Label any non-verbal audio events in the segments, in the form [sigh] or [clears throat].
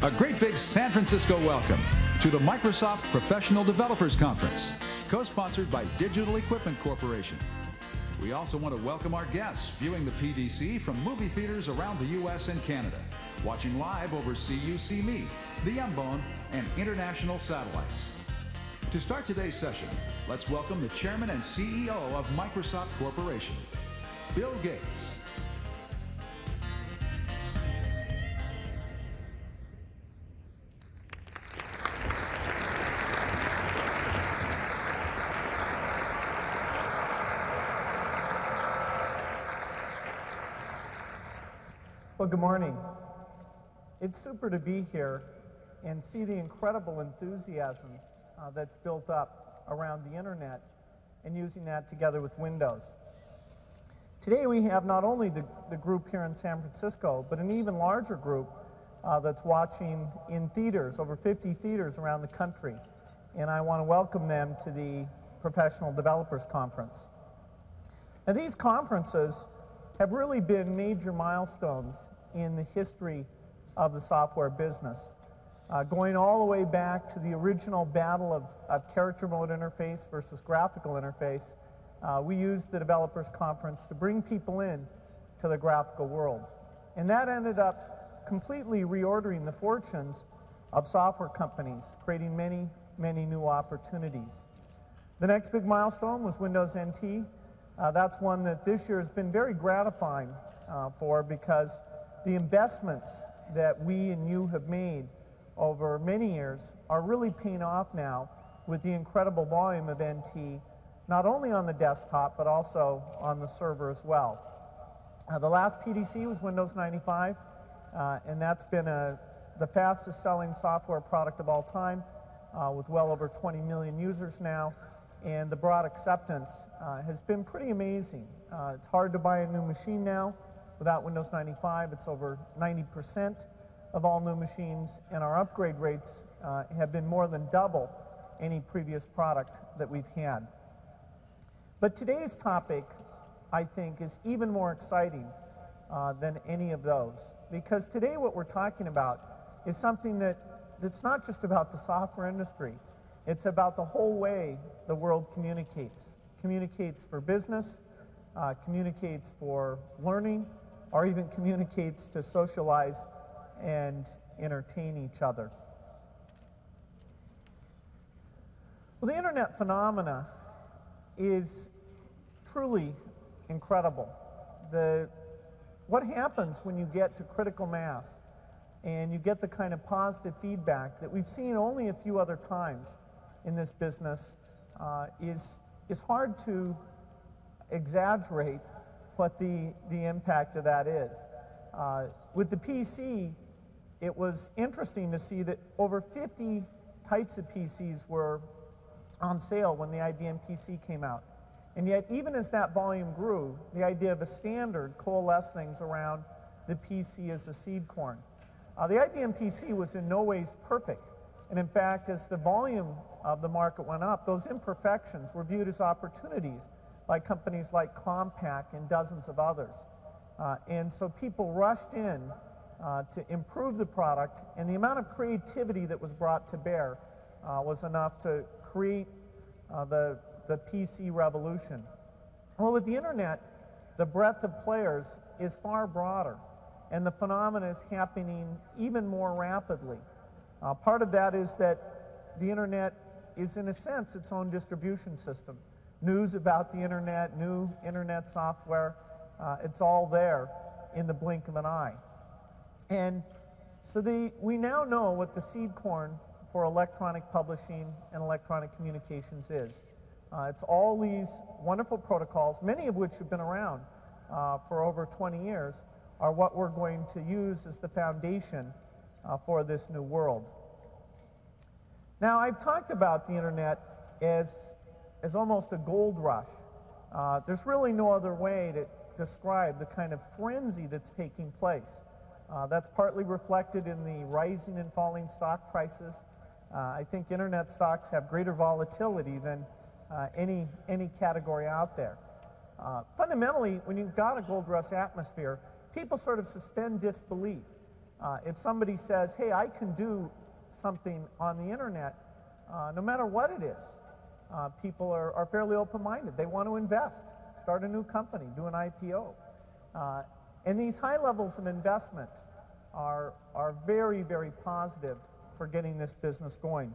A great big San Francisco welcome to the Microsoft Professional Developers Conference, co-sponsored by Digital Equipment Corporation. We also want to welcome our guests viewing the PDC from movie theaters around the U.S. and Canada, watching live over CU-SeeMe, the M-Bone, and international satellites. To start today's session, let's welcome the Chairman and CEO of Microsoft Corporation, Bill Gates. Well, good morning. It's super to be here and see the incredible enthusiasm uh, that's built up around the internet and using that together with Windows. Today we have not only the, the group here in San Francisco, but an even larger group uh, that's watching in theaters, over 50 theaters around the country. And I want to welcome them to the Professional Developers Conference. Now these conferences have really been major milestones in the history of the software business. Uh, going all the way back to the original battle of, of character mode interface versus graphical interface, uh, we used the developers conference to bring people in to the graphical world. And that ended up completely reordering the fortunes of software companies, creating many, many new opportunities. The next big milestone was Windows NT. Uh, that's one that this year has been very gratifying uh, for because the investments that we and you have made over many years are really paying off now with the incredible volume of NT, not only on the desktop, but also on the server as well. Uh, the last PDC was Windows 95, uh, and that's been a, the fastest selling software product of all time, uh, with well over 20 million users now and the broad acceptance uh, has been pretty amazing. Uh, it's hard to buy a new machine now without Windows 95. It's over 90% of all new machines, and our upgrade rates uh, have been more than double any previous product that we've had. But today's topic, I think, is even more exciting uh, than any of those, because today what we're talking about is something that, that's not just about the software industry, it's about the whole way the world communicates. Communicates for business, uh, communicates for learning, or even communicates to socialize and entertain each other. Well, the internet phenomena is truly incredible. The, what happens when you get to critical mass and you get the kind of positive feedback that we've seen only a few other times in this business uh, is, is hard to exaggerate what the, the impact of that is. Uh, with the PC, it was interesting to see that over 50 types of PCs were on sale when the IBM PC came out. And yet, even as that volume grew, the idea of a standard coalesced things around the PC as a seed corn. Uh, the IBM PC was in no ways perfect. And in fact, as the volume of the market went up, those imperfections were viewed as opportunities by companies like Compaq and dozens of others. Uh, and so people rushed in uh, to improve the product, and the amount of creativity that was brought to bear uh, was enough to create uh, the, the PC revolution. Well, with the internet, the breadth of players is far broader, and the phenomenon is happening even more rapidly. Uh, part of that is that the internet is, in a sense, its own distribution system. News about the internet, new internet software, uh, it's all there in the blink of an eye. And so the, we now know what the seed corn for electronic publishing and electronic communications is. Uh, it's all these wonderful protocols, many of which have been around uh, for over 20 years, are what we're going to use as the foundation uh, for this new world. Now, I've talked about the internet as, as almost a gold rush. Uh, there's really no other way to describe the kind of frenzy that's taking place. Uh, that's partly reflected in the rising and falling stock prices. Uh, I think internet stocks have greater volatility than uh, any, any category out there. Uh, fundamentally, when you've got a gold rush atmosphere, people sort of suspend disbelief Uh, if somebody says, hey, I can do something on the internet, no matter what it is, uh, people are, are fairly open minded. They want to invest, start a new company, do an IPO. Uh, and these high levels of investment are, are very, very positive for getting this business going.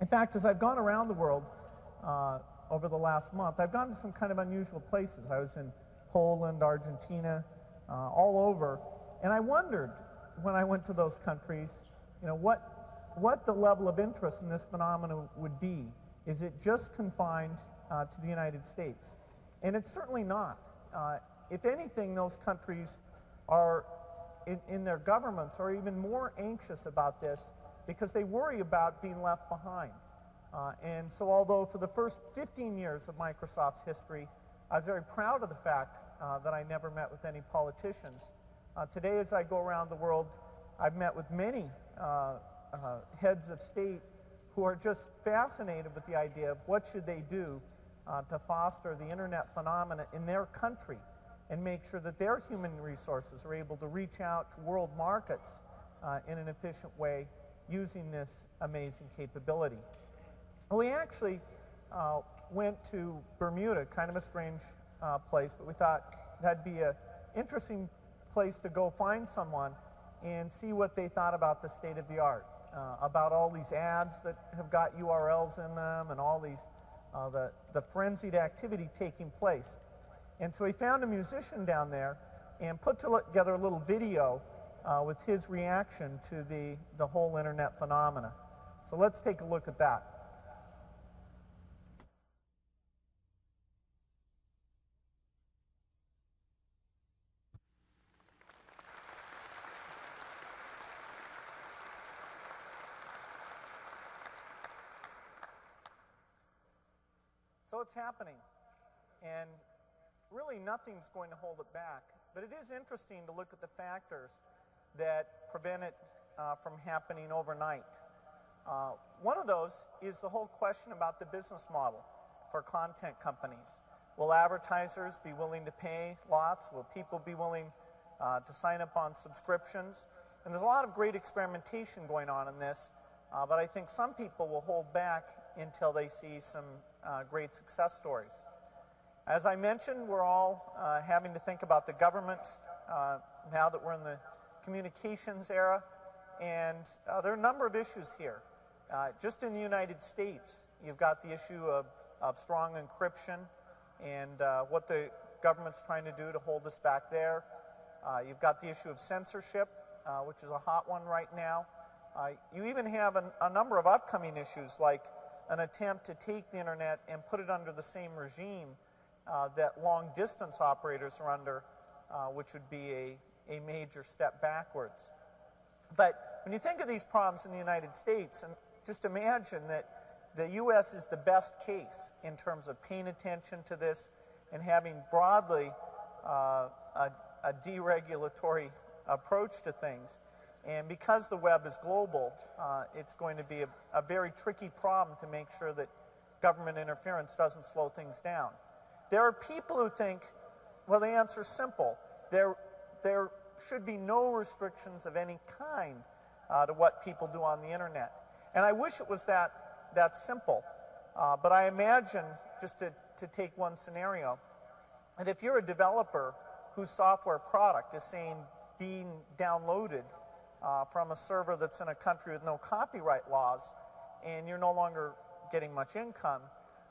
In fact, as I've gone around the world uh, over the last month, I've gone to some kind of unusual places. I was in Poland, Argentina, uh, all over, and I wondered when I went to those countries, you know, what, what the level of interest in this phenomenon would be. Is it just confined uh, to the United States? And it's certainly not. Uh, if anything, those countries are, in, in their governments, are even more anxious about this because they worry about being left behind. Uh, and so, although for the first 15 years of Microsoft's history, I was very proud of the fact uh, that I never met with any politicians. Uh, today, as I go around the world, I've met with many uh, uh, heads of state who are just fascinated with the idea of what should they do uh, to foster the internet phenomena in their country and make sure that their human resources are able to reach out to world markets uh, in an efficient way using this amazing capability. We actually uh, went to Bermuda, kind of a strange uh, place, but we thought that'd be an interesting place to go find someone and see what they thought about the state of the art, uh, about all these ads that have got URLs in them and all these, uh, the, the frenzied activity taking place. And so he found a musician down there and put together a little video uh, with his reaction to the, the whole internet phenomena. So let's take a look at that. It's happening. And really nothing's going to hold it back. But it is interesting to look at the factors that prevent it uh, from happening overnight. Uh, one of those is the whole question about the business model for content companies. Will advertisers be willing to pay lots? Will people be willing uh, to sign up on subscriptions? And there's a lot of great experimentation going on in this, uh, but I think some people will hold back until they see some uh, great success stories. As I mentioned, we're all uh, having to think about the government uh, now that we're in the communications era, and uh, there are a number of issues here. Uh, just in the United States, you've got the issue of, of strong encryption and uh, what the government's trying to do to hold us back there. You've got the issue of censorship, which is a hot one right now. you even have an, a number of upcoming issues like an attempt to take the internet and put it under the same regime uh, that long distance operators are under, uh, which would be a, a major step backwards. But when you think of these problems in the United States, and just imagine that the U.S. is the best case in terms of paying attention to this and having broadly uh, a, a deregulatory approach to things. And because the web is global, uh, it's going to be a, a, very tricky problem to make sure that government interference doesn't slow things down. There are people who think, well, the answer is simple. There, there should be no restrictions of any kind uh, to what people do on the internet. And I wish it was that, that simple. Uh, but I imagine, just to, to take one scenario, that if you're a developer whose software product is saying being downloaded uh, from a server that's in a country with no copyright laws, and you're no longer getting much income,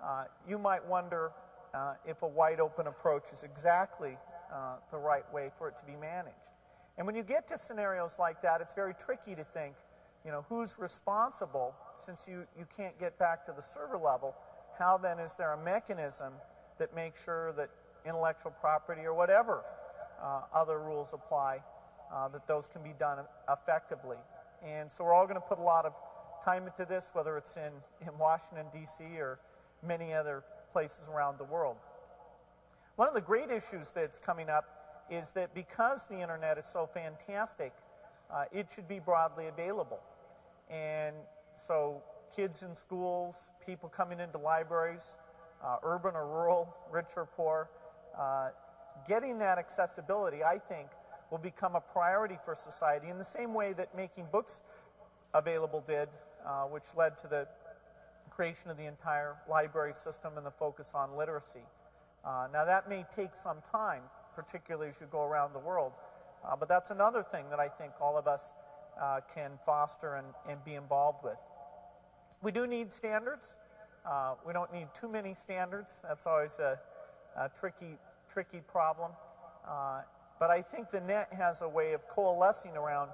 uh, you might wonder uh, if a wide open approach is exactly uh, the right way for it to be managed. And when you get to scenarios like that, it's very tricky to think, you know, who's responsible since you, you can't get back to the server level? How then is there a mechanism that makes sure that intellectual property or whatever uh, other rules apply uh, that those can be done effectively. And so we're all going to put a lot of time into this, whether it's in, in Washington, D.C., or many other places around the world. One of the great issues that's coming up is that because the internet is so fantastic, uh, it should be broadly available. And so kids in schools, people coming into libraries, uh, urban or rural, rich or poor, uh, getting that accessibility, I think, will become a priority for society in the same way that making books available did, uh, which led to the creation of the entire library system and the focus on literacy. Uh, now, that may take some time, particularly as you go around the world, uh, but that's another thing that I think all of us uh, can foster and, and be involved with. We do need standards. Uh, we don't need too many standards. That's always a, a tricky, tricky problem. But I think the net has a way of coalescing around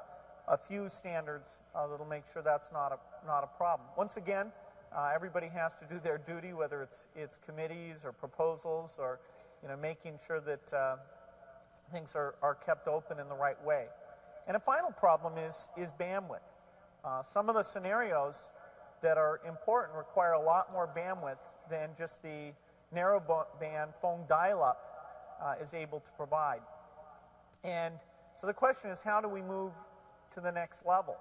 a few standards uh, that'll make sure that's not a, not a problem. Once again, uh, everybody has to do their duty, whether it's, it's committees or proposals or you know, making sure that uh, things are, are kept open in the right way. And a final problem is, is bandwidth. Uh, some of the scenarios that are important require a lot more bandwidth than just the narrowband phone dial-up uh, is able to provide. And so the question is, how do we move to the next level?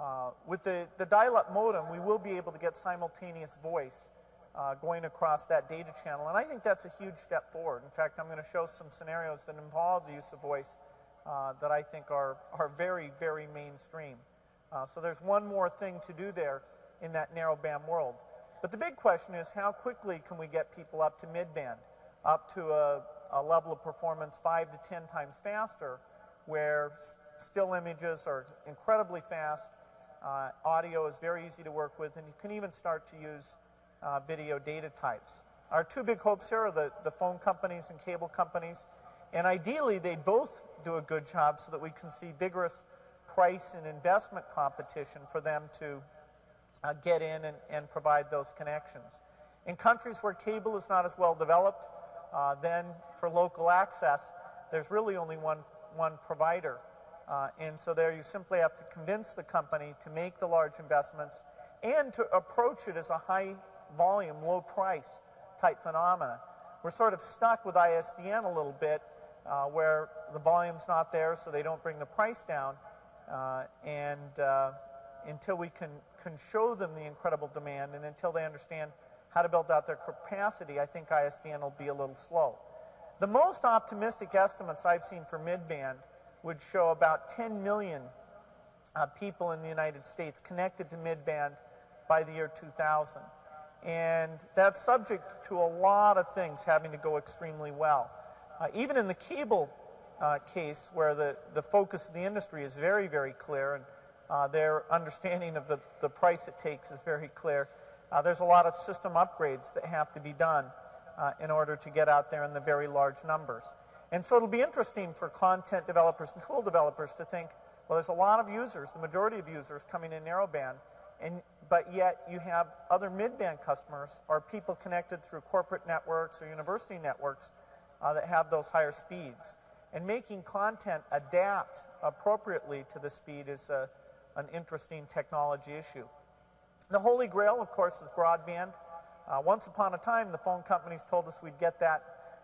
Uh, with the, the dial-up modem, we will be able to get simultaneous voice uh, going across that data channel, and I think that's a huge step forward. In fact, I'm going to show some scenarios that involve the use of voice uh, that I think are, are very, very mainstream. Uh, so there's one more thing to do there in that narrowband world. But the big question is how quickly can we get people up to midband, up to a, a level of performance five to 10 times faster, where still images are incredibly fast, uh, audio is very easy to work with, and you can even start to use uh, video data types. Our two big hopes here are the, the phone companies and cable companies, and ideally they both do a good job so that we can see vigorous price and investment competition for them to uh, get in and, and provide those connections. In countries where cable is not as well developed, uh, then for local access, there's really only one, one provider. Uh, and so there you simply have to convince the company to make the large investments and to approach it as a high volume, low price type phenomena. We're sort of stuck with ISDN a little bit uh, where the volume's not there so they don't bring the price down. Uh, and uh, until we can, can show them the incredible demand and until they understand how to build out their capacity, I think ISDN will be a little slow. The most optimistic estimates I've seen for midband would show about 10 million uh, people in the United States connected to midband by the year 2000. And that's subject to a lot of things having to go extremely well. Uh, even in the cable uh, case, where the, the focus of the industry is very, very clear, and uh, their understanding of the, the price it takes is very clear. Uh, there's a lot of system upgrades that have to be done uh, in order to get out there in the very large numbers. And so it'll be interesting for content developers and tool developers to think, well, there's a lot of users, the majority of users coming in narrowband, and, but yet you have other midband customers or people connected through corporate networks or university networks uh, that have those higher speeds. And making content adapt appropriately to the speed is a, an interesting technology issue. The holy grail, of course, is broadband. Uh, once upon a time, the phone companies told us we'd get that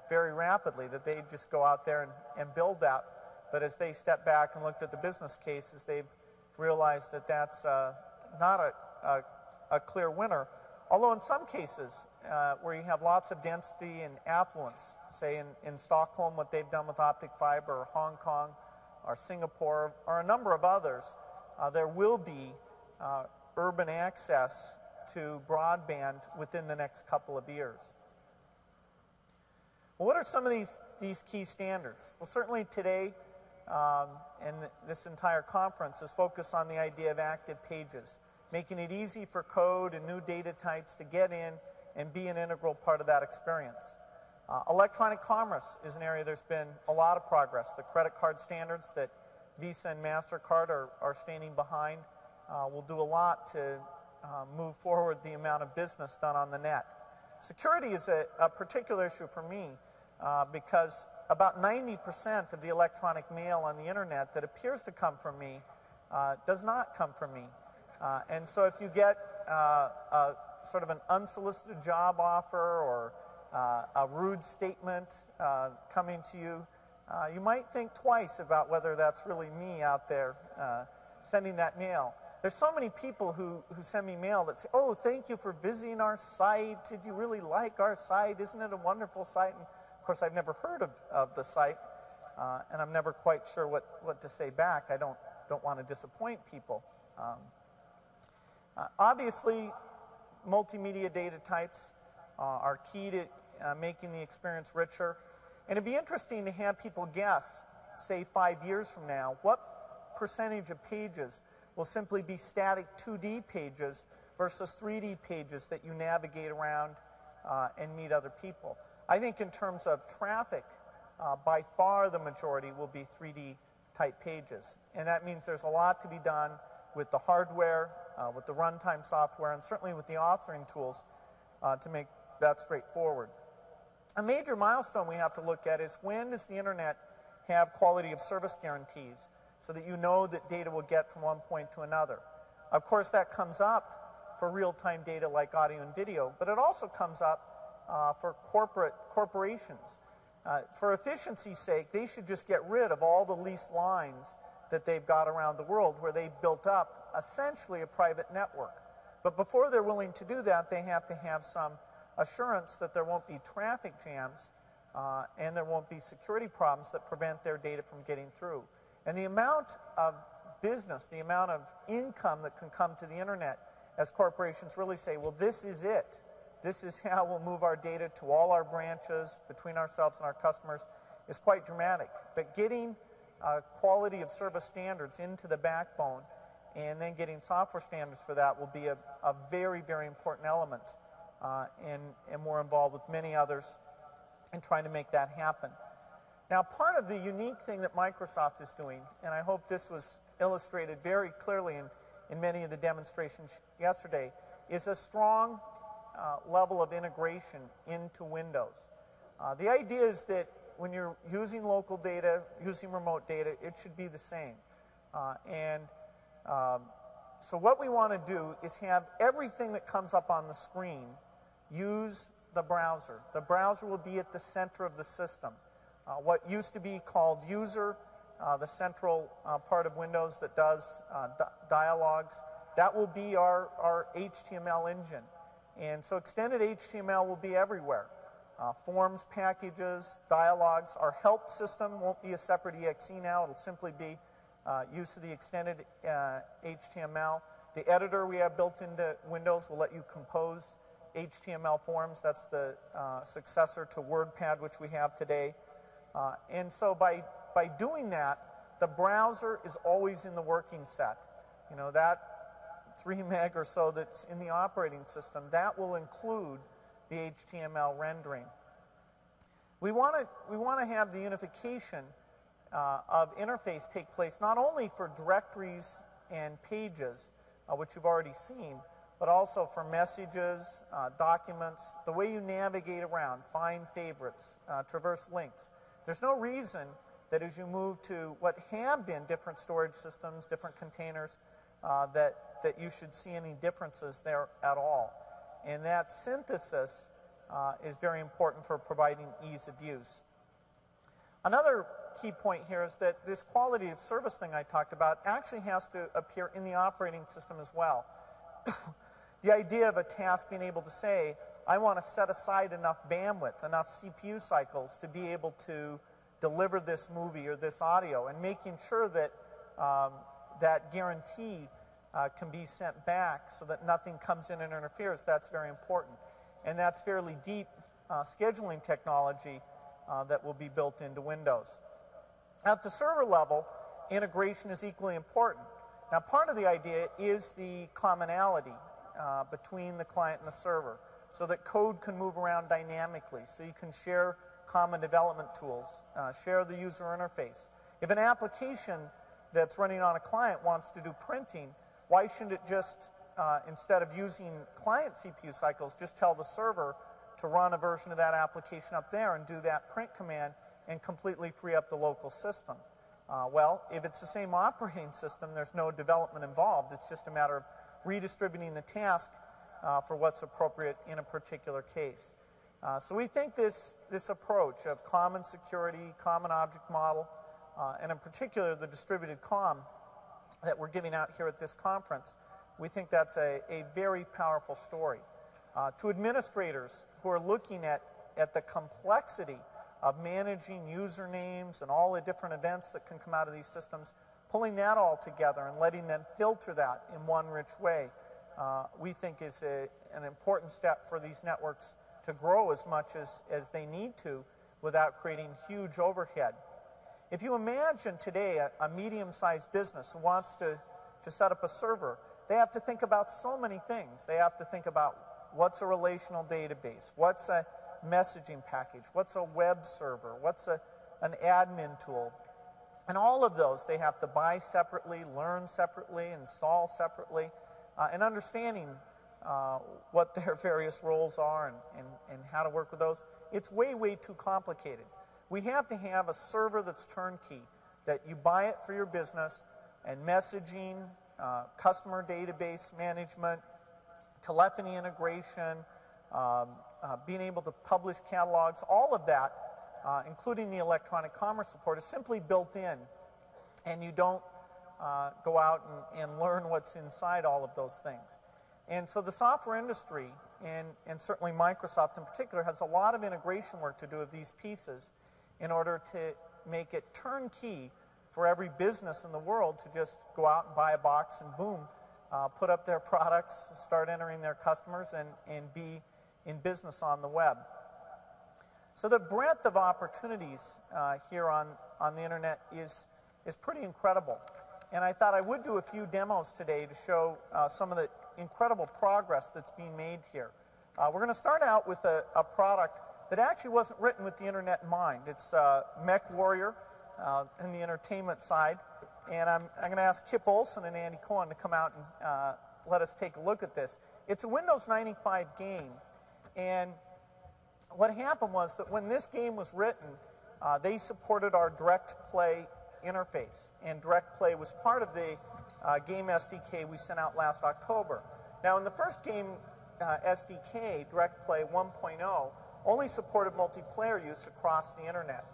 very rapidly, that they'd just go out there and, and build that. But as they stepped back and looked at the business cases, they've realized that that's uh, not a, a, a, clear winner. Although in some cases, uh, where you have lots of density and affluence, say in, in Stockholm, what they've done with optic fiber, or Hong Kong, or Singapore, or a number of others, uh, there will be uh, urban access to broadband within the next couple of years. Well, what are some of these, these key standards? Well, certainly today, um, and this entire conference is focused on the idea of active pages, making it easy for code and new data types to get in and be an integral part of that experience. Uh, electronic commerce is an area there's been a lot of progress. The credit card standards that Visa and MasterCard are, are standing behind. Uh, will do a lot to uh, move forward the amount of business done on the net. Security is a, a particular issue for me uh, because about 90% of the electronic mail on the internet that appears to come from me uh, does not come from me. Uh, and so if you get uh, a, sort of an unsolicited job offer or a rude statement coming to you, you might think twice about whether that's really me out there sending that mail. There's so many people who, who send me mail that say, oh, thank you for visiting our site. Did you really like our site? Isn't it a wonderful site? And of course, I've never heard of, of the site. uh, and I'm never quite sure what, what to say back. I don't, don't want to disappoint people. Um, uh, obviously, multimedia data types uh, are key to uh, making the experience richer. And it'd be interesting to have people guess, say five years from now, what percentage of pages will simply be static 2D pages versus 3D pages that you navigate around uh, and meet other people. I think in terms of traffic, uh, by far the majority will be 3D type pages. And that means there's a lot to be done with the hardware, uh, with the runtime software, and certainly with the authoring tools uh, to make that straightforward. A major milestone we have to look at is when does the internet have quality of service guarantees so that you know that data will get from one point to another. Of course, that comes up for real-time data like audio and video, but it also comes up uh, for corporate corporations. Uh, for efficiency's sake, they should just get rid of all the leased lines that they've got around the world where they've built up essentially a private network. But before they're willing to do that, they have to have some assurance that there won't be traffic jams uh, and there won't be security problems that prevent their data from getting through. And the amount of business, the amount of income that can come to the internet as corporations really say, well, this is it. This is [laughs] how we'll move our data to all our branches between ourselves and our customers is quite dramatic. But getting uh, quality of service standards into the backbone and then getting software standards for that will be a, a very, very important element. Uh, and, and we're involved with many others in trying to make that happen. Now, part of the unique thing that Microsoft is doing, and I hope this was illustrated very clearly in, in many of the demonstrations yesterday, is a strong uh, level of integration into Windows. Uh, the idea is that when you're using local data, using remote data, it should be the same. Uh, and um, so what we want to do is have everything that comes up on the screen use the browser. The browser will be at the center of the system. Uh, what used to be called user, uh, the central uh, part of Windows that does uh, dialogues, that will be our, our HTML engine. And so extended HTML will be everywhere. Uh, forms, packages, dialogues. Our help system won't be a separate exe now. It'll simply be uh, use of the extended HTML. The editor we have built into Windows will let you compose HTML forms. That's the uh, successor to WordPad, which we have today. Uh, and so by, by doing that, the browser is always in the working set. You know, that 3 [laughs] meg or so that's in the operating system, that will include the HTML rendering. We want to we want to have the unification uh, of interface take place not only for directories and pages, uh, which you've already seen, but also for messages, uh, documents, the way you navigate around, find favorites, uh, traverse links. There's no reason that as you move to what have been different storage systems, different containers, uh, that, that you should see any differences there at all. And that synthesis uh, is very important for providing ease of use. Another key point here is that this quality of service thing I talked about actually has to appear in the operating system as well. [coughs] The idea of a task being able to say, I want to set aside enough bandwidth, enough CPU cycles to be able to deliver this movie or this audio, and making sure that um, that guarantee uh, can be sent back so that nothing comes in and interferes, that's very important. And that's fairly deep uh, scheduling technology uh, that will be built into Windows. At the server level, integration is equally important. Now, part of the idea is the commonality uh, between the client and the server so that code can move around dynamically, so you can share common development tools, uh, share the user interface. If an application that's running on a client wants to do printing, why shouldn't it just, uh, instead of using client CPU cycles, just tell the server to run a version of that application up there and do that print command and completely free up the local system? Uh, well, if it's the same operating system, there's no development involved. It's just a matter of redistributing the task uh, for what's appropriate in a particular case. Uh, so we think this, this approach of common security, common object model, uh, and in particular the distributed COM that we're giving out here at this conference, we think that's a, a very powerful story. Uh, to administrators who are looking at, at the complexity of managing usernames and all the different events that can come out of these systems, pulling that all together and letting them filter that in one rich way, uh, we think is a, an important step for these networks to grow as much as, as they need to without creating huge overhead. If you imagine today a, a medium sized business wants to, to set up a server, they have to think about so many things. They have to think about what's a relational database, what's a messaging package, what's a web server, what's a, an admin tool. And all of those they have to buy separately, learn separately, install separately, uh, and understanding uh, what their [laughs] various roles are and, and, and how to work with those. It's way, way too complicated. We have to have a server that's turnkey, that you buy it for your business, and messaging, uh, customer database management, telephony integration, um, uh, being able to publish catalogs, all of that, uh, including the electronic commerce support, is simply built in. And you don't uh, go out and, and learn what's inside all of those things. And so the software industry, and, and certainly Microsoft in particular, has a lot of integration work to do with these pieces in order to make it turnkey for every business in the world to just go out and buy a box and boom, uh, put up their [laughs] products, start entering their customers, and, and be in business on the web. So the breadth of opportunities uh, here on, on the internet is, is pretty incredible. And I thought I would do a few demos today to show uh, some of the incredible progress that's being made here. Uh, we're going to start out with a, a, product that actually wasn't written with the internet in mind. It's uh, MechWarrior uh, in the entertainment side. And I'm, I'm going to ask Kip Olson and Andy Cohen to come out and uh, let us take a look at this. It's a Windows 95 game. And what happened was that when this game was written, uh, they supported our Direct Play interface. And Direct Play was part of the uh, game SDK we sent out last October. Now, in the first game uh, SDK, Direct Play 1.0 only supported multiplayer use across the internet.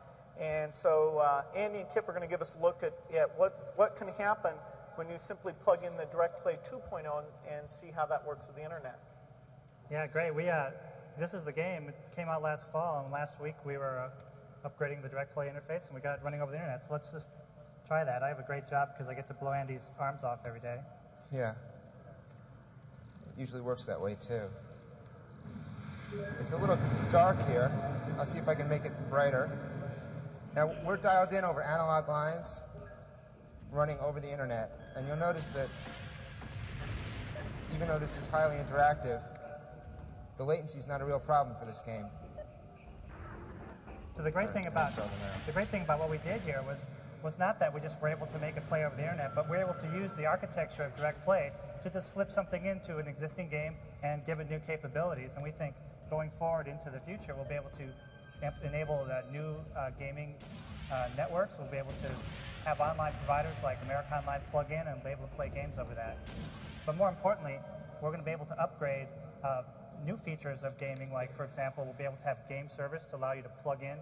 And so uh, Andy and Kip are going to give us a look at, at what, what can happen when you simply plug in the Direct Play 2.0 and, and see how that works with the internet. Yeah, great. We, uh, this is the game. It came out last fall, and last week we were uh, upgrading the Direct Play interface, and we got it running over the internet. So let's just try that. I have a great job because I get to blow Andy's arms off every day. Yeah. It usually works that way, too. It's a little dark here. I'll see if I can make it brighter. Now, we're dialed in over analog lines running over the internet. And you'll notice that even though this is highly interactive, the latency is not a real problem for this game. So the great thing about the great thing about what we did here was was not that we just were able to make a play over the internet, but we we're able to use the architecture of direct play to just slip something into an existing game and give it new capabilities. And we think going forward into the future, we'll be able to enable the new uh, gaming uh, networks. We'll be able to have online providers like America Online plug in and be able to play games over that. But more importantly, we're going to be able to upgrade uh, new features of gaming, like, for example, we'll be able to have game service to allow you to plug in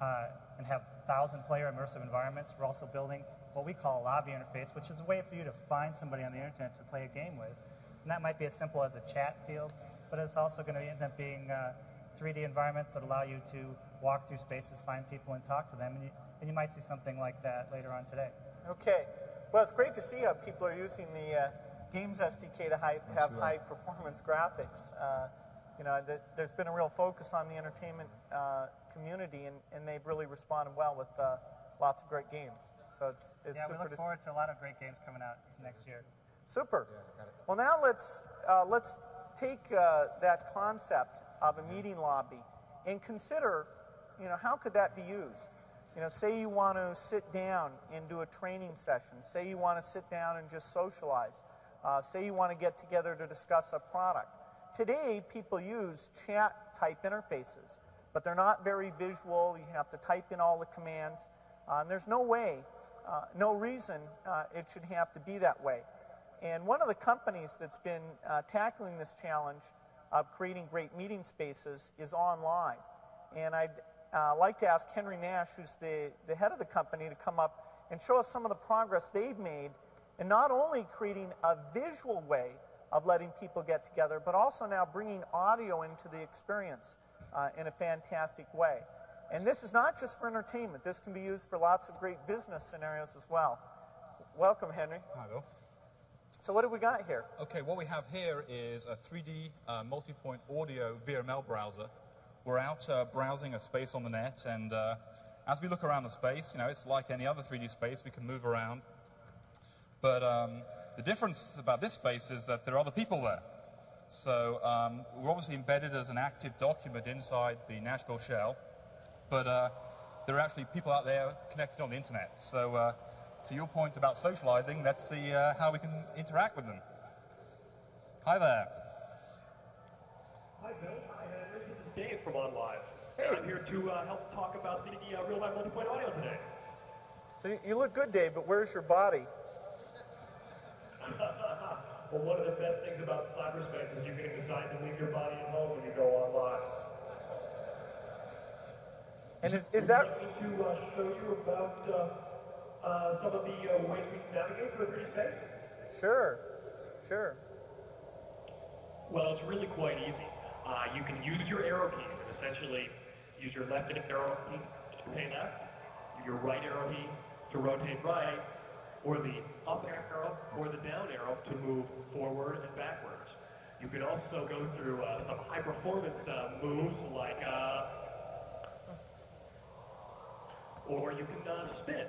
uh, and have thousand player immersive environments. We're also building what we call a lobby interface, which is a way for you to find somebody on the internet to play a game with. And that might be as simple as a chat field, but it's also going to end up being uh, 3D environments that allow you to walk through spaces, find people, and talk to them. And you, and you might see something like that later on today. Okay. Well, it's great to see how people are using the uh, Games SDK to high, have high performance graphics. Uh, you know, the, there's been a real focus on the entertainment uh, community, and, and they've really responded well with uh, lots of great games. So it's, it's yeah, we look forward to a lot of great games coming out next year. Super. Well, now let's uh, let's take uh, that concept of a meeting lobby and consider, you know, how could that be used? You know, say you want to sit down and do a training session. Say you want to sit down and just socialize. Uh, say you want to get together to discuss a product. Today, people use chat type interfaces, but they're not very visual. You have to type in all the commands. Uh, and there's no way, uh, no reason uh, it should have to be that way. And one of the companies that's been uh, tackling this challenge of creating great meeting spaces is OnLive. And I'd uh, like to ask Henry Nash, who's the, the head of the company, to come up and show us some of the progress they've made in not only creating a visual way of letting people get together, but also now bringing audio into the experience uh, in a fantastic way. And this is not just for entertainment. This can be used for lots of great business scenarios as well. Welcome, Henry. Hi, Bill. So what have we got here? Okay, what we have here is a 3D uh, multi-point audio VML browser. We're out uh, browsing a space on the net, and uh, as we look around the space, you know, it's like any other 3D space. We can move around. But um, the difference about this space is that there are other people there. So um, we're obviously embedded as an active document inside the Nashville shell, but uh, there are actually people out there connected on the internet. So uh, to your point about socializing, let's see uh, how we can interact with them. Hi there. Hi, Bill. Hi, Henry. This is Dave from OnLive. And I'm here to uh, help talk about the uh, real-life multipoint audio today. So you- you look good, Dave, but where's your body? [laughs] well, one of the best things about cyberspace is you can decide to leave your body at home when you go online. And is, is that to uh, show you about uh, uh, some of the uh, ways we can navigate through 3D space? sure? Sure. Well, it's really quite easy. Uh, you can use your arrow keys and essentially use your left arrow key to rotate left, your right arrow key to rotate right, or the up arrow or the down arrow to move forward and backwards. You can also go through uh, some high performance uh, moves like, uh, or you can uh, spin.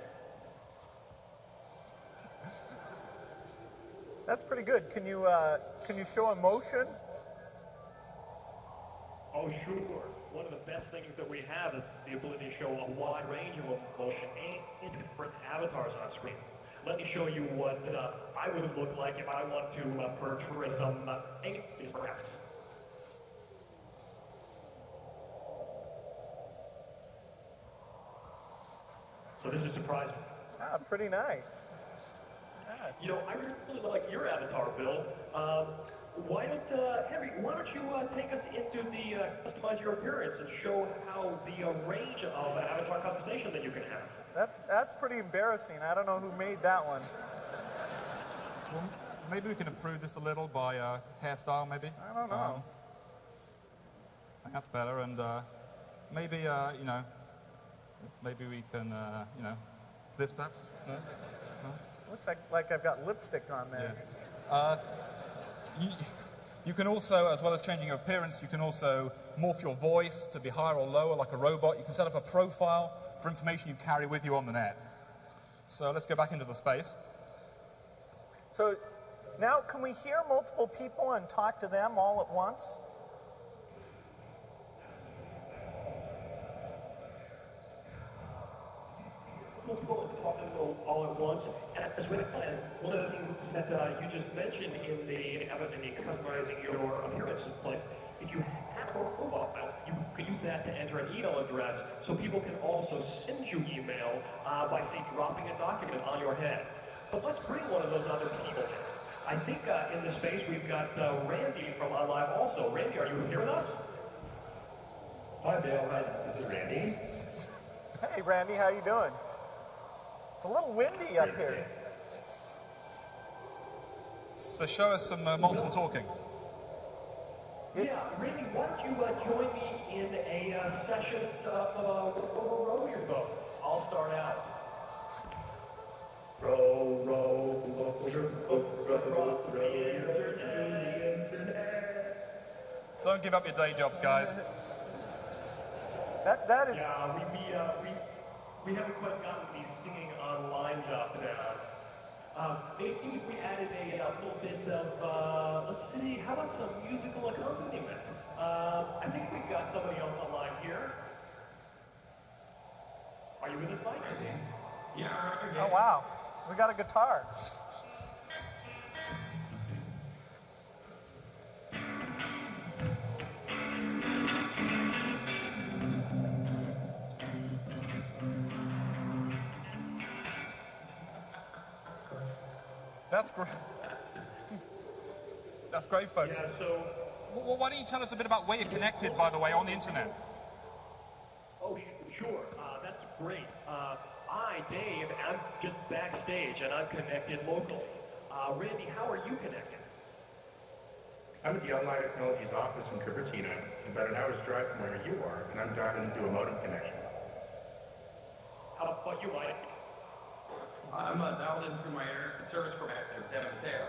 That's pretty good. Can you uh, can you show a motion? Oh, sure. One of the best things that we have is the ability to show a wide range of motion and different avatars on screen. Let me show you what uh, I would look like if I want to uh, portray some uh, perhaps. So this is surprising. Ah, pretty nice. Ah, You know, I really like your avatar, Bill. Um, why don't, uh, Henry, why don't you uh, take us into the uh, customize your appearance and show how the uh, range of avatar customization that you can have. that, that's pretty embarrassing. I don't know who made that one. Well, maybe we can improve this a little by uh, hairstyle, maybe. I don't know. Um, I think that's better, and uh, maybe uh, you know, maybe we can uh, you know, this perhaps. No? Looks like like I've got lipstick on there. Uh, you, you can also, as well as changing your appearance, you can also morph your voice to be higher or lower like a robot. You can set up a profile for information you carry with you on the net. So let's go back into the space. So now, can we hear multiple people and talk to them all at once? Multiple talking all, all at once. And as well as one of the things that uh, you just mentioned in the, in the customizing your appearance is like, if you have a profile, you can use that to enter an email address so people can also send you email uh, by, say, dropping a document on your head. But let's bring one of those other people in. I think uh, in the space we've got uh, Randy from OnLive also. Randy, are you here with us? Hi, Bill. Hi, this is Randy. Hey, Randy, how you doing? It's a little windy up here. So show us some uh, multiple talking. Yeah, Randy, why don't you uh, join me in a uh, session uh, of uh, row, row your boat? I'll start out. Row, row, row your boat, row, row your Don't give up your day jobs, guys. That that is Yeah, we, we, uh, we, we haven't quite gotten the singing online job down. Um, maybe if we added a, uh little bit of, uh, let's see, how about some musical accompaniment? Uh, I think we've got somebody else online here. Are you with us, Mike? Yeah. oh wow, we got a guitar. That's great. That's great, folks. Yeah, so, Well, why don't you tell us a bit about where you're connected, by the way, on the internet? oh, sure, uh, that's great. Uh, I, Dave, I'm just backstage and I'm connected locally. Uh, Randy, how are you connected? I'm at the OnLive Technologies office in Cupertino, about an hour's drive from where you are, and I'm dialed into a modem connection. How about you, Mike? I'm uh, dialed in through my internet service Devin Taylor.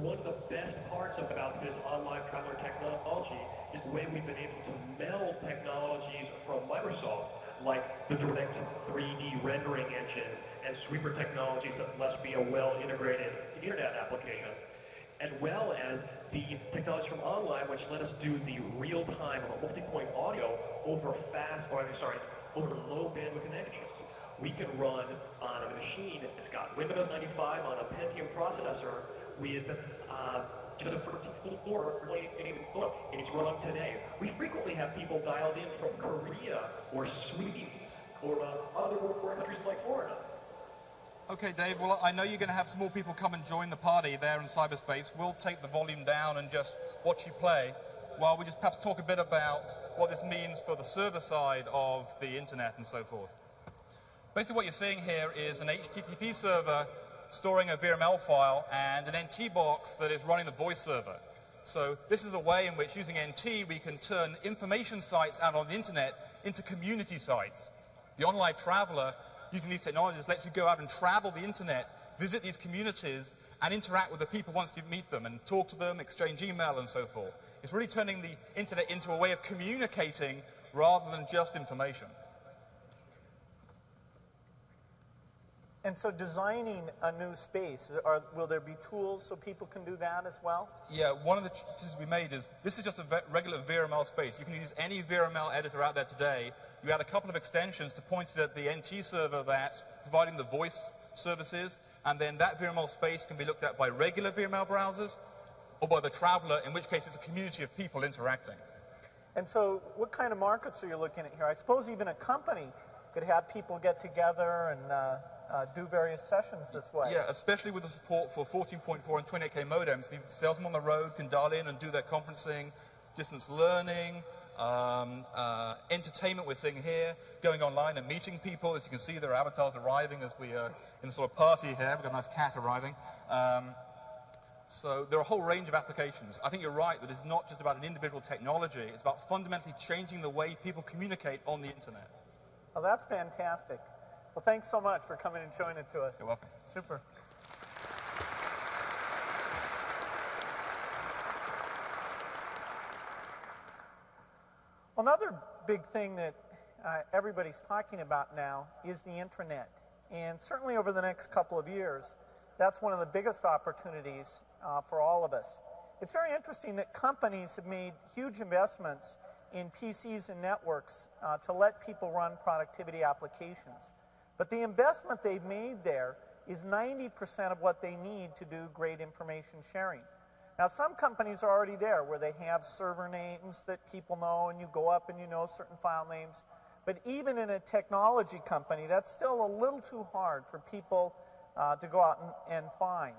One of the best parts about this OnLive Traveler technology is the way we've been able to meld technologies from Microsoft, like the Direct 3D rendering engine and sweeper technologies that us be a well-integrated internet application, as well as the technology from OnLive, which let us do the real-time multi-point audio over fast, or I'm sorry, over low bandwidth connections. We can run on a machine that's got Windows 95 on a Pentium processor with uh, to the first floor and it's running today. We frequently have people dialed in from Korea or Sweden or uh, other countries like Florida. Okay, Dave, well, I know you're going to have some more people come and join the party there in cyberspace. We'll take the volume down and just watch you play while we just perhaps talk a bit about what this means for the server side of the internet and so forth. Basically, what you're seeing here is an HTTP server storing a VRML file and an NT box that is running the voice server. So this is a way in which using NT we can turn information sites out on the internet into community sites. The OnLive Traveler using these technologies lets you go out and travel the internet, visit these communities and interact with the people once you meet them and talk to them, exchange email and so forth. It's really turning the internet into a way of communicating rather than just information. And so designing a new space, are, will there be tools so people can do that as well? Yeah, one of the choices we made is this is just a regular VRML space. You can use any VRML editor out there today. You add a couple of extensions to point it at the NT server that's providing the voice services, and then that VRML space can be looked at by regular VRML browsers or by the traveler, in which case it's a community of people interacting. And so what kind of markets are you looking at here? I suppose even a company could have people get together and uh, uh, do various sessions this way. Yeah, especially with the support for 14.4 and 28K modems. Salesmen on the road can dial in and do their conferencing, distance learning, um, uh, entertainment we're seeing here, going online and meeting people. As you can see, there are avatars arriving as we are in a sort of party here. We've got a nice cat arriving. Um, so there are a whole range of applications. I think you're right that it's not just about an individual technology. It's about fundamentally changing the way people communicate on the internet. Well, that's fantastic. Well, thanks so much for coming and showing it to us. You're welcome. Super. Another big thing that uh, everybody's talking about now is the intranet. And certainly over the next couple of years, that's one of the biggest opportunities uh, for all of us. It's very interesting that companies have made huge investments in PCs and networks uh, to let people run productivity applications. But the investment they've made there is 90% of what they need to do great information sharing. Now, some companies are already there where they have server names that people know, and you go up and you know certain file names. But even in a technology company, that's still a little too hard for people uh, to go out and, and find.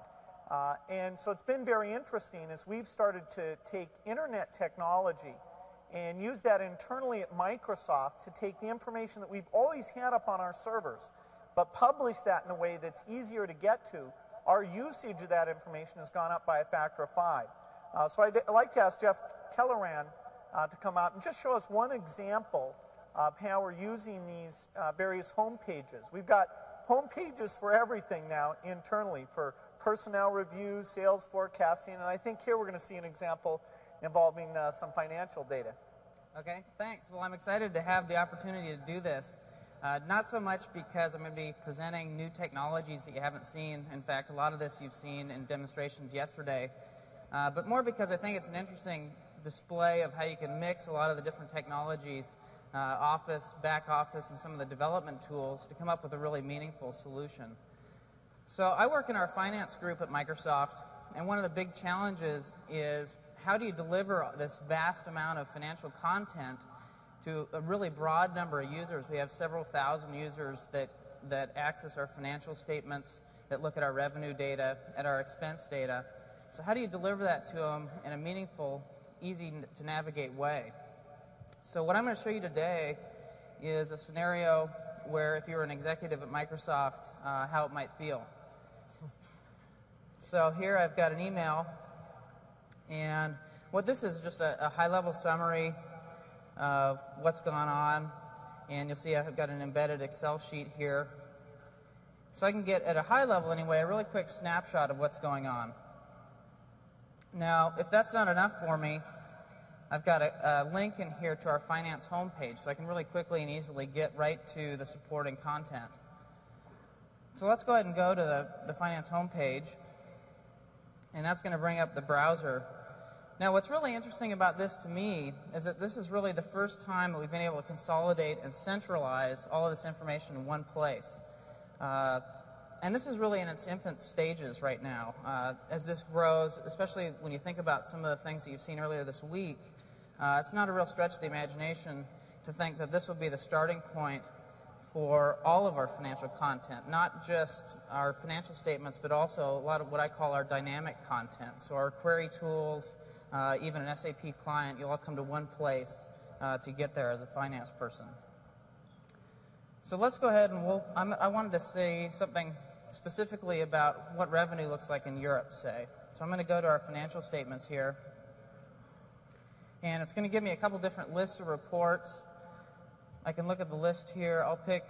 Uh, and so it's been very interesting as we've started to take internet technology and use that internally at Microsoft to take the information that we've always had up on our servers, but publish that in a way that's easier to get to. Our usage of that information has gone up by a factor of five. Uh, so I'd like to ask Jeff Kelleran uh, to come out and just show us one example of how we're using these uh, various home pages. We've got home pages for everything now internally for personnel reviews, sales forecasting, and I think here we're going to see an example involving uh, some financial data. Okay, thanks. Well, I'm excited to have the opportunity to do this. Uh, not so much because I'm going to be presenting new technologies that you haven't seen. In fact, a lot of this you've seen in demonstrations yesterday. Uh, but more because I think it's an interesting display of how you can mix a lot of the different technologies, uh, office, back office, and some of the development tools to come up with a really meaningful solution. So I work in our finance group at Microsoft, and one of the big challenges is how do you deliver this vast amount of financial content to a really broad number of users? We have several thousand users that, that access our financial statements, that look at our revenue data, at our expense data. So, how do you deliver that to them in a meaningful, easy to navigate way? So, what I'm going to show you today is a scenario where, if you're an executive at Microsoft, uh, how it might feel. So, here I've got an email and what this is just a, a high level summary of what's gone on. And you'll see I've got an embedded Excel sheet here. So I can get, at a high level anyway, a really quick snapshot of what's going on. Now, if that's not enough for me, I've got a, a, link in here to our finance homepage, so I can really quickly and easily get right to the supporting content. So let's go ahead and go to the, the finance homepage, and that's going to bring up the browser. Now, what's really interesting about this to me is that this is really the first time that we've been able to consolidate and centralize all of this information in one place. Uh, and this is really in its infant stages right now. Uh, as this grows, especially when you think about some of the things that you've seen earlier this week, uh, it's not a real stretch of the imagination to think that this would be the starting point for all of our financial content, not just our financial statements, but also a lot of what I call our dynamic content. So our query tools, uh, even an SAP client, you'll all come to one place uh, to get there as a finance person. So let's go ahead and we'll, i wanted to say something specifically about what revenue looks like in Europe, say. So I'm going to go to our financial statements here. And it's going to give me a couple different lists of reports. I can look at the list here. I'll pick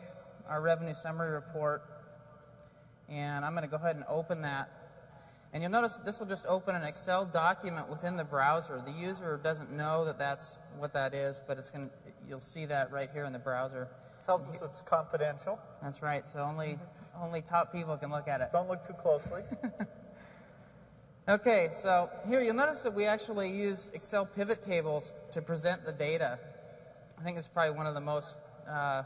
our revenue summary report. And I'm going to go ahead and open that. And you'll notice this will just open an Excel document within the browser. The user doesn't know that that's what that is, but it's going you'll see that right here in the browser. Tells us it's confidential. That's right. So only only top people can look at it. Don't look too closely. [laughs] okay, so here you'll notice that we actually use Excel pivot tables to present the data. I think it's probably one of the most uh,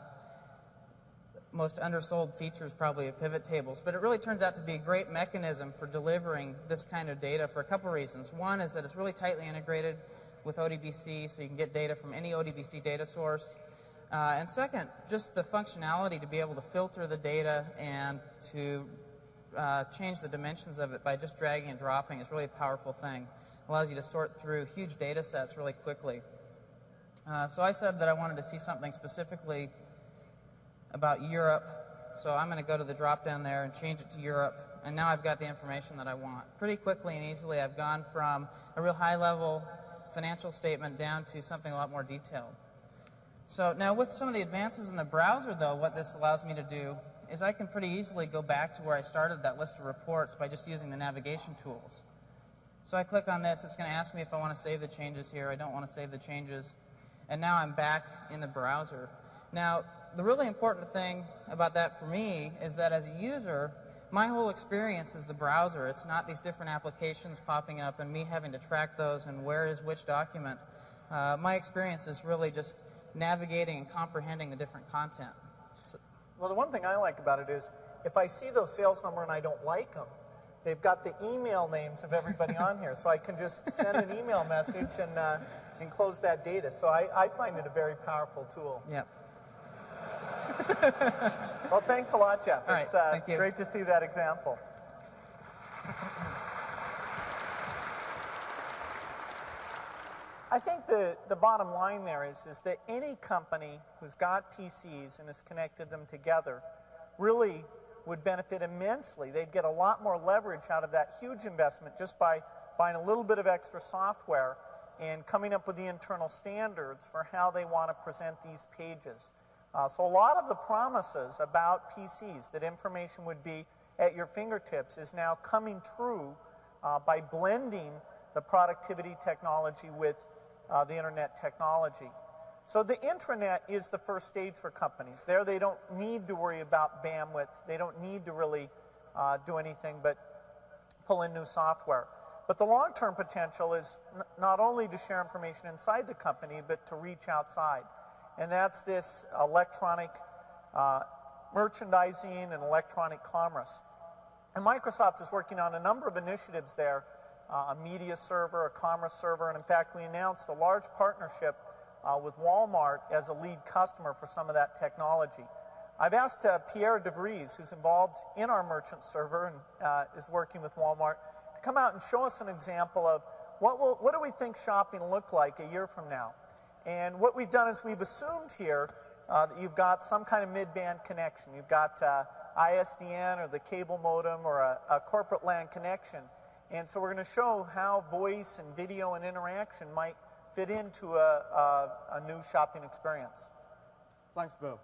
most undersold features probably of pivot tables, but it really turns out to be a great mechanism for delivering this kind of data for a couple reasons. One is that it's really tightly integrated with ODBC, so you can get data from any ODBC data source. Uh, and second, just the functionality to be able to filter the data and to uh, change the dimensions of it by just dragging and dropping is really a powerful thing. It allows you to sort through huge data sets really quickly. Uh, so I said that I wanted to see something specifically about Europe. So I'm going to go to the drop down there and change it to Europe. And now I've got the information that I want. Pretty quickly and easily, I've gone from a real high level financial statement down to something a lot more detailed. So now with some of the advances in the browser, though, what this allows me to do is I can pretty easily go back to where I started that list of reports by just using the navigation tools. So I click on this. It's going to ask me if I want to save the changes here. I don't want to save the changes. And now I'm back in the browser. Now, the really important thing about that for me is that as a user, my whole experience is the browser. It's not these different applications popping up and me having to track those and where is which document. Uh, my experience is really just navigating and comprehending the different content. So, well, the one thing I like about it is if I see those sales number and I don't like them, they've got the email names of everybody on here, so I can just send an email message and uh, and close that data. So I, I find it a very powerful tool. Yep. [laughs] well, thanks a lot, Jeff. All it's right, uh, great to see that example. [laughs] I think the, the bottom line there is, is that any company who's got PCs and has connected them together really would benefit immensely. They'd get a lot more leverage out of that huge investment just by buying a little bit of extra software and coming up with the internal standards for how they want to present these pages. Uh, so a lot of the promises about PCs, that information would be at your fingertips, is now coming true uh, by blending the productivity technology with uh, the internet technology. So the intranet is the first stage for companies. There they don't need to worry about bandwidth. They don't need to really uh, do anything but pull in new software. But the long-term potential is not only to share information inside the company, but to reach outside. And that's this electronic uh, merchandising and electronic commerce. And Microsoft is working on a number of initiatives there, uh, a media server, a commerce server, and in fact, we announced a large partnership uh, with Walmart as a lead customer for some of that technology. I've asked uh, Pierre de Vries, who's involved in our merchant server and uh, is working with Walmart, to come out and show us an example of what, will, what do we think shopping look like a year from now. And what we've done is we've assumed here uh, that you've got some kind of mid-band connection. You've got uh, ISDN or the cable modem or a, a corporate LAN connection. And so we're going to show how voice and video and interaction might fit into a, a, a new shopping experience. Thanks, Bill.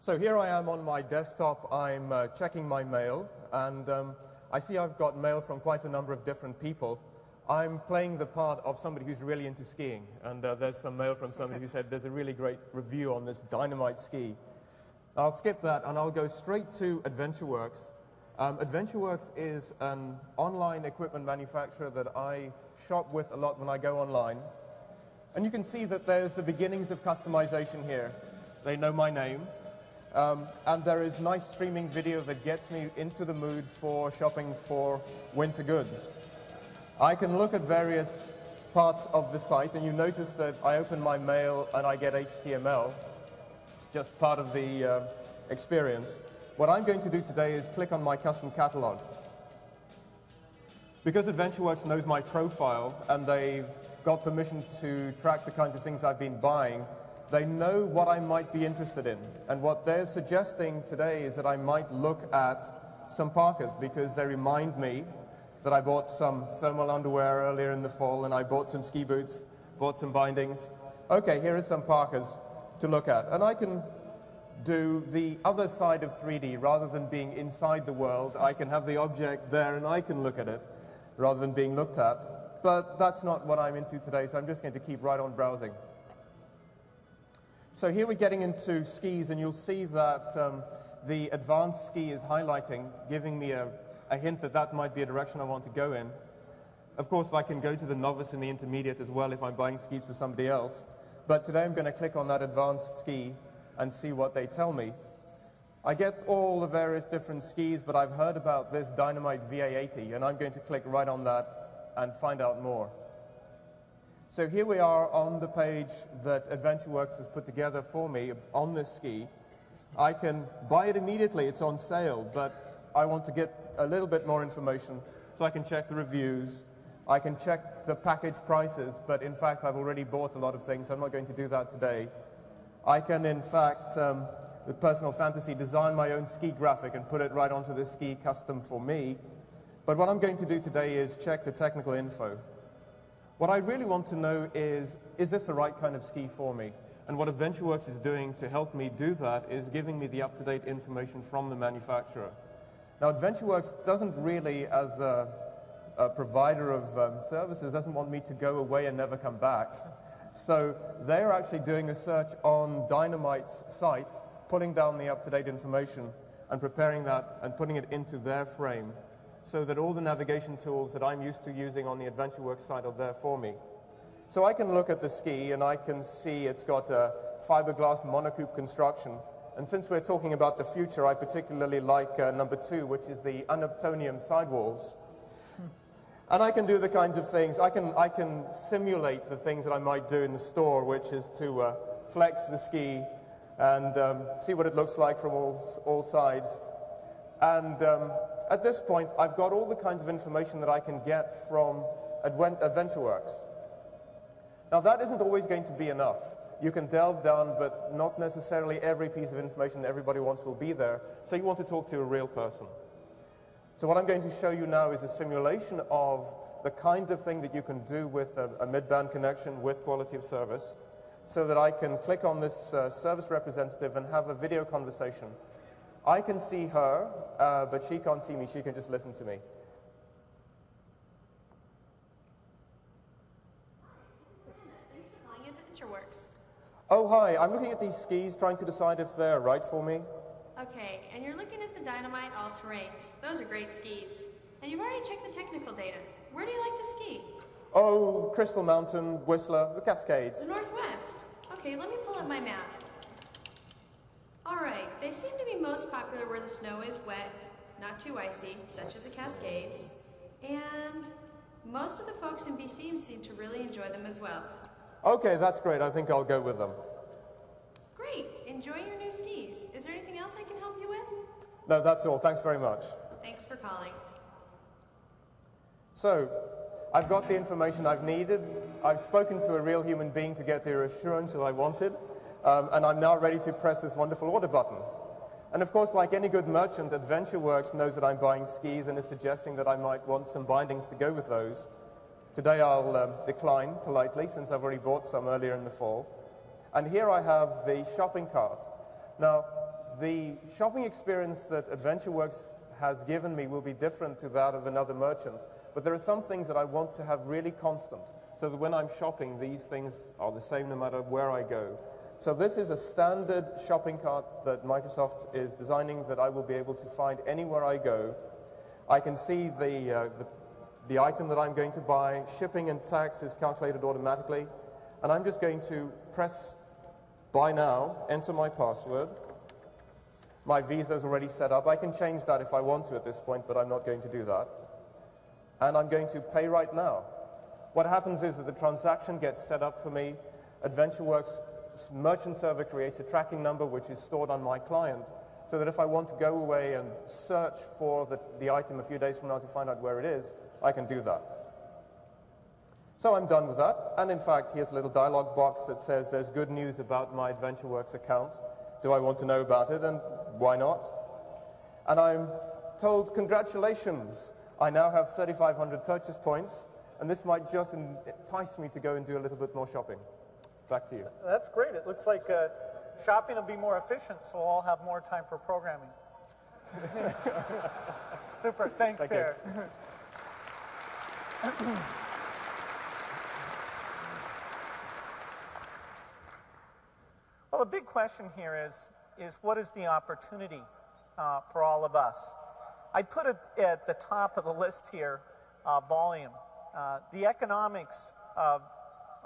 So here I am on my desktop. I'm uh, checking my mail, and um, I see I've got mail from quite a number of different people. I'm playing the part of somebody who's really into skiing, and uh, there's some mail from somebody who said there's a really great review on this dynamite ski. I'll skip that, and I'll go straight to AdventureWorks. Um, AdventureWorks is an online equipment manufacturer that I shop with a lot when I go online. And you can see that there's the beginnings of customization here. They know my name. Um, and there is nice streaming video that gets me into the mood for shopping for winter goods. I can look at various parts of the site, and you notice that I open my mail and I get HTML. It's just part of the uh, experience. What I'm going to do today is click on my custom catalog. Because AdventureWorks knows my profile and they've got permission to track the kinds of things I've been buying, they know what I might be interested in. And what they're suggesting today is that I might look at some parkas because they remind me that I bought some thermal underwear earlier in the fall and I bought some ski boots, bought some bindings. Okay, here are some parkas to look at. And I can do the other side of 3D rather than being inside the world. I can have the object there and I can look at it rather than being looked at. But that's not what I'm into today, so I'm just going to keep right on browsing. So here we're getting into skis, and you'll see that um, the advanced ski is highlighting, giving me a, a hint that that might be a direction I want to go in. Of course, I can go to the novice and the intermediate as well if I'm buying skis for somebody else. But today I'm going to click on that advanced ski and see what they tell me. I get all the various different skis, but I've heard about this Dynamite VA80, and I'm going to click right on that and find out more. So here we are on the page that AdventureWorks has put together for me on this ski. I can buy it immediately, it's on sale, but I want to get a little bit more information so I can check the reviews. I can check the package prices, but in fact I've already bought a lot of things, so I'm not going to do that today. I can in fact, um, with Personal Fantasy, design my own ski graphic and put it right onto the ski custom for me. But what I'm going to do today is check the technical info. What I really want to know is, is this the right kind of ski for me? And what AdventureWorks is doing to help me do that is giving me the up-to-date information from the manufacturer. Now, AdventureWorks doesn't really, as a, a provider of um, services, doesn't want me to go away and never come back. So they're actually doing a search on Dynamite's site, pulling down the up-to-date information and preparing that and putting it into their frame so that all the navigation tools that I'm used to using on the AdventureWorks site are there for me. So I can look at the ski and I can see it's got a fiberglass monocoque construction. And since we're talking about the future, I particularly like uh, number two, which is the unobtainium sidewalls. and I can do the kinds of things, I can, I can simulate the things that I might do in the store, which is to uh, flex the ski and um, see what it looks like from all, all sides. And um, at this point, I've got all the kinds of information that I can get from AdventureWorks. Now, that isn't always going to be enough. You can delve down, but not necessarily every piece of information that everybody wants will be there. So you want to talk to a real person. So what I'm going to show you now is a simulation of the kind of thing that you can do with a, a mid-band connection with quality of service so that I can click on this uh, service representative and have a video conversation I can see her, uh, but she can't see me. She can just listen to me. AdventureWorks. Oh, hi. I'm looking at these skis, trying to decide if they're right for me. Okay, and you're looking at the Dynamite All-Terrains. Those are great skis. And you've already checked the technical data. Where do you like to ski? Oh, Crystal Mountain, Whistler, the Cascades. The Northwest. Okay, let me pull up my map. All right, they seem to be most popular where the snow is wet, not too icy, such as the Cascades, and most of the folks in BC seem to really enjoy them as well. Okay, that's great. I think I'll go with them. Great. Enjoy your new skis. Is there anything else I can help you with? No, that's all. Thanks very much. Thanks for calling. So, I've got the information I've needed. I've spoken to a real human being to get the assurance that I wanted. Um, and I'm now ready to press this wonderful order button. And of course, like any good merchant, AdventureWorks knows that I'm buying skis and is suggesting that I might want some bindings to go with those. Today I'll um, decline politely since I've already bought some earlier in the fall. And here I have the shopping cart. Now, the shopping experience that AdventureWorks has given me will be different to that of another merchant, but there are some things that I want to have really constant, so that when I'm shopping, these things are the same no matter where I go. So this is a standard shopping cart that Microsoft is designing that I will be able to find anywhere I go. I can see the, uh, the, the item that I'm going to buy, shipping and tax is calculated automatically, and I'm just going to press buy now, enter my password, my visa is already set up. I can change that if I want to at this point, but I'm not going to do that. And I'm going to pay right now. What happens is that the transaction gets set up for me. AdventureWorks merchant server creates a tracking number which is stored on my client so that if I want to go away and search for the, the item a few days from now to find out where it is, I can do that. So I'm done with that. And in fact, here's a little dialog box that says there's good news about my AdventureWorks account. Do I want to know about it? And why not? And I'm told, congratulations, I now have 3,500 purchase points, and this might just entice me to go and do a little bit more shopping. Back to you. That's great. It looks like uh, shopping will be more efficient, so we'll all have more time for programming. [laughs] Super. Thanks, Thank. [laughs] well, the big question here is, is what is the opportunity uh, for all of us? I put it at the top of the list here, uh, volume. Uh, the economics of,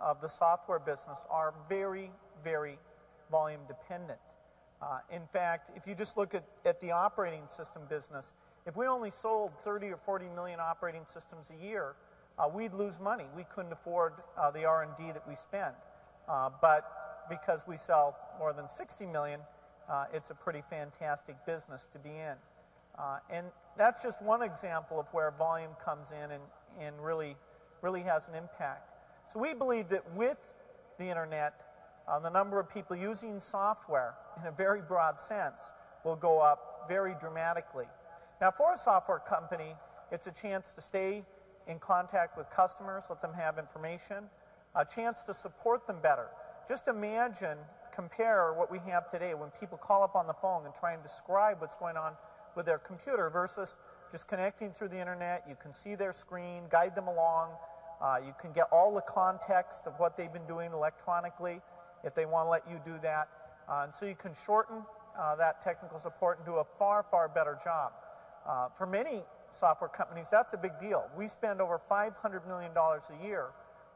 of the software business are very, very volume dependent. Uh, in fact, if you just look at, at the operating system business, if we only sold 30 or 40 million operating systems a year, uh, we'd lose money. We couldn't afford uh, the R&D that we spend. Uh, but because we sell more than 60 million, uh, it's a pretty fantastic business to be in. Uh, and that's just one example of where volume comes in and, and really, really has an impact. So we believe that with the internet, uh, the number of people using software in a very broad sense will go up very dramatically. Now, for a software company, it's a chance to stay in contact with customers, let them have information, a chance to support them better. Just imagine, compare what we have today when people call up on the phone and try and describe what's going on with their computer versus just connecting through the internet. You can see their screen, guide them along. Uh, you can get all the context of what they've been doing electronically if they want to let you do that. Uh, and so you can shorten uh, that technical support and do a far, far better job. Uh, for many software companies, that's a big deal. We spend over $500 million a year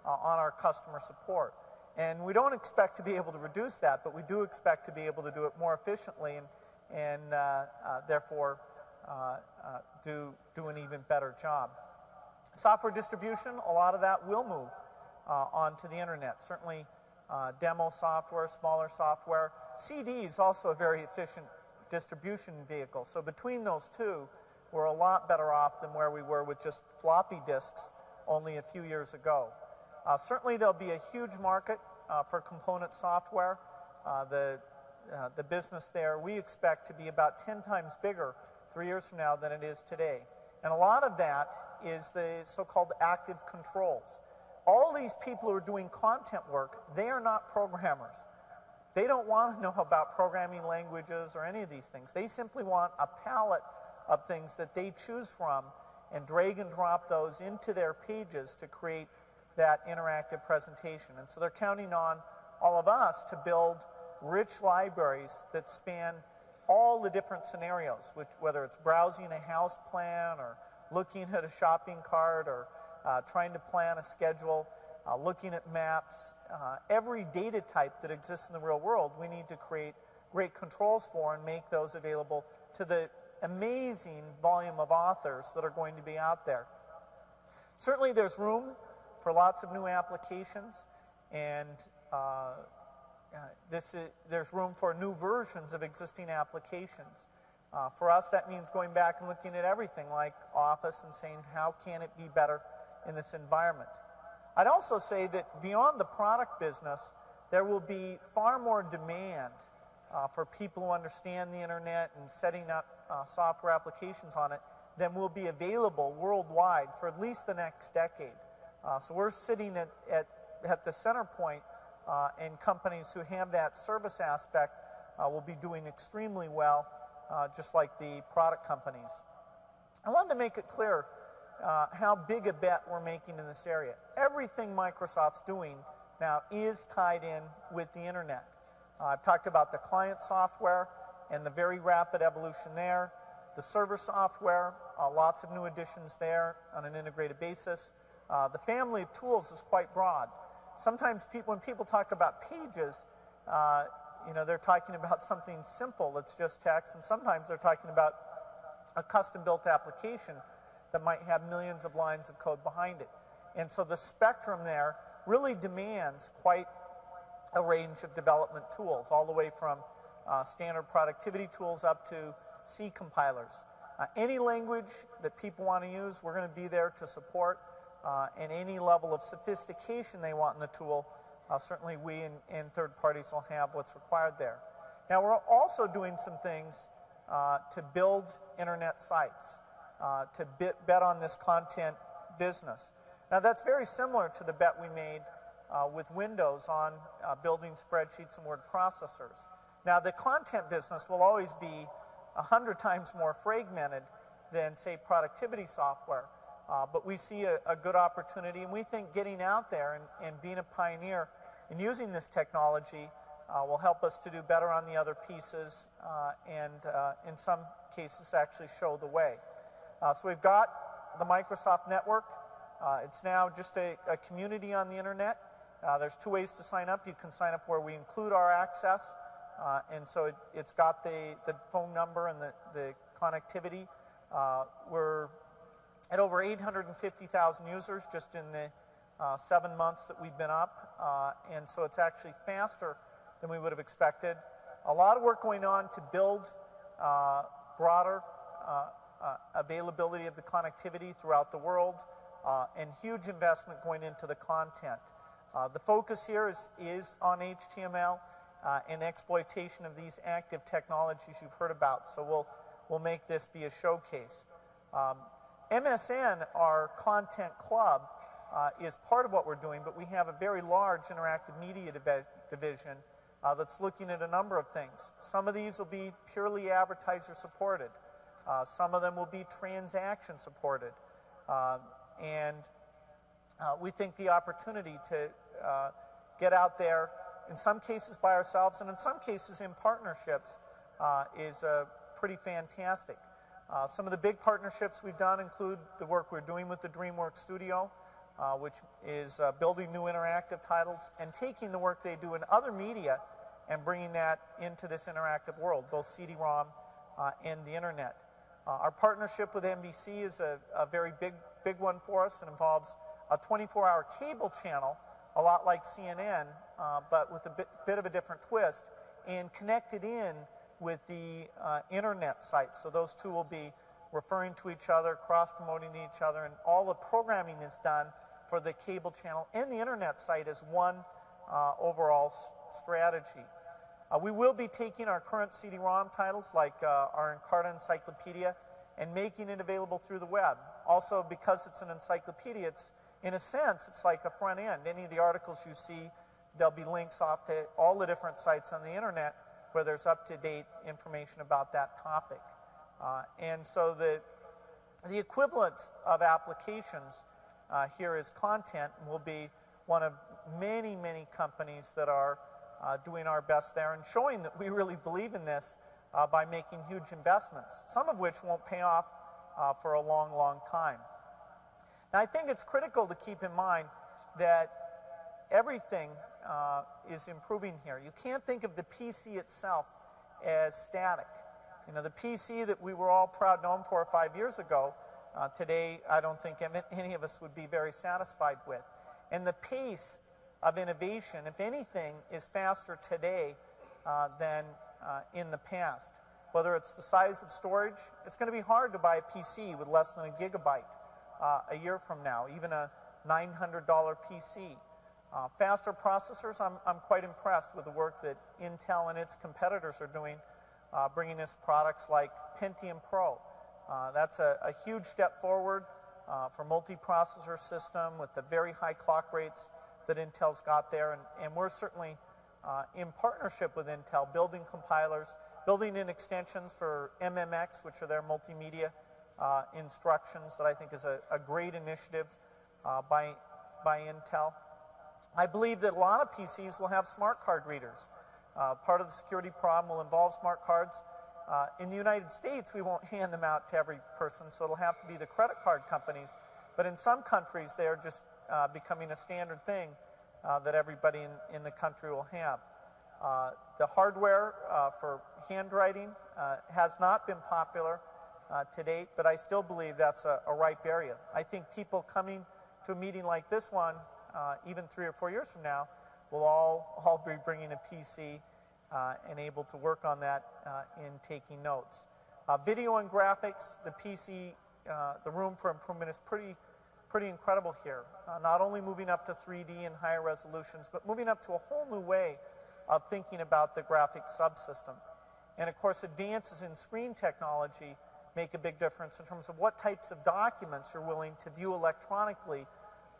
uh, on our customer support. And we don't expect to be able to reduce that, but we do expect to be able to do it more efficiently and, and uh, uh, therefore do, do an even better job. Software distribution, a lot of that will move onto the internet. Certainly, uh, demo software, smaller software. CD is also a very efficient distribution vehicle. So between those two, we're a lot better off than where we were with just floppy disks only a few years ago. Uh, certainly there'll be a huge market uh, for component software. Uh, the, uh, the business there we expect to be about 10 times bigger three years from now than it is today. And a lot of that is the so-called active controls all these people who are doing content work, they are not programmers. They don't want to know about programming languages or any of these things. They simply want a palette of things that they choose from and drag and drop those into their pages to create that interactive presentation. And so they're counting on all of us to build rich libraries that span all the different scenarios, which, whether it's browsing a house plan or looking at a shopping cart or uh, trying to plan a schedule, uh, looking at maps. Uh, every data type that exists in the real world, we need to create great controls for and make those available to the amazing volume of authors that are going to be out there. Certainly, there's room for lots of new applications, and uh, uh, this is, there's room for new versions of existing applications. Uh, for us, that means going back and looking at everything like Office and saying, how can it be better in this environment. I'd also say that beyond the product business, there will be far more demand uh, for people who understand the internet and setting up uh, software applications on it then will be available worldwide for at least the next decade. Uh, so we're sitting at, at, at the center point uh, and companies who have that service aspect uh, will be doing extremely well, uh, just like the product companies. I wanted to make it clear how big a bet we're making in this area. Everything Microsoft's doing now is tied in with the internet. Uh, I've talked about the client software and the very rapid evolution there, the server software, uh, lots of new additions there on an integrated basis. Uh, the family of tools is quite broad. Sometimes people, when people talk about pages, uh, you know, they're talking about [laughs] something simple that's just text, and sometimes they're talking about a custom-built application that might have millions of lines of code behind it. And so the spectrum there really demands quite a range of development tools, all the way from uh, standard productivity tools up to C compilers. Uh, any language that people want to use, we're going to be there to support, uh, and any level of sophistication they want in the tool, uh, certainly we and, and, third parties will have what's required there. Now, we're also doing some things uh, to build internet sites, uh, to bet on this content business. Now, that's very similar to the bet we made uh, with Windows on building spreadsheets and word processors. Now, the content business will always be 100 [laughs] times more fragmented than, say, productivity software. Uh, but we see a, a, good opportunity, and we think getting out there and, and being a pioneer and using this technology uh, will help us to do better on the other pieces uh, and, uh, in some cases, actually show the way. Uh, so we've got the Microsoft Network. Uh, it's now just a, a, community on the internet. There's two ways to sign up. You can sign up where we include our access uh, and so it, has got the, the phone number and the, the connectivity. Uh, we're at over 850,000 users just in the uh, seven months that we've been up. Uh, and so it's actually faster than we would have expected. A lot of work going on to build uh, broader uh, availability of the connectivity throughout the world and huge investment going into the content. The focus here is, is on HTML uh, and exploitation of these active technologies you've heard about. So we'll, we'll make this be a showcase. Um, MSN, our content club, uh, is part of what we're doing, but we have a very large interactive media div division uh, that's looking at a number of things. Some of these will be purely advertiser supported. Uh, some of them will be transaction supported. Uh, and uh, we think the opportunity to get out there in some cases by ourselves, and in some cases in partnerships, uh, is uh, pretty fantastic. Uh, some of the big partnerships we've done include the work we're doing with the DreamWorks Studio, uh, which is uh, building new interactive titles and taking the work they do in other media and bringing that into this interactive world, both CD-ROM uh, and the internet. our partnership with NBC is a, a very big, big one for us. It involves a 24-hour cable channel a lot like CNN, uh, but with a bit, bit, of a different twist, and connected in with the uh, internet site. So those two will be referring to each other, cross-promoting each other, and all the programming is done for the cable channel and the internet site as one uh, overall strategy. Uh, we will be taking our current CD-ROM titles, like uh, our Encarta Encyclopedia, and making it available through the web. Also, because it's an encyclopedia, it's in a sense, it's like a front end. Any of the articles you see, there'll be links off to all the different sites on the internet where there's up-to-date information about that topic. Uh, and so the, the equivalent of applications uh, here is content, and we'll be one of many, many companies that are uh, doing our best there and showing that we really believe in this uh, by making huge investments, some of which won't pay off uh, for a long, long time. Now, I think it's critical to keep in mind that everything uh, is improving here. You can't think of the PC itself as static. You know, the PC that we were all proud known for five years ago, uh, today I don't think any of us would be very satisfied with. And the pace of innovation, if anything, is faster today uh, than uh, in the past. Whether it's the size of storage, it's going to be hard to buy a PC with less than a gigabyte uh, a year from now, even a $900 PC. Uh, faster processors, I'm, I'm quite impressed with the work that Intel and its competitors are doing, uh, bringing us products like Pentium Pro. Uh, that's a, a, huge step forward uh, for multi-processor system with the very high clock rates that Intel's got there, and, and we're certainly uh, in partnership with Intel, building compilers, building in extensions for MMX, which are their multimedia uh, instructions that I think is a, a great initiative uh, by, by Intel. I believe that a lot of PCs will have smart card readers. Uh, part of the security problem will involve smart cards. Uh, in the United States, we won't [laughs] hand them out to every person, so it'll have to be the credit card companies. But in some countries, they're just uh, becoming a standard thing uh, that everybody in, in the country will have. The hardware for handwriting has not been popular to date, but I still believe that's a, a, ripe area. I think people coming to a meeting like this one, even three or four years from now, will all, all be bringing a PC uh, and able to work on that uh, in taking notes. Uh, video and graphics, the PC, the room for improvement is pretty, pretty incredible here. not only moving up to 3D and higher resolutions, but moving up to a whole new way of thinking about the graphic subsystem. And of course, advances in screen technology make a big difference in terms of what types of documents you're willing to view electronically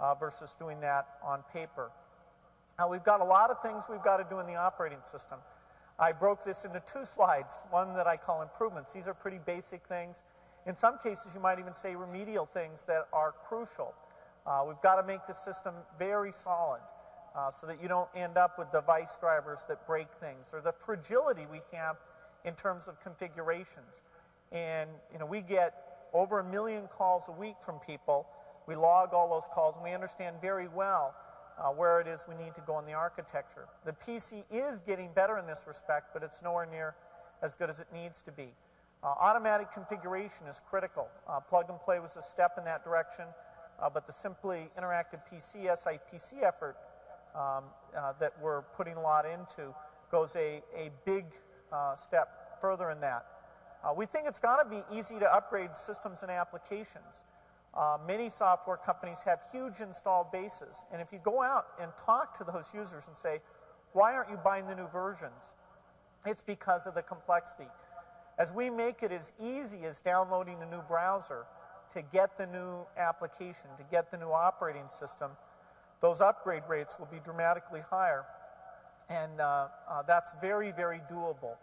uh, versus doing that on paper. Now, we've got a lot of things we've got to do in the operating system. I broke this into two slides, one that I call improvements. These are pretty basic things. In some cases, you might even say remedial things that are crucial. Uh, we've got to make the system very solid uh, so that you don't end up with device drivers that break things or the fragility we have in terms of configurations. And you know, we get over a million calls a week from people. We log all those calls and we understand very well uh, where it is we need to go in the architecture. The PC is getting better in this respect, but it's nowhere near as good as it needs to be. Uh, automatic configuration is critical. Uh, plug and play was a step in that direction, uh, but the Simply Interactive PC SIPC effort um, uh, that we're putting a lot into goes a, a big uh, step further in that. We think it's got to be easy to upgrade systems and applications. Uh, many software companies have huge installed bases. And if you go out and talk to those users and say, why aren't you buying the new versions? It's because of the complexity. As we make it as easy as downloading a new browser to get the new application, to get the new operating system, those upgrade rates will be dramatically higher. And uh, uh, that's very, very doable.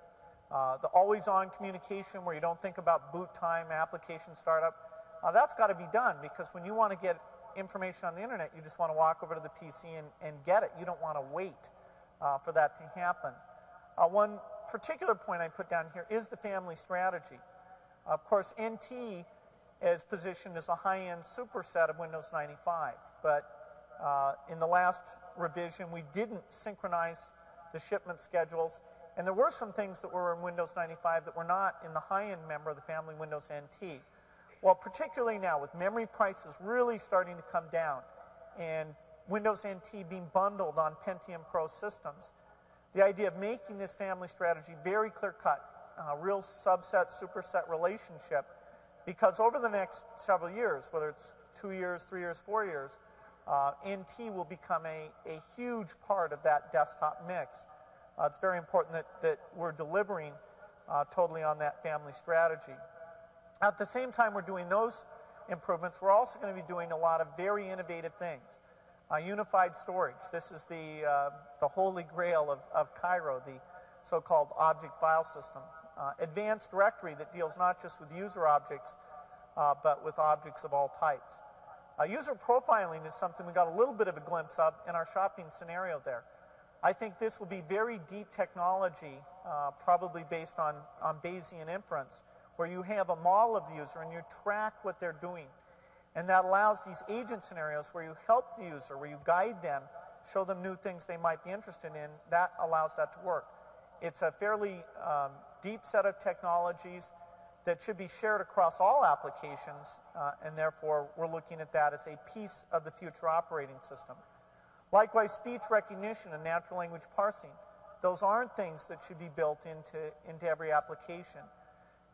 Uh, the always on communication where you don't think about boot time, application startup, uh, that's got to be done because when you want to get information on the internet, you just want to walk over to the PC and, and get it. You don't want to wait uh, for that to happen. Uh, one particular point I put down here is the family strategy. Of course, NT is positioned as a high-end superset of Windows 95, but uh, in the last revision, we didn't synchronize the shipment schedules, and there were some things that were in Windows 95 that were not in the high-end member of the family Windows NT. Well, particularly now with memory prices really starting to come down and Windows NT being bundled on Pentium Pro systems, the idea of making this family strategy very clear cut, uh, real subset, superset relationship, because over the next several years, whether it's two years, three years, four years, uh, NT will become a, a huge part of that desktop mix. Uh, it's very important that, that we're delivering uh, totally on that family strategy. At the same time we're doing those improvements, we're also going to be doing a lot of very innovative things. Uh, unified storage. This is the, uh, the holy grail of, of Cairo, the so-called object file system. Uh, advanced directory that deals not just with user objects, uh, but with objects of all types. User profiling is something we got a little bit of a glimpse of in our shopping scenario there. I think this will be very deep technology, uh, probably based on, on Bayesian inference, where you have a model of the user and you track what they're doing. And that allows these agent scenarios where you help the user, where you guide them, show them new things they might be interested in, that allows that to work. It's a fairly um, deep set of technologies that should be shared across all applications, uh, and therefore we're looking at that as a piece of the future operating system. Likewise, speech recognition and natural language parsing. Those aren't things that should be built into, into every application.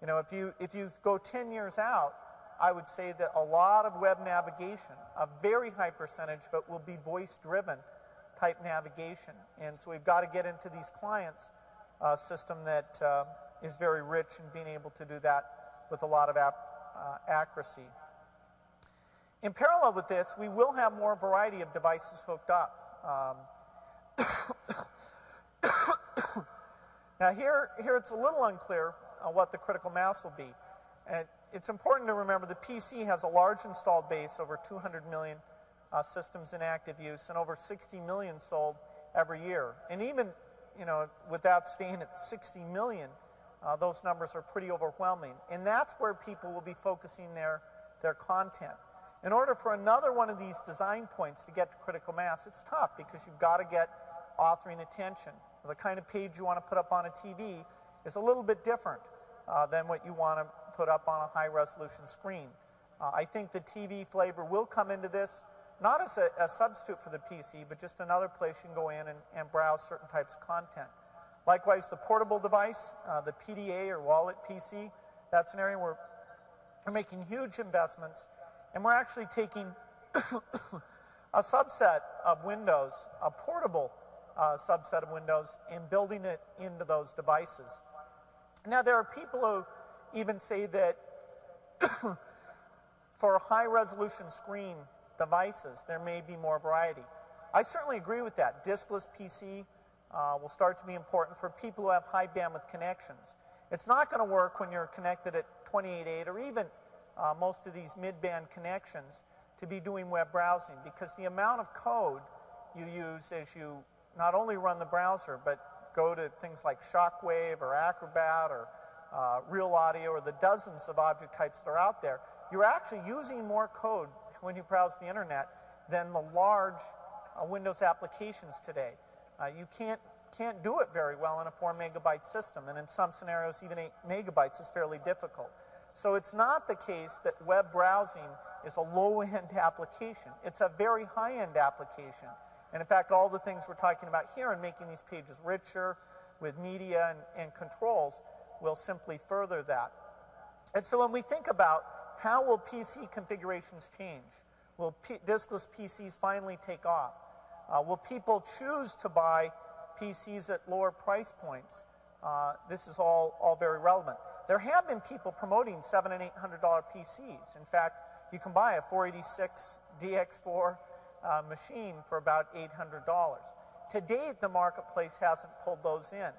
You know, if you, if you go 10 years out, I would say that a lot of web navigation, a very high percentage, but will be voice driven type navigation. And so we've got to get into these clients uh, system that uh, is very rich in being able to do that with a lot of uh, accuracy. In parallel with this, we will have more variety of devices hooked up. Um, [coughs] now here, here it's a little unclear uh, what the critical mass will be. And it's important to remember the PC has a large installed base, over 200 million uh, systems in active use, and over 60 million sold every year. And even, you know, with that staying at 60 million, uh, those numbers are pretty overwhelming. And that's where people will be focusing their, their content. In order for another one of these design points to get to critical mass, it's tough because you've got to get authoring attention. The kind of page you want to put up on a TV is a little bit different uh, than what you want to put up on a high resolution screen. Uh, I think the TV flavor will come into this, not as a, a, substitute for the PC, but just another place you can go in and, and browse certain types of content. Likewise, the portable device, uh, the PDA or wallet PC, that's an area where we're making huge investments, and we're actually taking [coughs] a subset of Windows, a portable uh, subset of Windows, and building it into those devices. Now, there are people who even say that [coughs] for high resolution screen devices, there may be more variety. I certainly agree with that. Diskless PC uh, will start to be important for people who have high bandwidth connections. It's not going to work when you're connected at 28.8 or even uh, most of these mid-band connections to be doing web browsing because the amount of code you use as you not only run the browser but go to things like Shockwave or Acrobat or uh, Real Audio or the dozens of object types that are out there, you're actually using more code when you browse the internet than the large uh, Windows applications today. Uh, you can't, can't do it very well in a 4 megabyte system, and in some scenarios, even 8 megabytes is fairly difficult. So it's not the case that web browsing is a low-end [laughs] application. It's a very high-end application. And in fact, all the things we're talking about here and making these pages richer with media and, and controls will simply further that. And so when we think about how will PC configurations change, will P diskless PCs finally take off? Uh, will people choose to buy PCs at lower price points? Uh, this is all, all very relevant. There have been people promoting seven and eight hundred dollar PCs. In fact, you can buy a 486 DX4 uh, machine for about eight hundred dollars. To date, the marketplace hasn't pulled those in.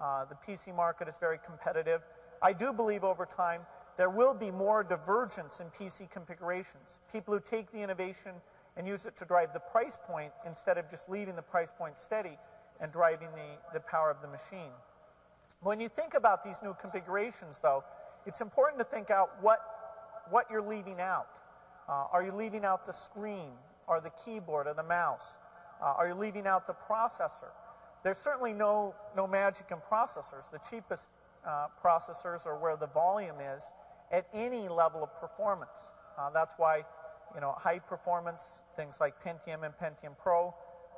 Uh, the PC market is very competitive. I do believe over time there will be more divergence in PC configurations. People who take the innovation and use it to drive the price point instead of just leaving the price point steady and driving the, the power of the machine. When you think about these new configurations, though, it's important to think out what, what you're leaving out. Uh, are you leaving out the screen, or the keyboard, or the mouse? Uh, are you leaving out the processor? There's certainly no, no magic in processors. The cheapest uh, processors are where the volume is at any level of performance. Uh, that's why you know, high performance, things like Pentium and Pentium Pro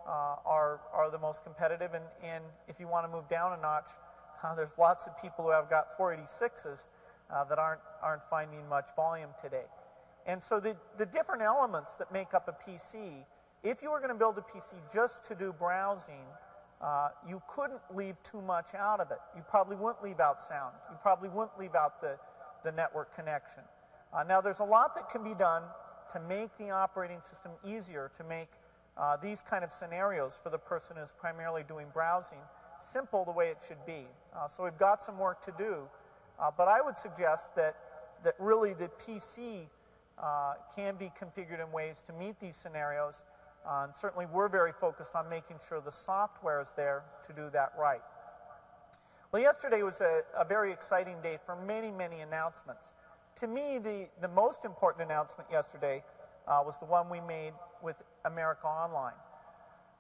uh, are, are the most competitive. And, and if you want to move down a notch, uh, there's lots of people who have got 486s uh, that aren't, aren't finding much volume today. And so the, the different elements that make up a PC, if you were going to build a PC just to do browsing, uh, you couldn't leave too much out of it. You probably wouldn't leave out sound. You probably wouldn't leave out the, the network connection. Uh, now, there's a lot that can be done to make the operating system easier to make uh, these kind of scenarios for the person who's primarily doing browsing simple the way it should be. Uh, so we've got some work to do, uh, but I would suggest that, that really the PC uh, can be configured in ways to meet these scenarios, uh, and certainly we're very focused on making sure the software is there to do that right. Well, yesterday was a, a very exciting day for many, many announcements to me, the, the most important announcement yesterday uh, was the one we made with America Online.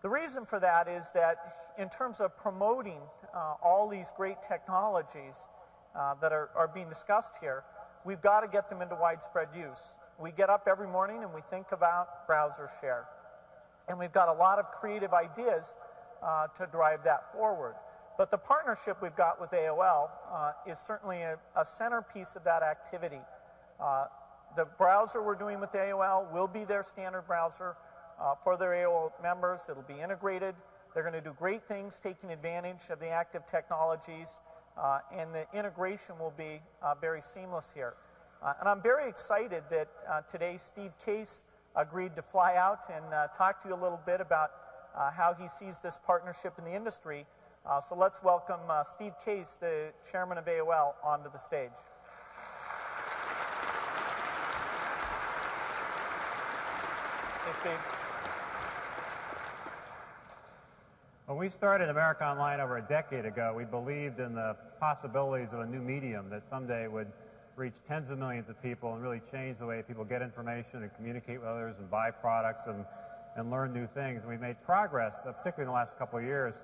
The reason for that is that in terms of promoting uh, all these great technologies uh, that are, are being discussed here, we've got to get them into widespread use. We get up every morning and we think about browser share. And we've got a lot of creative ideas uh, to drive that forward. But the partnership we've got with AOL uh, is certainly a, a, centerpiece of that activity. Uh, the browser we're doing with AOL will be their standard browser uh, for their AOL members. It'll be integrated. They're going to do great things taking advantage of the active technologies, uh, and the integration will be uh, very seamless here. Uh, and I'm very excited that today Steve Case agreed to fly out and talk to you a little bit about uh, how he sees this partnership in the industry. Uh, so let's welcome uh, Steve Case, the chairman of AOL, onto the stage. Hey, Steve. When we started America Online over a decade ago, we believed in the possibilities of a new medium that someday would reach tens of millions of people and really change the way people get information and communicate with others and buy products and, and learn new things. And we've made progress, uh, particularly in the last couple of years,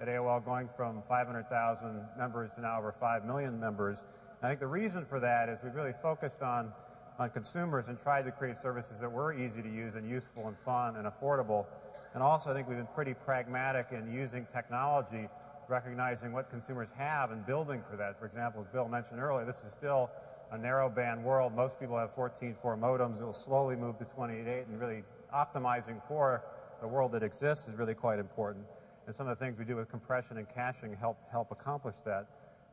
at AOL going from 500,000 members to now over 5 million members. And I think the reason for that is we've really focused on, on consumers and tried to create services that were easy to use and useful and fun and affordable. And also, I think we've been pretty pragmatic in using technology, recognizing what consumers have and building for that. For example, as Bill mentioned earlier, this is still a narrowband world. Most people have 14.4 modems. It will slowly move to 28.8, and really optimizing for the world that exists is really quite important. And some of the things we do with compression and caching help, help accomplish that.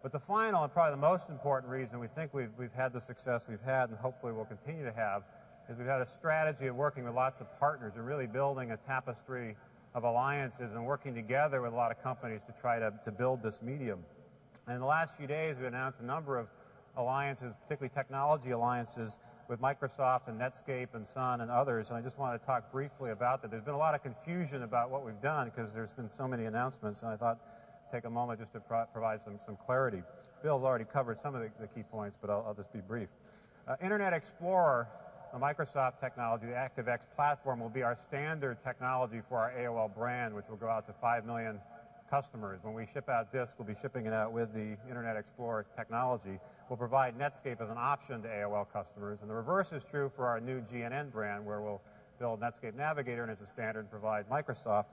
But the final and probably the most important reason we think we've, we've had the success we've had and hopefully will continue to have is we've had a strategy of working with lots of partners and really building a tapestry of alliances and working together with a lot of companies to try to, to build this medium. And in the last few days, we announced a number of alliances, particularly technology alliances with Microsoft and Netscape and Sun and others. And I just want to talk briefly about that. There's been a lot of confusion about what we've done because there's been so many announcements, and I thought take a moment just to pro provide some, some clarity. Bill's already covered some of the, the key points, but I'll, I'll just be brief. Uh, Internet Explorer the Microsoft technology, the ActiveX platform, will be our standard technology for our AOL brand, which will go out to 5 million customers. When we ship out disk, we'll be shipping it out with the Internet Explorer technology. We'll provide Netscape as an option to AOL customers. And the reverse is true for our new GNN brand, where we'll build Netscape Navigator and as a standard and provide Microsoft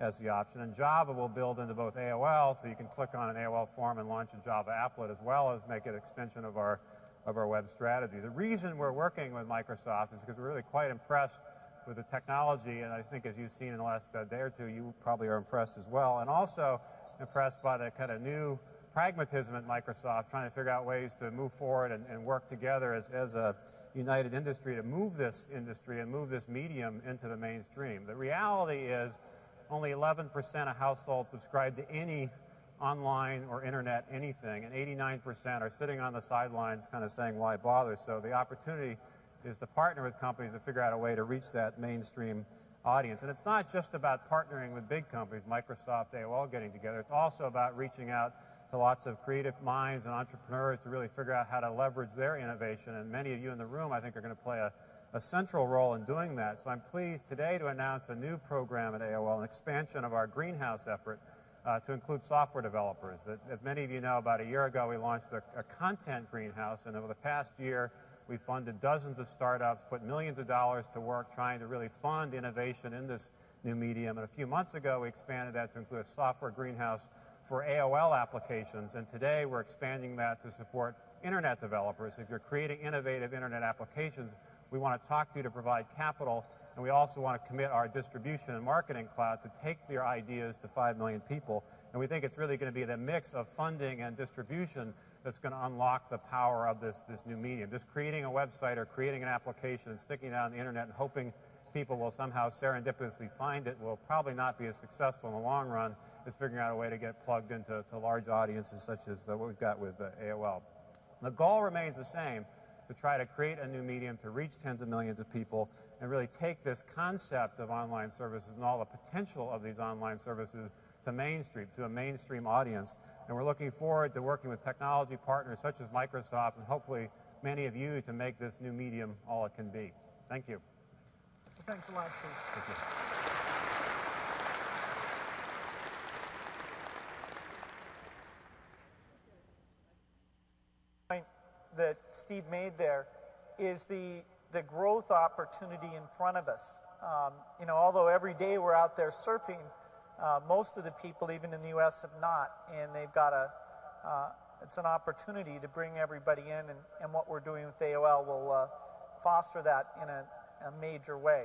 as the option. And Java will build into both AOL, so you can click on an AOL form and launch a Java applet, as well as make it an extension of our of our web strategy. The reason we're working with Microsoft is because we're really quite impressed with the technology, and I think as you've seen in the last uh, day or two, you probably are impressed as well, and also impressed by the kind of new pragmatism at Microsoft, trying to figure out ways to move forward and, and work together as, as a united industry to move this industry and move this medium into the mainstream. The reality is only 11% of households subscribe to any online or internet anything, and 89% are sitting on the sidelines kind of saying, why bother? So the opportunity is to partner with companies to figure out a way to reach that mainstream audience. And it's not just about partnering with big companies, Microsoft, AOL getting together. It's also about reaching out to lots of creative minds and entrepreneurs to really figure out how to leverage their innovation. And many of you in the room, I think, are going to play a, a central role in doing that. So I'm pleased today to announce a new program at AOL, an expansion of our greenhouse effort uh, to include software developers. As many of you know, about a year ago we launched a, a, content greenhouse, and over the past year we funded dozens of startups, put millions of dollars to work trying to really fund innovation in this new medium. And a few months ago we expanded that to include a software greenhouse for AOL applications, and today we're expanding that to support internet developers. If you're creating innovative internet applications, we want to talk to you to provide capital and we also want to commit our distribution and marketing cloud to take their ideas to 5 million people. And we think it's really going to be the mix of funding and distribution that's going to unlock the power of this, this new medium. Just creating a website or creating an application and sticking it out on the internet and hoping people will somehow serendipitously find it will probably not be as successful in the long run as figuring out a way to get plugged into large audiences such as uh, what we've got with uh, AOL. The goal remains the same to try to create a new medium to reach tens of millions of people and really take this concept of online services and all the potential of these online services to mainstream, to a mainstream audience. And we're looking forward to working with technology partners such as Microsoft and hopefully many of you to make this new medium all it can be. Thank you. Well, thanks a lot, Steve. Thank you. that Steve made there is the, the growth opportunity in front of us. Um, you know, although every day we're out there surfing, uh, most of the people, even in the U.S., have not, and they've got a, uh, it's an opportunity to bring everybody in, and, and what we're doing with AOL will uh, foster that in a, a, major way.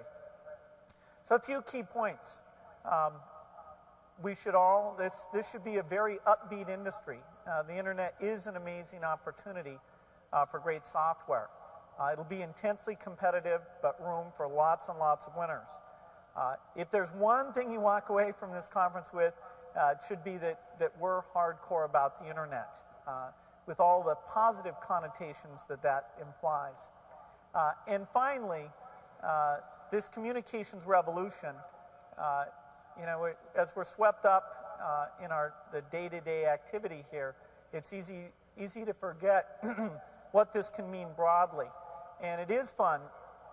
So a few key points. Um, we should all, this, this should be a very upbeat industry. Uh, the internet is an amazing opportunity uh, for great software. Uh, it'll be intensely competitive, but room for lots and lots of winners. Uh, if there's one thing you walk away from this conference with, uh, it should be that, that we're hardcore about the internet, uh, with all the positive connotations that that implies. Uh, and finally, uh, this communications revolution, you know, as we're swept up in our the day-to-day activity here, it's easy easy to forget [clears throat] what this can mean broadly. And it is fun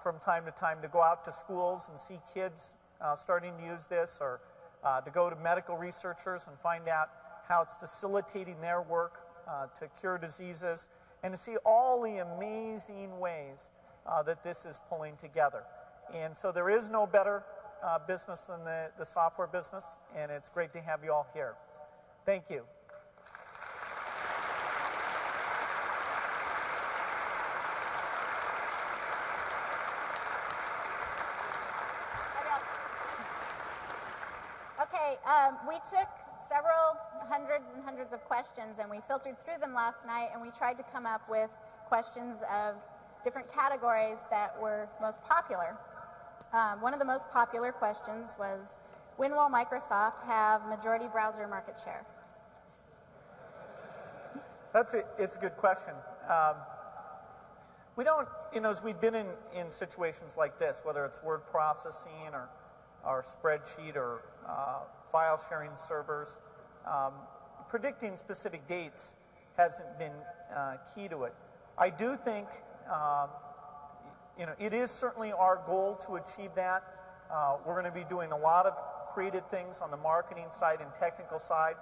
from time to time to go out to schools and see kids uh, starting to use this or uh, to go to medical researchers and find out how it's facilitating their work uh, to cure diseases and to see all the amazing ways uh, that this is pulling together. And so there is no better uh, business than the, the software business, and it's great to have you all here. Thank you. Um, we took several hundreds and hundreds of questions and we filtered through them last night and we tried to come up with questions of different categories that were most popular. Um, one of the most popular questions was, when will Microsoft have majority browser market share? That's a, it's a good question. Um, we don't, you know, as we've been in, in situations like this, whether it's word processing or, or spreadsheet or uh, file sharing servers. Um, predicting specific dates hasn't been uh, key to it. I do think, um, you know, it is certainly our goal to achieve that. Uh, we're going to be doing a lot of creative things on the marketing side and technical side.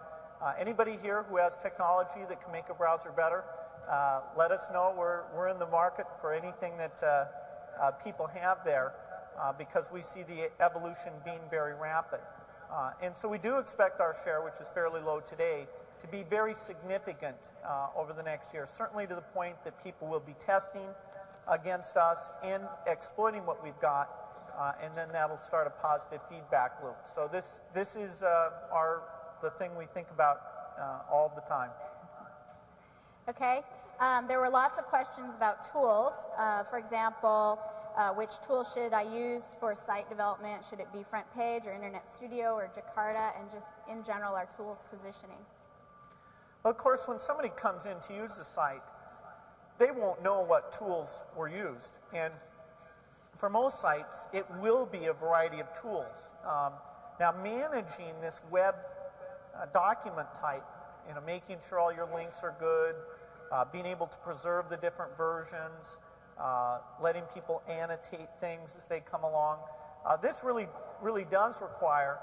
Uh, anybody here who has technology that can make a browser better, uh, let us know. We're, we're in the market for anything that uh, people have there because we see the evolution being very rapid. Uh, and so we do expect our share, which is fairly low today, to be very significant uh, over the next year, certainly to the point that people will be testing against us and exploiting what we've got, uh, and then that'll start a positive feedback loop. So this, this is uh, our, the thing we think about uh, all the time. Okay. Um, there were lots of questions about tools. Uh, for example, uh, which tool should I use for site development? Should it be Front Page or Internet Studio or Jakarta? And just in general, our tools positioning. Of course, when somebody comes in to use the site, they won't know what tools were used. And for most sites, it will be a variety of tools. Um, now, managing this web uh, document type, you know, making sure all your links are good, uh, being able to preserve the different versions, uh, letting people annotate things as they come along. Uh, this really, really does require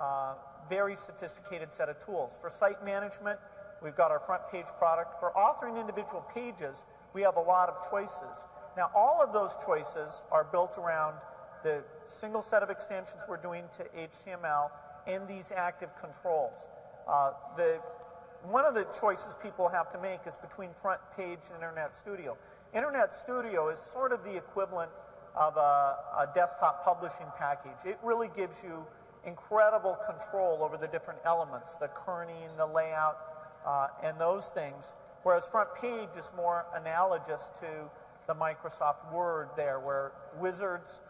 uh, very sophisticated set of tools. For site management, we've got our front page product. For authoring individual pages, we have a lot of choices. Now, all of those choices are built around the single set of extensions we're doing to HTML and these active controls. Uh, the, one of the choices people have to make is between front page and Internet Studio. Internet Studio is sort of the equivalent of a, a, desktop publishing package. It really gives you incredible control over the different elements, the kerning, the layout, uh, and those things. Whereas front page is more analogous to the Microsoft Word there, where wizards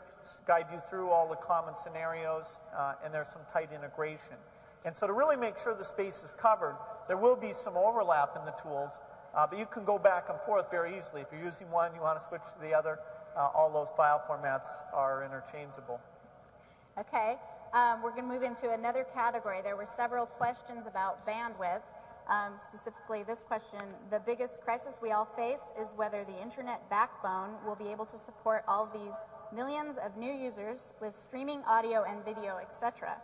guide you through all the common scenarios, uh, and there's some tight integration. And so to really make sure the space is covered, there will be some overlap in the tools, uh, but you can go back and forth very easily. If you're using one, you want to switch to the other, uh, all those file formats are interchangeable. Okay. Um, we're going to move into another category. There were several questions about bandwidth. Um, specifically, this question The biggest crisis we all face is whether the internet backbone will be able to support all these millions of new users with streaming audio and video, etc.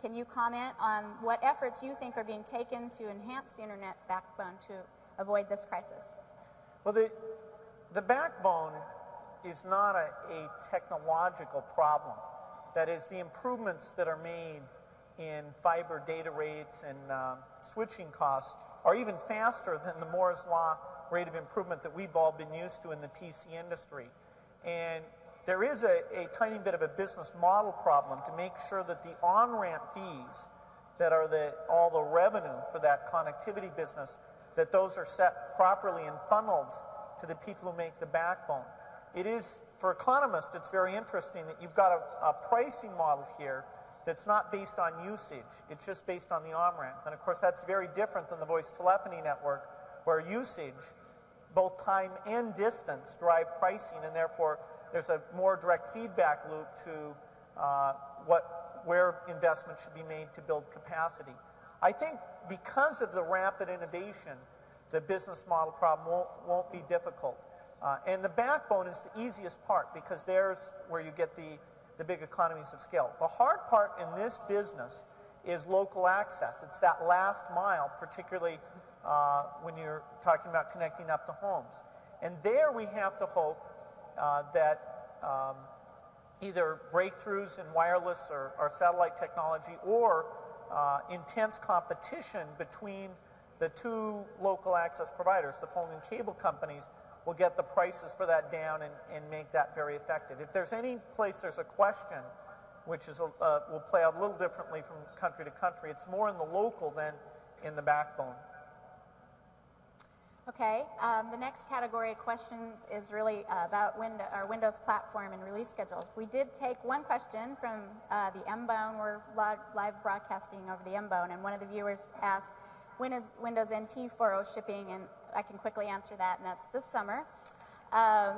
Can you comment on what efforts you think are being taken to enhance the internet backbone to avoid this crisis? Well, the, the backbone is not a, a technological problem. That is, the improvements that are made in fiber data rates and uh, switching costs are even faster [laughs] than the Moore's Law rate of improvement that we've all been used to in the PC industry. And there is a, a tiny bit of a business model problem to make sure that the on-ramp fees that are the, all the revenue for that connectivity business that those are set properly and funneled to the people who make the backbone. it is, for economists, it's very interesting that you've got a, a pricing model here that's not based on usage. It's just based on the on-ramp. And of course, that's very different than the voice telephony network, where usage, both time and distance, drive pricing, and therefore there's a more direct feedback loop to uh, what, where investment should be made to build capacity. I think because of the rapid innovation, the business model problem won't, won't be difficult. Uh, and the backbone is the easiest part because there's where you get the, the big economies of scale. The hard part in this business is local access. It's that last mile, particularly uh, when you're talking about connecting up to homes. And there we have to hope uh, that um, either breakthroughs in wireless or, or satellite technology or uh, intense competition between the two local access providers, the phone and cable companies, will get the prices for that down and, and make that very effective. If there's any place there's a question, which is uh, will play out a little differently from country to country, it's more in the local than in the backbone. Okay, um, the next category of questions is really uh, about window, our Windows platform and release schedule. We did take one question from uh, the M-Bone. We're live, live broadcasting over the M-Bone, and one of the viewers asked, when is Windows NT 4.0 shipping? And I can quickly answer that, and that's this summer. Um,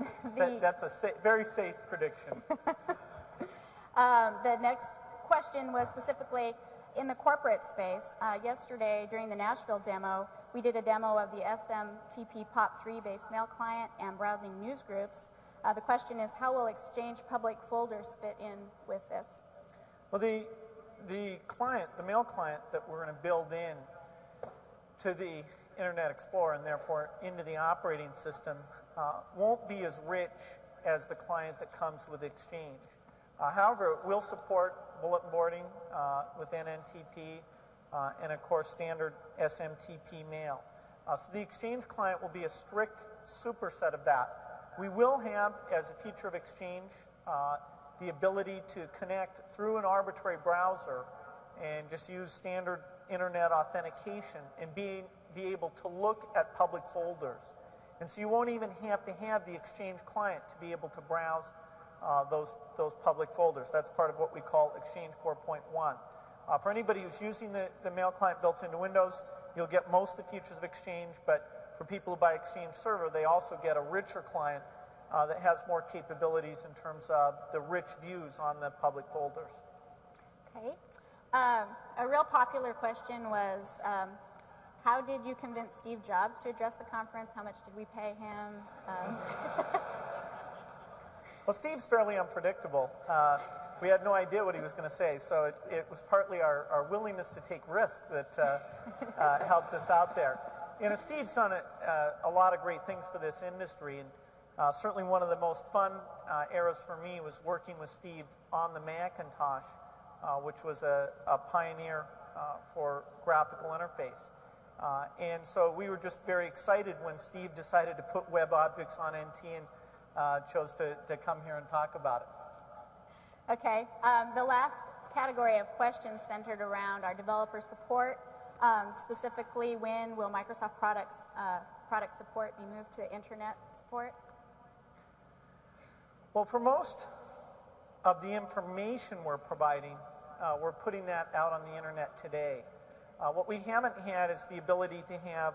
[laughs] that, that's a sa very safe prediction. [laughs] um, the next question was specifically in the corporate space. Uh, yesterday, during the Nashville demo, we did a demo of the SMTP POP3 based mail client and browsing news groups. Uh, the question is, how will Exchange public folders fit in with this? Well, the, the client, the mail client that we're going to build in to the Internet Explorer and therefore into the operating system uh, won't be as rich as the client that comes with Exchange. Uh, however, it will support bulletin boarding uh, with NNTP, uh, and of course standard SMTP mail. Uh, so the Exchange client will be a strict superset of that. We will have, as a feature of Exchange, the ability to connect through an arbitrary browser and just use standard internet authentication and be, be able to look at public folders. And so you won't even have to have the Exchange client to be able to browse uh, those, those public folders. That's part of what we call Exchange 4.1. Uh, for anybody who's using the, the mail client built into Windows, you'll get most of the features of Exchange, but for people who buy Exchange Server, they also get a richer client uh, that has more capabilities in terms of the rich views on the public folders. Okay. Um, a real popular question was, um, how did you convince Steve Jobs to address the conference? How much did we pay him? Um, [laughs] well, Steve's fairly unpredictable. Uh, we had no idea what he was going to say. So it, it was partly our, our, willingness to take risk that uh, uh, helped us out there. You know, Steve's done a, uh, a, lot of great things for this industry. And uh, certainly one of the most fun uh, eras for me was working with Steve on the Macintosh, which was a, a pioneer for graphical interface. and so we were just very excited when Steve decided to put WebObjects on NT and chose to, to come here and talk about it. Okay, um, the last category of questions centered around our developer support. Um, specifically, when will Microsoft products uh, product support be moved to internet support? Well, for most of the information we're providing, uh, we're putting that out on the internet today. Uh, what we haven't had is the ability to have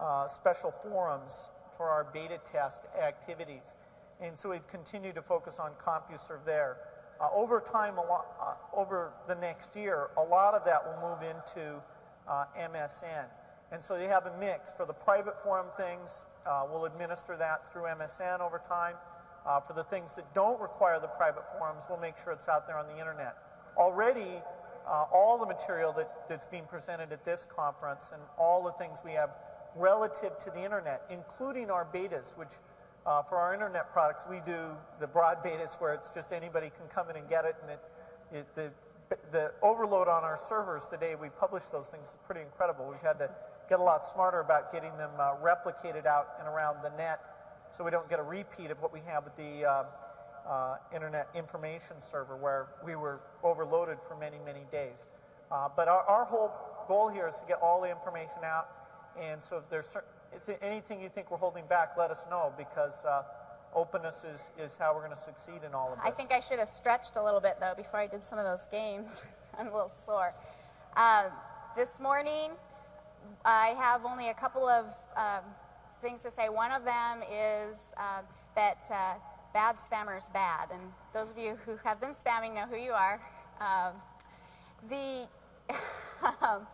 uh, special forums for our beta test activities. And so we've continued to focus on CompuServe there. Uh, over time, lot, uh, over the next year, a lot of that will move into uh, MSN. And so you have a mix. For the private forum things, uh, we'll administer that through MSN over time. Uh, for the things that don't require the private forums, we'll make sure it's out there on the internet. Already, uh, all the material that, that's being presented at this conference and all the things we have relative to the internet, including our betas, which uh, for our internet products, we do the broad betas where it's just anybody can come in and get it, and it, it, the, the overload on our servers the day we publish those things is pretty incredible. We've had to get a lot smarter about getting them uh, replicated out and around the net so we don't get a repeat of what we have with the uh, uh, Internet Information Server where we were overloaded for many, many days. Uh, but our, our whole goal here is to get all the information out, and so if there's anything you think we're holding back, let us know because uh, openness is, is how we're going to succeed in all of this. I think I should have stretched a little bit though before I did some of those games. [laughs] I'm a little sore. Um, this morning, I have only a couple of um, things to say. One of them is um, that uh, bad spammers bad, and those of you who have been spamming know who you are. Um, the [laughs] um,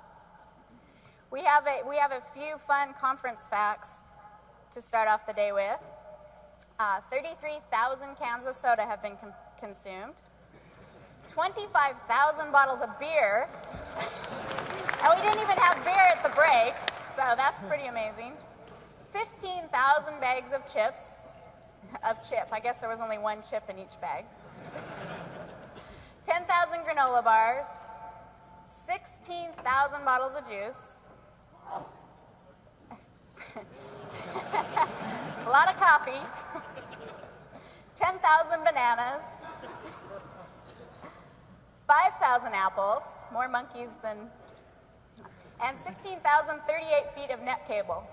we have a we have a few fun conference facts to start off the day with. Uh, 33,000 cans of soda have been com- consumed. 25,000 bottles of beer. and we didn't even have beer at the breaks, so that's pretty amazing. 15,000 bags of chips. Of chip. I guess there was only one chip in each bag. 10,000 granola bars. 16,000 bottles of juice. [laughs] a lot of coffee. [laughs] 10,000 bananas. 5,000 apples, more monkeys than, and 16,038 feet of net cable.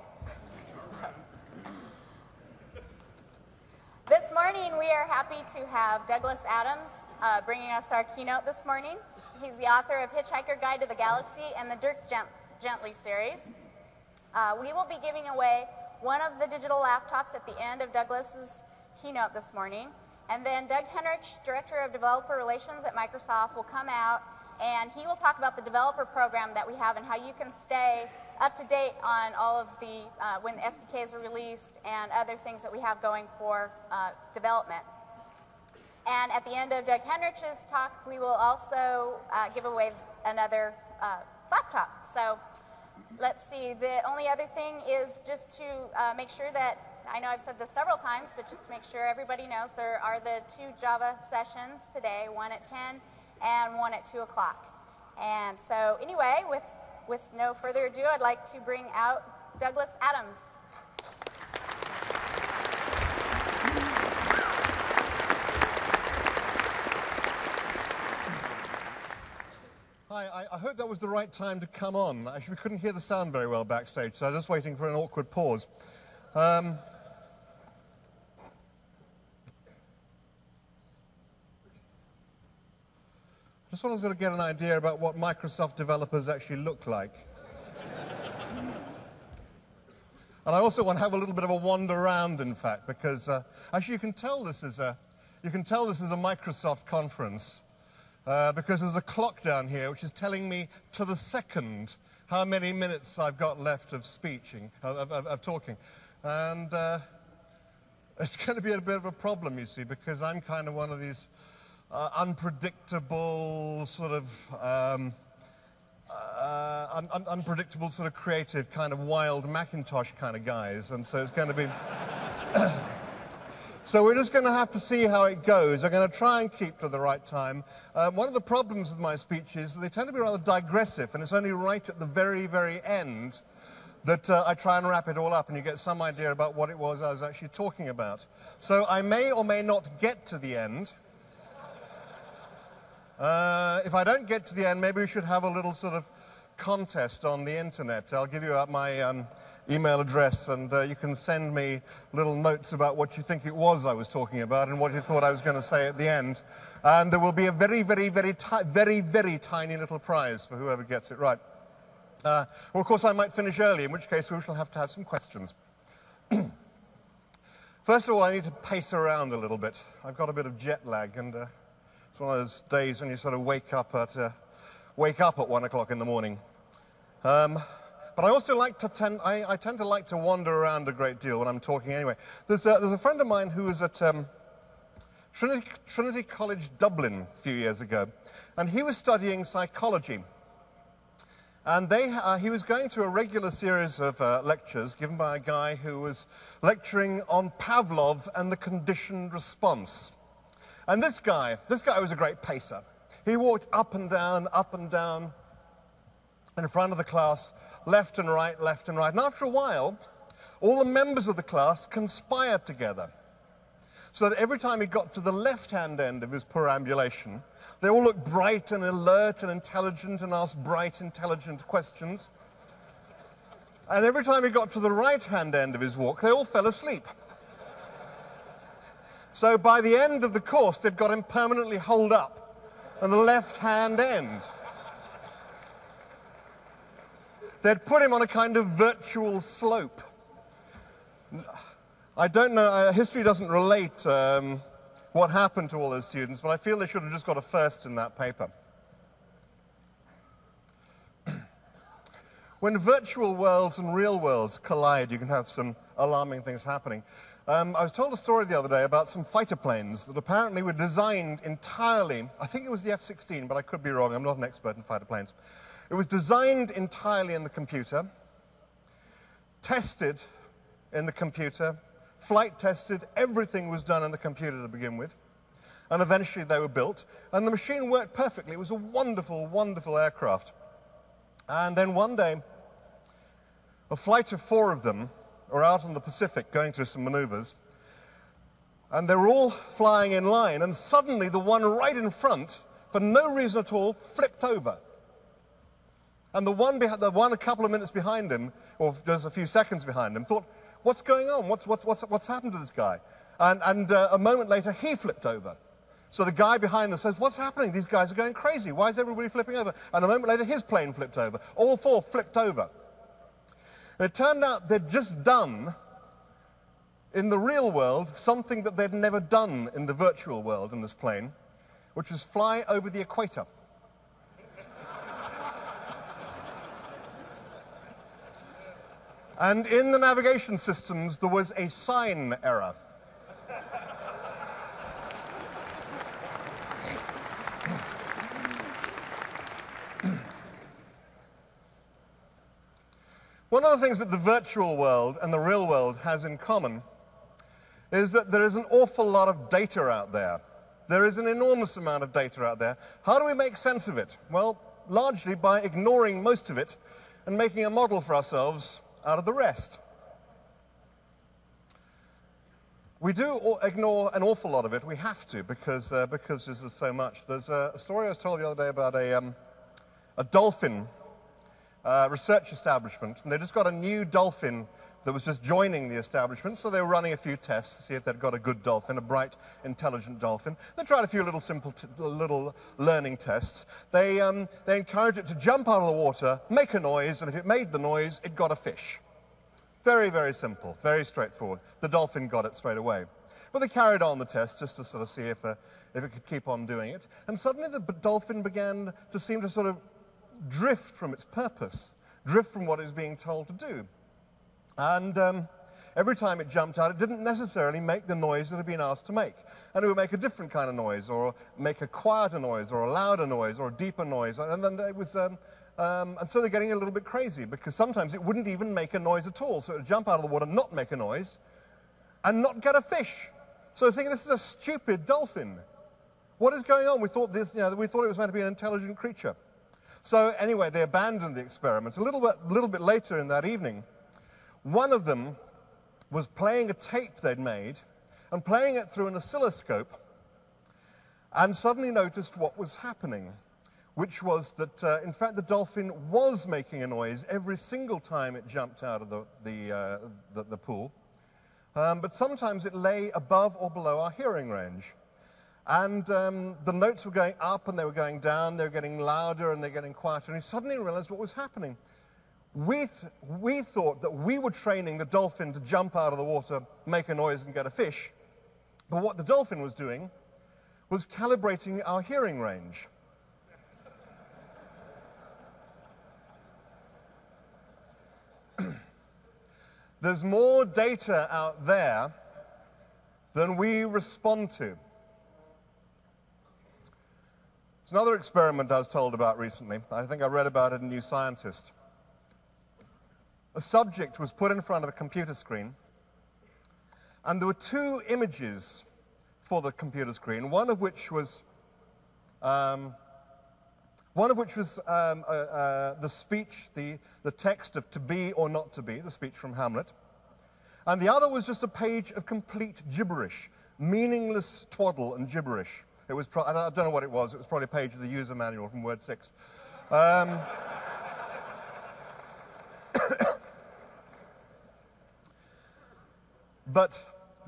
this morning, we are happy to have Douglas Adams uh, bringing us our keynote this morning. He's the author of Hitchhiker Guide to the Galaxy and the Dirk Gent- Gently series. Uh, we will be giving away one of the digital laptops at the end of Douglas's keynote this morning. And then Doug Henrich, Director of Developer Relations at Microsoft, will come out and he will talk about the developer program that we have and how you can stay up to date on all of the, uh, when the SDKs are released and other things that we have going for uh, development. And at the end of Doug Henrich's talk, we will also uh, give away another uh, laptop. So let's see, the only other thing is just to uh, make sure that I know I've said this several times, but just to make sure everybody knows, there are the two Java sessions today, one at 10 and one at 2 o'clock. And so anyway, with, with no further ado, I'd like to bring out Douglas Adams. Hi, I, I, hope that was the right time to come on. Actually, we couldn't hear the sound very well backstage, so I was just waiting for an awkward pause. Um, I just wanted to get an idea about what Microsoft developers actually look like. [laughs] and I also want to have a little bit of a wander around, in fact, because uh, actually you can tell this is a, you can tell this is a Microsoft conference uh, because there's a clock down here which is telling me to the second how many minutes I've got left of speeching, of, of, of talking. And uh, [laughs] it's going to be a bit of a problem, you see, because I'm kind of one of these uh, unpredictable, sort of um, uh, un un unpredictable, sort of creative, kind of wild Macintosh kind of guys, and so it's going to be. [coughs] [coughs] so we're just going to have to see how it goes. I'm going to try and keep to the right time. Uh, one of the problems with my speeches is they tend to be rather digressive, and it's only right at the very, very end that uh, I try and wrap it all up and you get some idea about what it was I was actually talking about. So I may or may not get to the end. [laughs] Uh, if I don't get to the end, maybe we should have a little sort of contest on the internet. I'll give you my um, email address and uh, you can send me little notes about what you think it was I was talking about and what you thought I was going to say at the end. And there will be a very, very, very, very, very tiny little prize for whoever gets it right. Uh, of course, I might finish early, in which case we shall have to have some questions. [clears throat] First of all, I need to pace around a little bit. I've got a bit of jet lag, and uh, it's one of those days when you sort of wake up at, uh, wake up at one o'clock in the morning. Um, but I also like to tend, I, I, tend to like to wander around a great deal when I'm talking anyway. There's a, there's a friend of mine who was at um, Trinity, Trinity College Dublin a few years ago, and he was studying psychology. And they, uh, he was going to a regular series of uh, lectures given by a guy who was lecturing on Pavlov and the conditioned response. And this guy, this guy was a great pacer. He walked up and down, up and down in front of the class, left and right, left and right. And after a while, all the members of the class conspired together. So that every time he got to the left hand end of his perambulation, they all looked bright and alert and intelligent and asked bright, intelligent questions. And every time he got to the right hand end of his walk, they all fell asleep. So by the end of the course, they'd got him permanently holed up on the left hand end. They'd put him on a kind of virtual slope. I don't know, uh, history doesn't relate um, what happened to all those students, but I feel they should have just got a first in that paper. [clears throat] when virtual worlds and real worlds collide, you can have some alarming things happening. Um, I was told a story the other day about some fighter planes that apparently were designed entirely, I think it was the F 16, but I could be wrong, I'm not an expert in fighter planes. It was designed entirely in the computer, tested in the computer, flight tested, everything was done in the computer to begin with. And eventually they were built, and the machine worked perfectly. It was a wonderful, wonderful aircraft. And then one day, a flight of four of them were out in the Pacific going through some maneuvers, and they were all flying in line, and suddenly the one right in front, for no reason at all, flipped over. And the one, the one a couple of minutes behind him, or just a few seconds behind him, thought, what's going on? What's, what's, what's, what's happened to this guy? And, and uh, a moment later, he flipped over. So the guy behind them says, what's happening? These guys are going crazy. Why is everybody flipping over? And a moment later, his plane flipped over. All four flipped over. And it turned out they'd just done, in the real world, something that they'd never done in the virtual world in this plane, which was fly over the equator. And in the navigation systems, there was a sign error. One of the things that the virtual world and the real world has in common is that there is an awful lot of data out there. There is an enormous amount of data out there. How do we make sense of it? Well, largely by ignoring most of it and making a model for ourselves out of the rest. We do ignore an awful lot of it. We have to because, uh, because there's so much. There's a, story I was told the other day about a, um, a dolphin uh, research establishment, and they just got a new dolphin that was just joining the establishment, so they were running a few tests to see if they'd got a good dolphin, a bright, intelligent dolphin. They tried a few little simple, little learning tests. They, um, they encouraged it to jump out of the water, make a noise, and if it made the noise, it got a fish. Very, very simple, very straightforward. The dolphin got it straight away. But they carried on the test just to sort of see if, uh, if it could keep on doing it. And suddenly the dolphin began to seem to sort of drift from its purpose, drift from what it was being told to do. And um, every time it jumped out, it didn't necessarily make the noise that it had been asked to make. And it would make a different kind of noise, or make a quieter noise, or a louder noise, or a deeper noise. And then it was, um, um, and so they're getting a little bit crazy because sometimes it wouldn't even make a noise at all. So it would jump out of the water, not make a noise, and not get a fish. So thinking this is a stupid dolphin. What is going on? We thought this, you know, we thought it was meant to be an intelligent creature. So anyway, they abandoned the experiment. A little bit, little bit later in that evening, one of them was playing a tape they'd made and playing it through an oscilloscope and suddenly noticed what was happening, which was that, uh, in fact, the dolphin was making a noise every single time it jumped out of the, the, uh, the, the pool. Um, but sometimes it lay above or below our hearing range. And um, the notes were going up and they were going down, they were getting louder and they're getting quieter. And he suddenly realized what was happening. We, th we thought that we were training the dolphin to jump out of the water, make a noise, and get a fish. But what the dolphin was doing was calibrating our hearing range. [clears throat] There's more data out there than we respond to. It's another experiment I was told about recently. I think I read about it in New Scientist a subject was put in front of a computer screen, and there were two images for the computer screen, one of which was um, one of which was um, uh, uh, the speech, the, the text of to be or not to be, the speech from Hamlet. And the other was just a page of complete gibberish, meaningless twaddle and gibberish. It was, I don't know what it was, it was probably a page of the user manual from Word 6. Um, But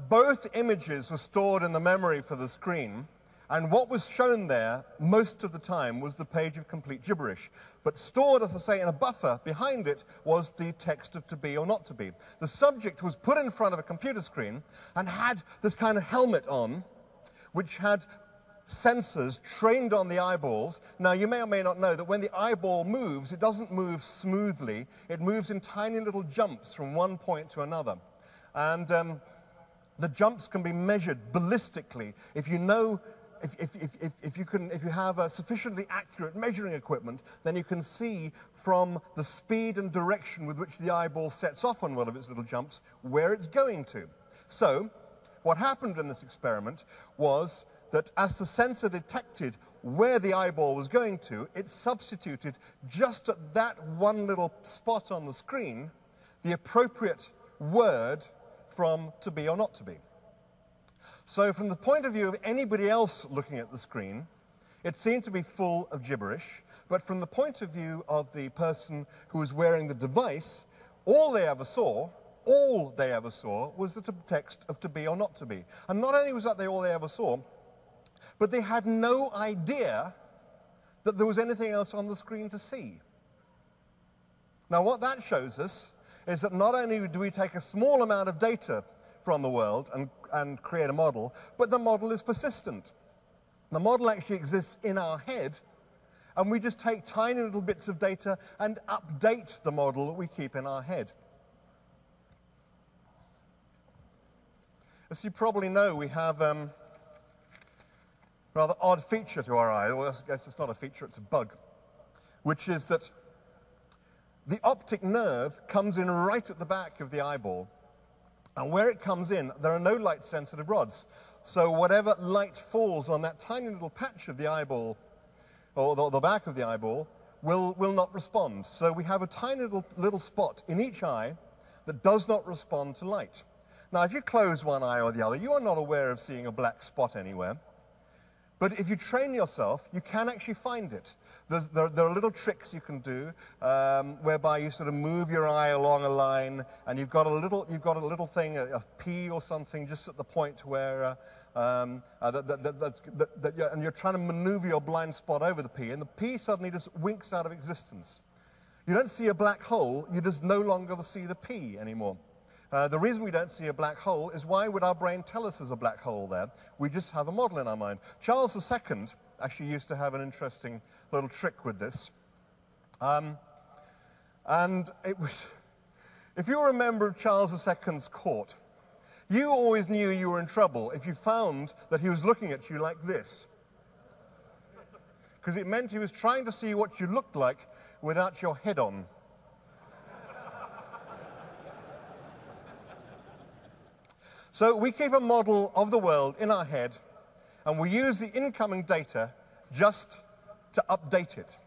both images were stored in the memory for the screen, and what was shown there most of the time was the page of complete gibberish. But stored, as I say, in a buffer behind it was the text of to be or not to be. The subject was put in front of a computer screen and had this kind of helmet on, which had sensors trained on the eyeballs. Now, you may or may not know that when the eyeball moves, it doesn't move smoothly. It moves in tiny little jumps from one point to another. And um, the jumps can be measured ballistically. If you know if, if, if, if, you can, if you have a sufficiently accurate measuring equipment, then you can see from the speed and direction with which the eyeball sets off on one of its little jumps where it's going to. So, what happened in this experiment was that as the sensor detected where the eyeball was going to, it substituted just at that one little spot on the screen the appropriate word from to be or not to be. So, from the point of view of anybody else looking at the screen, it seemed to be full of gibberish. But from the point of view of the person who was wearing the device, all they ever saw, all they ever saw, was the text of to be or not to be. And not only was that they all they ever saw, but they had no idea that there was anything else on the screen to see. Now, what that shows us is that not only do we take a small amount of data from the world and, and create a model, but the model is persistent. The model actually exists in our head, and we just take tiny little bits of data and update the model that we keep in our head. As you probably know, we have um, a rather odd feature to our eye. Well, I guess it's not a feature, it's a bug, which is that the optic nerve comes in right at the back of the eyeball and where it comes in, there are no light sensitive rods. So whatever light falls on that tiny little patch of the eyeball, or the, the back of the eyeball, will, will not respond. So we have a tiny little, little spot in each eye that does not respond to light. Now, if you close one eye or the other, you are not aware of seeing a black spot anywhere. But if you train yourself, you can actually find it. There, are little tricks you can do um, whereby you sort of move your eye along a line and you've got a little, you've got a little thing, a, a P or something, just at the point where, uh, um, uh, that, that, that, that, you're, and you're trying to maneuver your blind spot over the P, and the P suddenly just winks out of existence. You don't see a black hole, you just no longer see the P anymore. Uh, the reason we don't see a black hole is why would our brain tell us there's a black hole there? We just have a model in our mind. Charles II actually used to have an interesting little trick with this. Um, and it was, if you were a member of Charles II's court, you always knew you were in trouble if you found that he was looking at you like this. Because it meant he was trying to see what you looked like without your head on. so we keep a model of the world in our head, and we use the incoming data just to update it.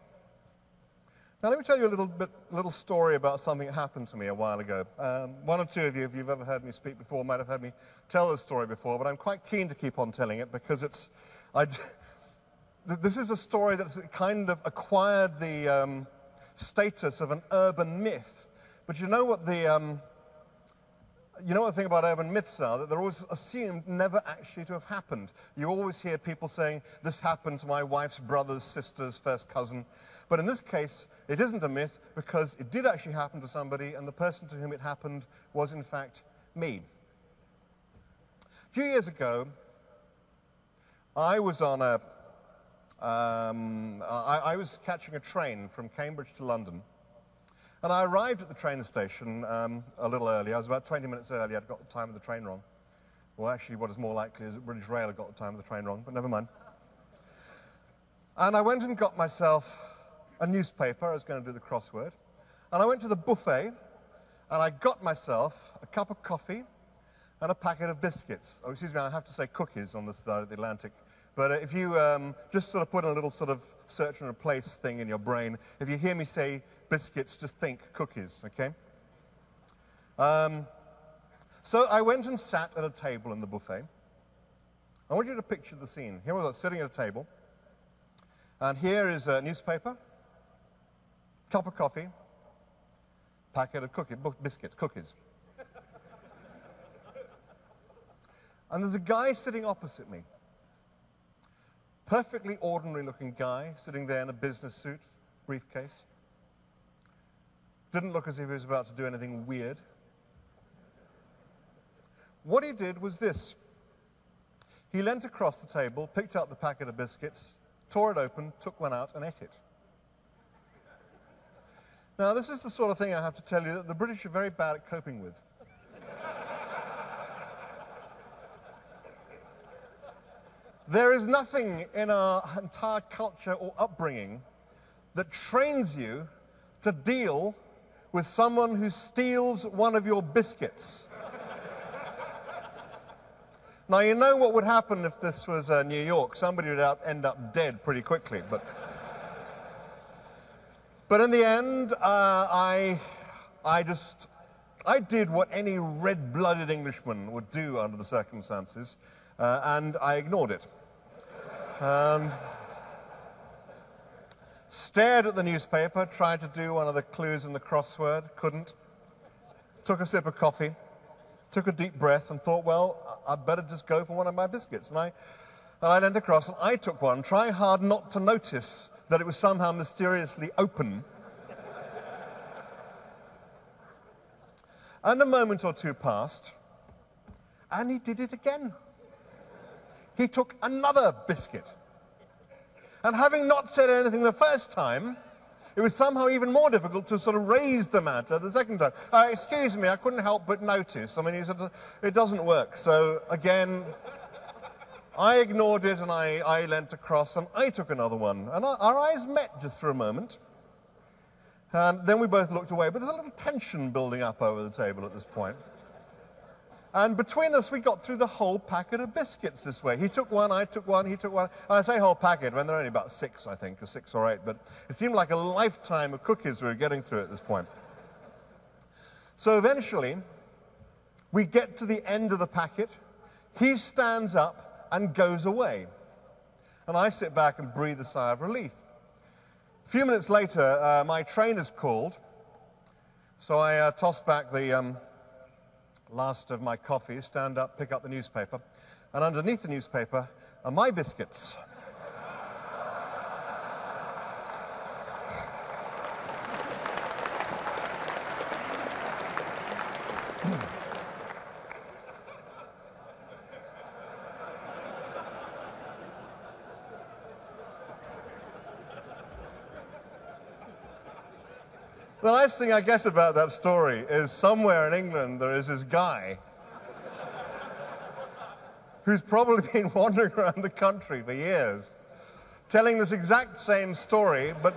Now, let me tell you a little, bit, little story about something that happened to me a while ago. Um, one or two of you, if you've ever heard me speak before, might have heard me tell this story before, but I'm quite keen to keep on telling it because it's, I, this is a story that's kind of acquired the um, status of an urban myth. But you know what the, um, you know what the thing about urban myths are? That they're always assumed never actually to have happened. You always hear people saying, this happened to my wife's brother's sister's first cousin. But in this case, it isn't a myth because it did actually happen to somebody, and the person to whom it happened was, in fact, me. A few years ago, I was on a, um, I, I was catching a train from Cambridge to London. And I arrived at the train station um, a little early. I was about 20 minutes early. I'd got the time of the train wrong. Well, actually, what is more likely is that British Rail had got the time of the train wrong, but never mind. And I went and got myself a newspaper. I was going to do the crossword. And I went to the buffet, and I got myself a cup of coffee and a packet of biscuits. Oh, excuse me, I have to say cookies on this side of the Atlantic. But uh, if you um, just sort of put in a little sort of search and replace thing in your brain, if you hear me say biscuits, just think cookies, okay? Um, so I went and sat at a table in the buffet. I want you to picture the scene. Here was I sitting at a table, and here is a newspaper, cup of coffee, packet of cookie, biscuits, cookies. [laughs] And there's a guy sitting opposite me. Perfectly ordinary looking guy sitting there in a business suit, briefcase. Didn't look as if he was about to do anything weird. What he did was this he leant across the table, picked up the packet of biscuits, tore it open, took one out, and ate it. Now, this is the sort of thing I have to tell you that the British are very bad at coping with. there is nothing in our entire culture or upbringing that trains you to deal with someone who steals one of your biscuits. Now, you know what would happen if this was uh, New York. Somebody would end up dead pretty quickly. But, but in the end, uh, I, I just, I did what any red-blooded Englishman would do under the circumstances, uh, and I ignored it. And stared at the newspaper, tried to do one of the clues in the crossword, couldn't. Took a sip of coffee, took a deep breath, and thought, well, I'd better just go for one of my biscuits. And I, and I leaned across and I took one, trying hard not to notice that it was somehow mysteriously open. and a moment or two passed, and he did it again. He took another biscuit. And having not said anything the first time, it was somehow even more difficult to sort of raise the matter the second time. Uh, excuse me, I couldn't help but notice. I mean, it doesn't work. So again, I ignored it and I, I leant across and I took another one. And our, our eyes met just for a moment. And then we both looked away. But there's a little tension building up over the table at this point. And between us, we got through the whole packet of biscuits this way. He took one, I took one, he took one. And I say whole packet when there are only about six, I think, or six or eight. But it seemed like a lifetime of cookies we were getting through at this point. So eventually, we get to the end of the packet. He stands up and goes away. And I sit back and breathe a sigh of relief. A few minutes later, uh, my trainer's called. So I uh, toss back the. Um, last of my coffee, stand up, pick up the newspaper, and underneath the newspaper are my biscuits. Nice thing I get about that story is somewhere in England there is this guy who's probably [laughs] been wandering around the country for years telling this exact same story, but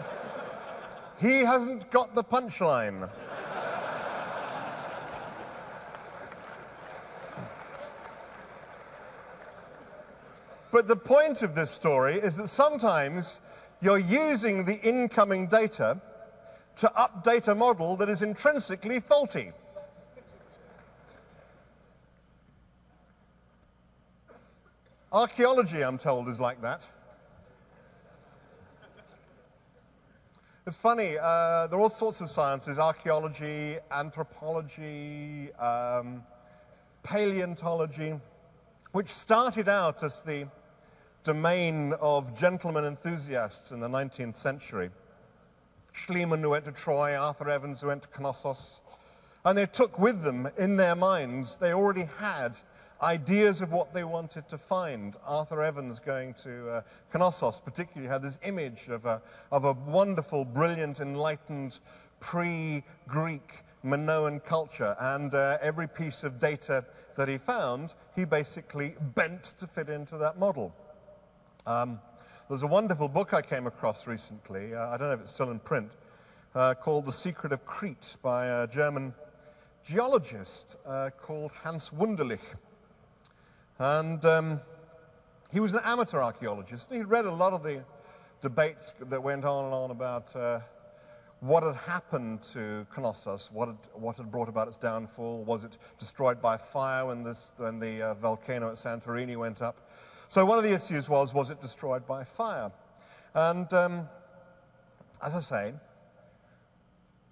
he hasn't got the punchline. But the point of this story is that sometimes you're using the incoming data to update a model that is intrinsically faulty. Archaeology, I'm told, is like that. It's funny, uh, there are all sorts of sciences archaeology, anthropology, um, paleontology, which started out as the domain of gentlemen enthusiasts in the 19th century. Schliemann who went to Troy, Arthur Evans who went to Knossos. And they took with them in their minds, they already had ideas of what they wanted to find. Arthur Evans going to uh, Knossos particularly had this image of a, of a wonderful, brilliant, enlightened pre-Greek Minoan culture. And uh, every piece of data that he found, he basically bent to fit into that model. Um, there's a wonderful book I came across recently, uh, I don't know if it's still in print, uh, called The Secret of Crete by a German geologist uh, called Hans Wunderlich. And um, he was an amateur archaeologist. He'd read a lot of the debates that went on and on about uh, what had happened to Knossos, what had, what had brought about its downfall. Was it destroyed by fire when, this, when the uh, volcano at Santorini went up? So one of the issues was, was it destroyed by fire? And um, as I say,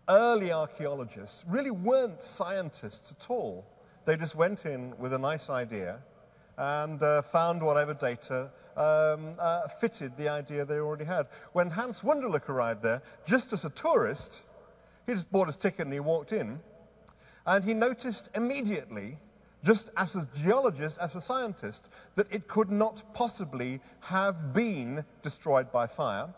early archaeologists really weren't scientists at all. They just went in with a nice idea and uh, found whatever data um, uh, fitted the idea they already had. When Hans Wunderlich arrived there, just as a tourist, he just bought his ticket and he walked in, and he noticed immediately, just as a geologist, as a scientist, that it could not possibly have been destroyed by fire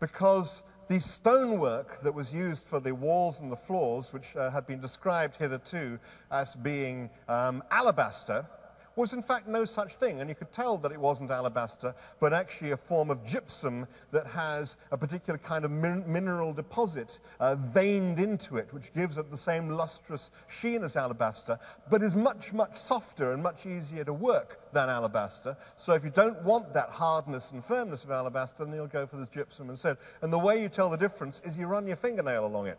because the stonework that was used for the walls and the floors, which uh, had been described hitherto as being um, alabaster, was in fact no such thing. And you could tell that it wasn't alabaster, but actually a form of gypsum that has a particular kind of min mineral deposit uh, veined into it, which gives it the same lustrous sheen as alabaster, but is much, much softer and much easier to work than alabaster. So if you don't want that hardness and firmness of alabaster, then you'll go for this gypsum instead. And the way you tell the difference is you run your fingernail along it.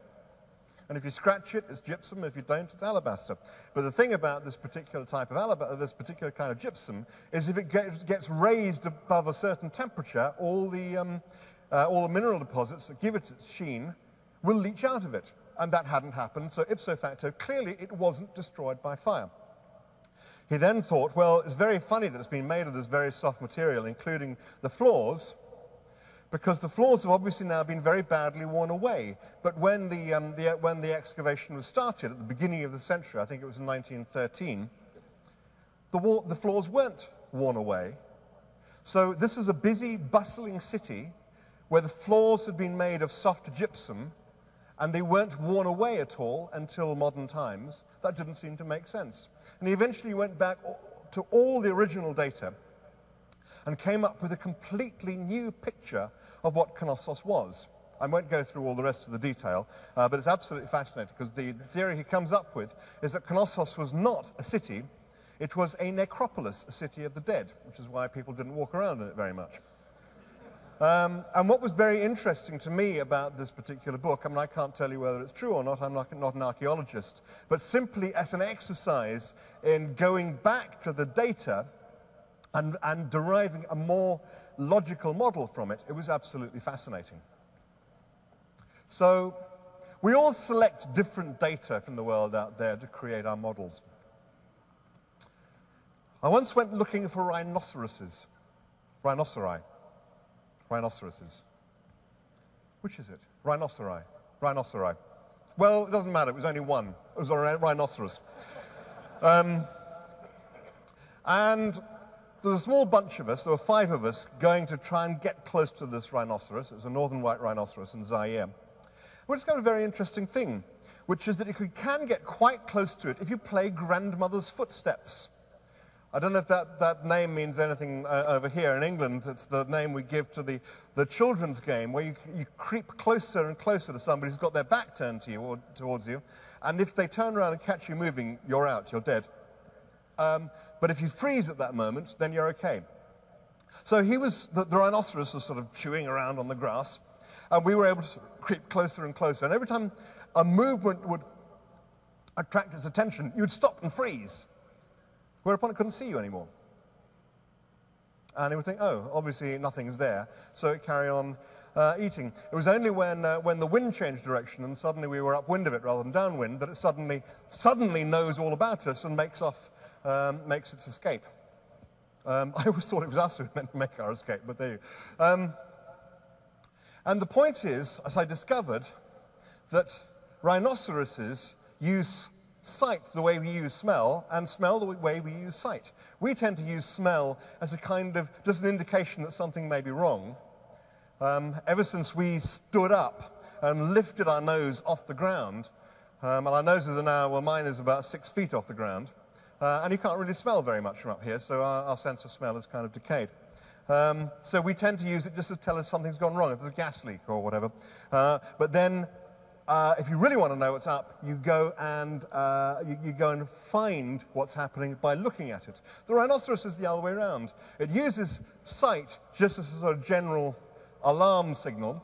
And if you scratch it, it's gypsum. If you don't, it's alabaster. But the thing about this particular type of alabaster, this particular kind of gypsum, is if it gets, gets raised above a certain temperature, all the, um, uh, all the mineral deposits that give it its sheen will leach out of it. And that hadn't happened, so ipso facto, clearly it wasn't destroyed by fire. He then thought, well, it's very funny that it's been made of this very soft material, including the floors, because the floors have obviously now been very badly worn away. But when the, um, the, when the excavation was started at the beginning of the century, I think it was in 1913, the, wall, the floors weren't worn away. So this is a busy, bustling city where the floors had been made of soft gypsum and they weren't worn away at all until modern times. That didn't seem to make sense. And he eventually went back to all the original data and came up with a completely new picture of what Knossos was. I won't go through all the rest of the detail, uh, but it's absolutely fascinating because the theory he comes up with is that Knossos was not a city, it was a necropolis, a city of the dead, which is why people didn't walk around in it very much. Um, and what was very interesting to me about this particular book, I mean, I can't tell you whether it's true or not, I'm not, not an archaeologist, but simply as an exercise in going back to the data and, and deriving a more logical model from it, it was absolutely fascinating. So we all select different data from the world out there to create our models. I once went looking for rhinoceroses, rhinoceri rhinoceroses. Which is it? Rhinoceri. Rhinoceri. Well, it doesn't matter. It was only one. It was a rhinoceros. Um, and there was a small bunch of us, there were five of us, going to try and get close to this rhinoceros. It was a northern white rhinoceros in Zaire. We discovered a very interesting thing, which is that you can get quite close to it if you play grandmother's footsteps. I don't know if that, that name means anything uh, over here. In England, it's the name we give to the, the children's game, where you, you creep closer and closer to somebody who's got their back turned to you or towards you. And if they turn around and catch you moving, you're out, you're dead. Um, but if you freeze at that moment, then you're okay. So he was, the, the rhinoceros was sort of chewing around on the grass, and we were able to creep closer and closer. And every time a movement would attract its attention, you'd stop and freeze whereupon it couldn't see you anymore. And it would think, oh, obviously nothing's there, so it carry on uh, eating. It was only when, uh, when the wind changed direction and suddenly we were upwind of it rather than downwind that it suddenly, suddenly knows all about us and makes, off, um, makes its escape. Um, [laughs] I always thought it was us who meant to make our escape, but there you um, And the point is, as I discovered, that rhinoceroses use sight the way we use smell, and smell the way we use sight. We tend to use smell as a kind of just an indication that something may be wrong. Um, ever since we stood up and lifted our nose off the ground, um, and our noses are now, well, mine is about six feet off the ground, uh, and you can't really smell very much from up here, so our, our sense of smell is kind of decayed. Um, so we tend to use it just to tell us something's gone wrong, if there's a gas leak or whatever. Uh, but then uh, if you really want to know what's up, you go and uh, you, you, go and find what's happening by looking at it. The rhinoceros is the other way around. It uses sight just as a sort of general alarm signal,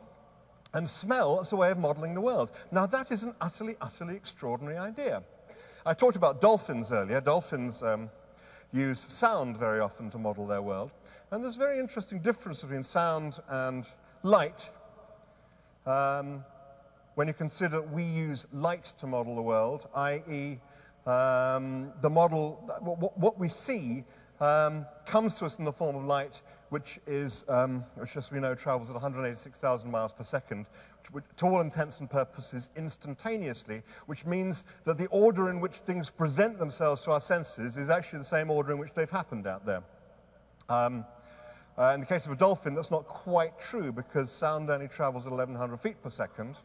and smell as a way of modeling the world. Now that is an utterly, utterly extraordinary idea. I talked about dolphins earlier. Dolphins um, use sound very often to model their world, and there's a very interesting difference between sound and light. Um, when you consider we use light to model the world, i.e., um, the model, what, we see um, comes to us in the form of light, which is, um, which as we know, travels at 186,000 miles per second, to all intents and purposes instantaneously, which means that the order in which things present themselves to our senses is actually the same order in which they've happened out there. Um, uh, in the case of a dolphin, that's not quite true because sound only travels at 1,100 feet per second.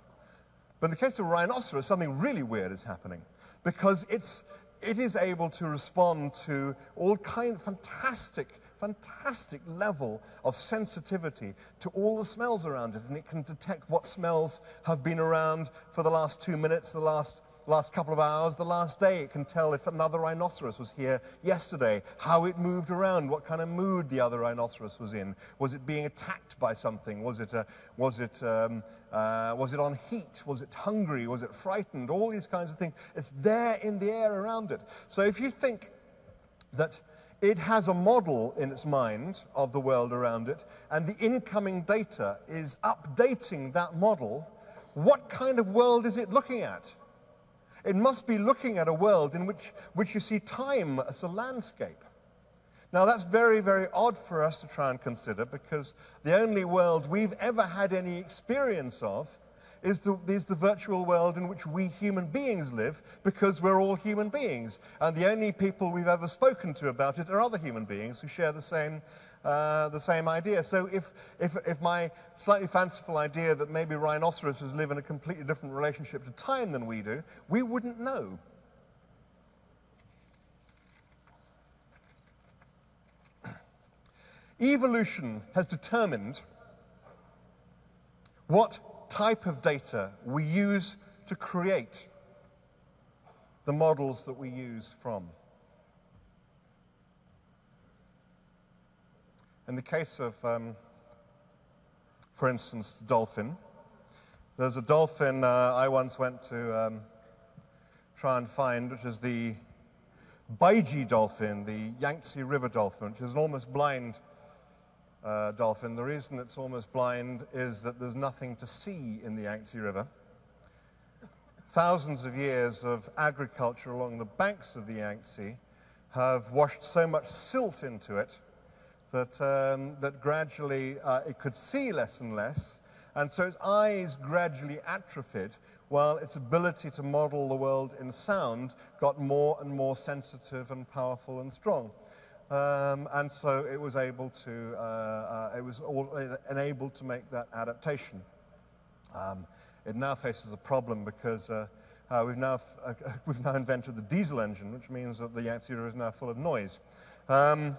But in the case of a rhinoceros, something really weird is happening because it's, it is able to respond to all kind of fantastic, fantastic level of sensitivity to all the smells around it. And it can detect what smells have been around for the last two minutes, the last last couple of hours, the last day. It can tell if another rhinoceros was here yesterday, how it moved around, what kind of mood the other rhinoceros was in. Was it being attacked by something? Was it, a, was it, um, uh, was it on heat? Was it hungry? Was it frightened? All these kinds of things. It's there in the air around it. So if you think that it has a model in its mind of the world around it, and the incoming data is updating that model, what kind of world is it looking at? It must be looking at a world in which, which you see time as a landscape. Now, that's very, very odd for us to try and consider because the only world we've ever had any experience of is the, is the virtual world in which we human beings live because we're all human beings. And the only people we've ever spoken to about it are other human beings who share the same uh, the same idea. So if, if, if my slightly fanciful idea that maybe rhinoceroses live in a completely different relationship to time than we do, we wouldn't know. [clears throat] Evolution has determined what type of data we use to create the models that we use from. In the case of, um, for instance, dolphin, there's a dolphin uh, I once went to um, try and find, which is the Baiji dolphin, the Yangtze River dolphin, which is an almost blind uh, dolphin. The reason it's almost blind is that there's nothing to see in the Yangtze River. Thousands of years of agriculture along the banks of the Yangtze have washed so much silt into it that, um, that gradually uh, it could see less and less, and so its eyes gradually atrophied while its ability to model the world in sound got more and more sensitive and powerful and strong. Um, and so it was able to, uh, uh, it was all, enabled to make that adaptation. Um, it now faces a problem because uh, uh we've, now uh, [laughs] we've now invented the diesel engine, which means that the Yangtze River is now full of noise. Um,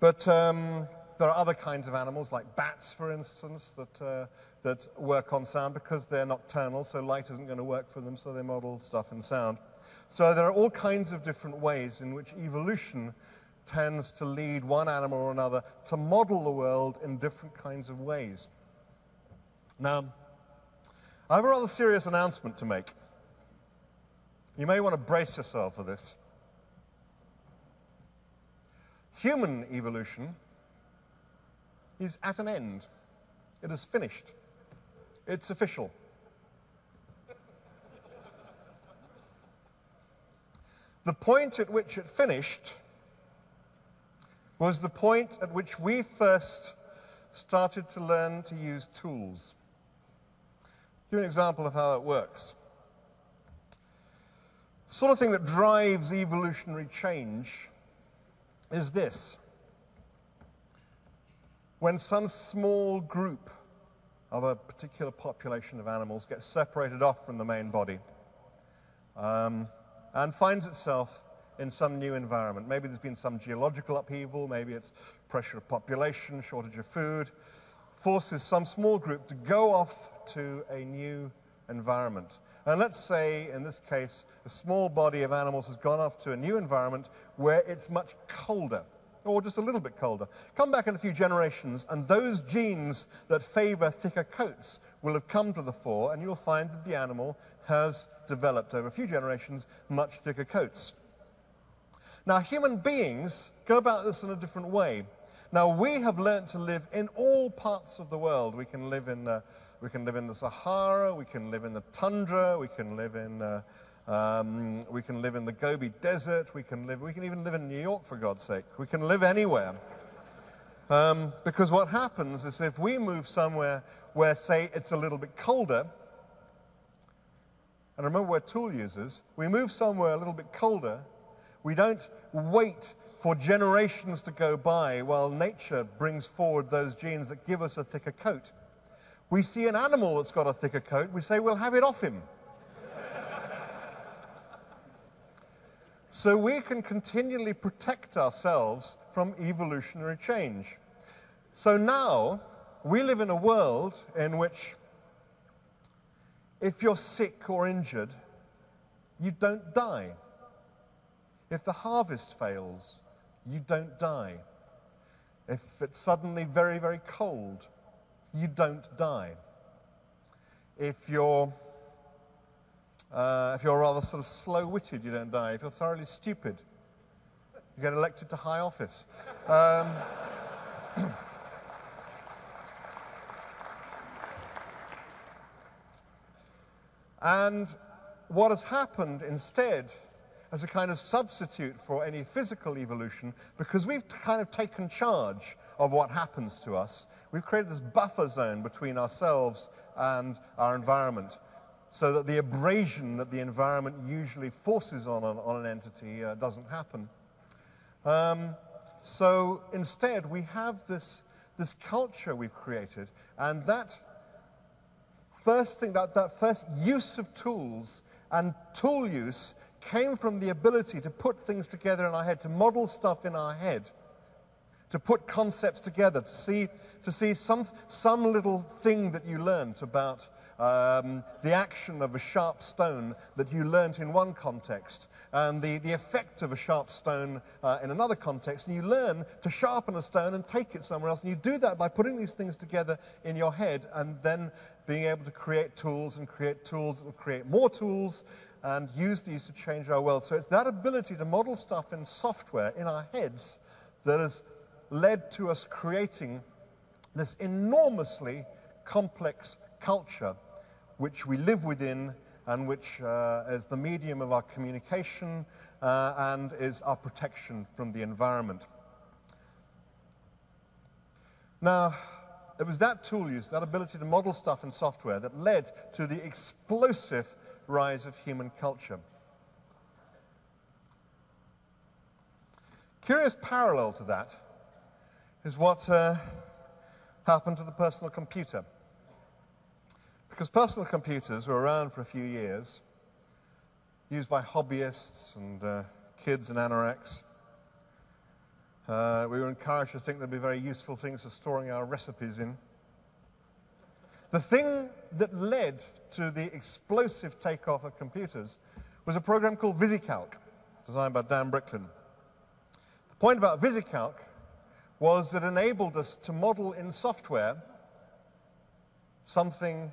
but um, there are other kinds of animals, like bats, for instance, that, uh, that work on sound because they're nocturnal, so light isn't going to work for them, so they model stuff in sound. So there are all kinds of different ways in which evolution tends to lead one animal or another to model the world in different kinds of ways. Now, I have a rather serious announcement to make. You may want to brace yourself for this. Human evolution is at an end. It is finished. It's official. the point at which it finished was the point at which we first started to learn to use tools. Give you an example of how it works. The sort of thing that drives evolutionary change is this. When some small group of a particular population of animals gets separated off from the main body um, and finds itself in some new environment. Maybe there's been some geological upheaval, maybe it's pressure of population, shortage of food, forces some small group to go off to a new environment. And let's say, in this case, a small body of animals has gone off to a new environment where it's much colder, or just a little bit colder. Come back in a few generations, and those genes that favor thicker coats will have come to the fore, and you'll find that the animal has developed over a few generations much thicker coats. Now, human beings go about this in a different way. Now, we have learned to live in all parts of the world. We can live in the we can live in the Sahara, we can live in the tundra, we can live in, uh, Um, we can live in the Gobi Desert. We can, live, we can even live in New York, for God's sake. We can live anywhere. Um, because what happens is if we move somewhere where, say, it's a little bit colder, and remember we're tool users, we move somewhere a little bit colder, we don't wait for generations to go by while nature brings forward those genes that give us a thicker coat. We see an animal that's got a thicker coat, we say, we'll have it off him. so we can continually protect ourselves from evolutionary change. So now we live in a world in which if you're sick or injured, you don't die. If the harvest fails, you don't die. If it's suddenly very, very cold, you don't die. If you're, uh, if you're rather sort of slow-witted, you don't die. If you're thoroughly stupid, you get elected to high office. Um, [coughs] and what has happened instead as a kind of substitute for any physical evolution, because we've kind of taken charge of what happens to us, we've created this buffer zone between ourselves and our environment so that the abrasion that the environment usually forces on, on, on an entity uh, doesn't happen. Um, so instead, we have this, this culture we've created, and that first thing, that, that first use of tools and tool use came from the ability to put things together in our head, to model stuff in our head, to put concepts together, to see, to see some, some little thing that you learnt about um, the action of a sharp stone that you learnt in one context and the, the effect of a sharp stone uh, in another context. And you learn to sharpen a stone and take it somewhere else. And you do that by putting these things together in your head and then being able to create tools and create tools and create more tools and use these to change our world. So it's that ability to model stuff in software in our heads that has led to us creating this enormously complex culture which we live within and which uh, is the medium of our communication uh, and is our protection from the environment. Now, it was that tool use, that ability to model stuff in software, that led to the explosive rise of human culture. Curious parallel to that is what uh, happened to the personal computer. Because personal computers were around for a few years, used by hobbyists and uh, kids and anoraks. Uh, we were encouraged to think they'd be very useful things for storing our recipes in. The thing that led to the explosive takeoff of computers was a program called VisiCalc, designed by Dan Bricklin. The point about VisiCalc was it enabled us to model in software something,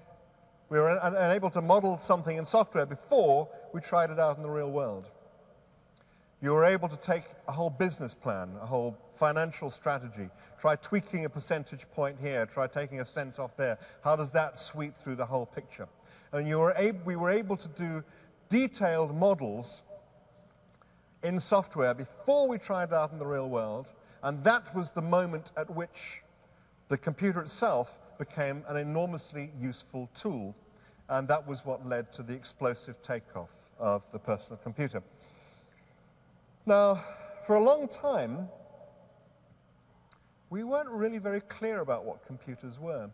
we were unable to model something in software before we tried it out in the real world you were able to take a whole business plan, a whole financial strategy, try tweaking a percentage point here, try taking a cent off there. How does that sweep through the whole picture? And you were we were able to do detailed models in software before we tried it out in the real world, and that was the moment at which the computer itself became an enormously useful tool, and that was what led to the explosive takeoff of the personal computer. Now, for a long time, we weren't really very clear about what computers were.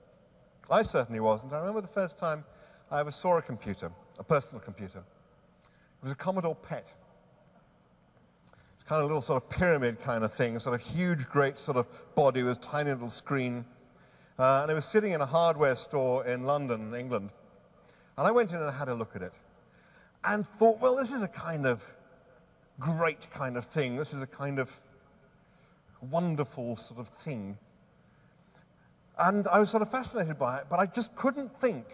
I certainly wasn't. I remember the first time I ever saw a computer, a personal computer. It was a Commodore PET. It's kind of a little sort of pyramid kind of thing, sort of huge, great sort of body with tiny little screen. Uh, and it was sitting in a hardware store in London, England. And I went in and had a look at it and thought, well, this is a kind of great kind of thing. This is a kind of wonderful sort of thing. And I was sort of fascinated by it, but I just couldn't think.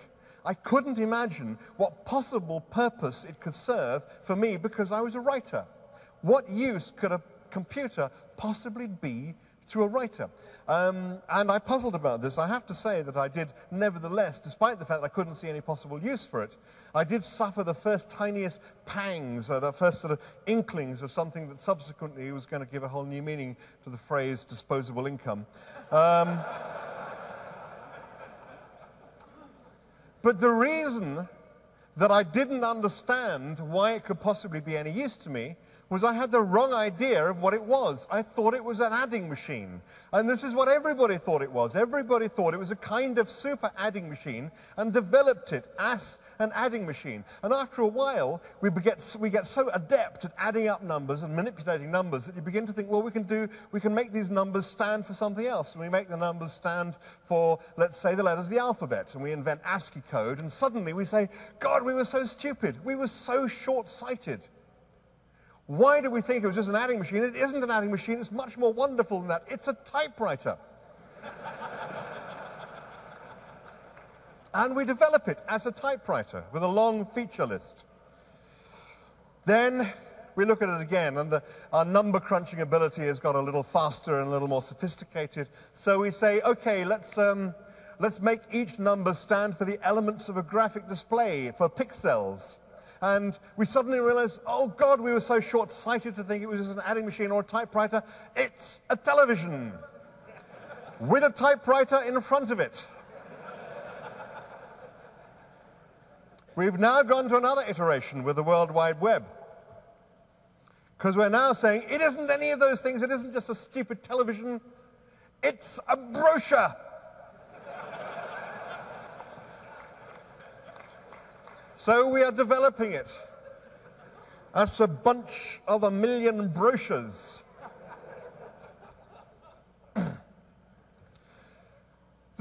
I couldn't imagine what possible purpose it could serve for me because I was a writer. What use could a computer possibly be to a writer. Um, and I puzzled about this. I have to say that I did, nevertheless, despite the fact I couldn't see any possible use for it, I did suffer the first tiniest pangs, uh, the first sort of inklings of something that subsequently was going to give a whole new meaning to the phrase disposable income. Um, [laughs] but the reason that I didn't understand why it could possibly be any use to me was I had the wrong idea of what it was. I thought it was an adding machine. And this is what everybody thought it was. Everybody thought it was a kind of super adding machine and developed it as an adding machine. And after a while, we get, we get so adept at adding up numbers and manipulating numbers that you begin to think, well, we can do, we can make these numbers stand for something else. And we make the numbers stand for, let's say, the letters of the alphabet. And we invent ASCII code. And suddenly we say, God, we were so stupid. We were so short-sighted. Why do we think it was just an adding machine? It isn't an adding machine. It's much more wonderful than that. It's a typewriter. and we develop it as a typewriter with a long feature list. Then we look at it again, and the, our number crunching ability has got a little faster and a little more sophisticated. So we say, okay, let's, um, let's make each number stand for the elements of a graphic display, for pixels. And we suddenly realize, oh God, we were so short sighted to think it was just an adding machine or a typewriter. It's a television with a typewriter in front of it. We've now gone to another iteration with the World Wide Web. Because we're now saying it isn't any of those things, it isn't just a stupid television, it's a brochure. So we are developing it as a bunch of a million brochures. [clears throat] the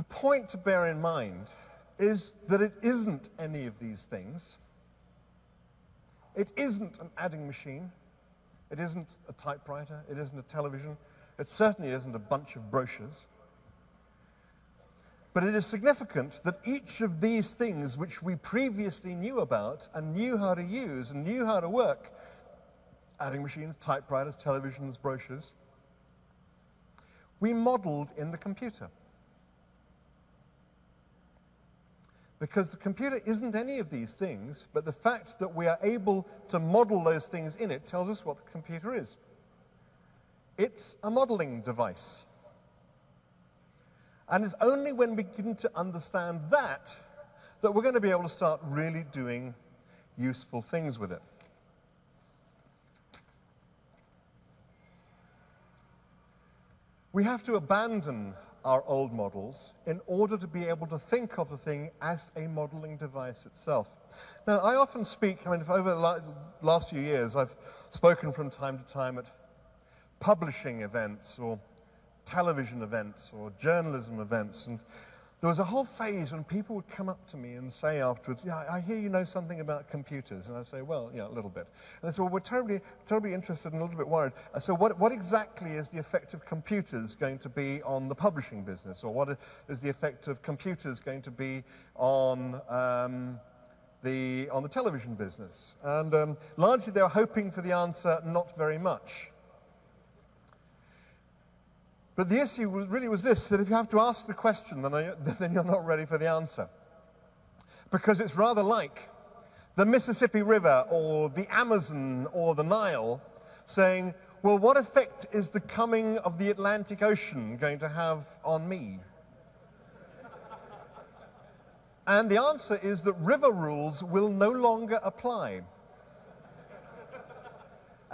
point to bear in mind is that it isn't any of these things. It isn't an adding machine. It isn't a typewriter. It isn't a television. It certainly isn't a bunch of brochures. But it is significant that each of these things which we previously knew about and knew how to use and knew how to work, adding machines, typewriters, televisions, brochures, we modeled in the computer. Because the computer isn't any of these things, but the fact that we are able to model those things in it tells us what the computer is. It's a modeling device. And it's only when we begin to understand that that we're going to be able to start really doing useful things with it. We have to abandon our old models in order to be able to think of the thing as a modeling device itself. Now, I often speak, I mean, over the last few years, I've spoken from time to time at publishing events or television events or journalism events. And there was a whole phase when people would come up to me and say afterwards, yeah, I hear you know something about computers. And I'd say, well, yeah, a little bit. And they say, well, we're terribly, terribly interested and a little bit worried. So what, what exactly is the effect of computers going to be on the publishing business? Or what is the effect of computers going to be on... Um, the, on the television business. And um, largely they were hoping for the answer, not very much. But the issue was, really was this, that if you have to ask the question, then, I, [laughs] then you're not ready for the answer. Because it's rather like the Mississippi River or the Amazon or the Nile saying, well, what effect is the coming of the Atlantic Ocean going to have on me? And the answer is that river rules will no longer apply.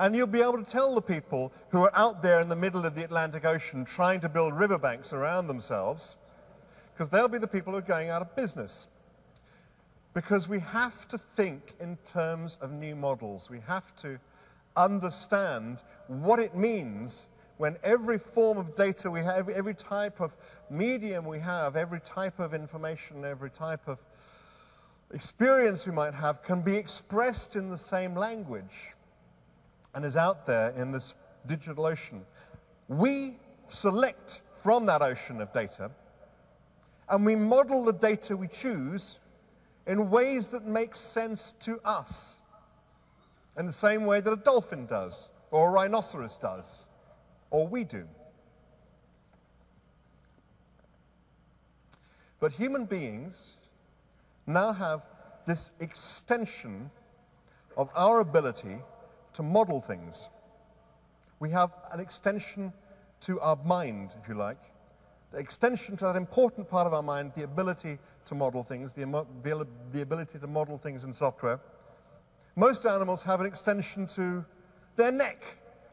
And you'll be able to tell the people who are out there in the middle of the Atlantic Ocean trying to build riverbanks around themselves, because they'll be the people who are going out of business. Because we have to think in terms of new models. We have to understand what it means when every form of data we have, every type of medium we have, every type of information, every type of experience we might have can be expressed in the same language and is out there in this digital ocean. We select from that ocean of data, and we model the data we choose in ways that make sense to us, in the same way that a dolphin does, or a rhinoceros does, or we do. But human beings now have this extension of our ability to model things. We have an extension to our mind, if you like, the extension to that important part of our mind, the ability to model things, the, the ability to model things in software. Most animals have an extension to their neck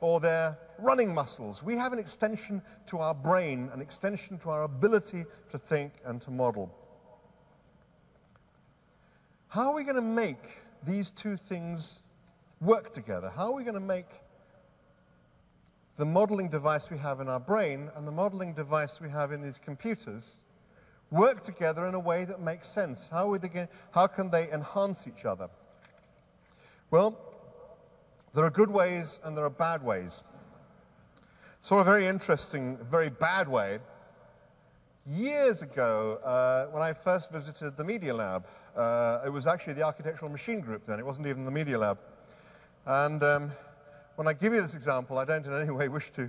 or their running muscles. We have an extension to our brain, an extension to our ability to think and to model. How are we going to make these two things work together? How are we going to make the modeling device we have in our brain and the modeling device we have in these computers work together in a way that makes sense? How, they, how can they enhance each other? Well, there are good ways and there are bad ways. So, a very interesting, very bad way. Years ago, uh, when I first visited the Media Lab, uh, it was actually the Architectural Machine Group then, it wasn't even the Media Lab. And um, when I give you this example, I don't in any way wish to,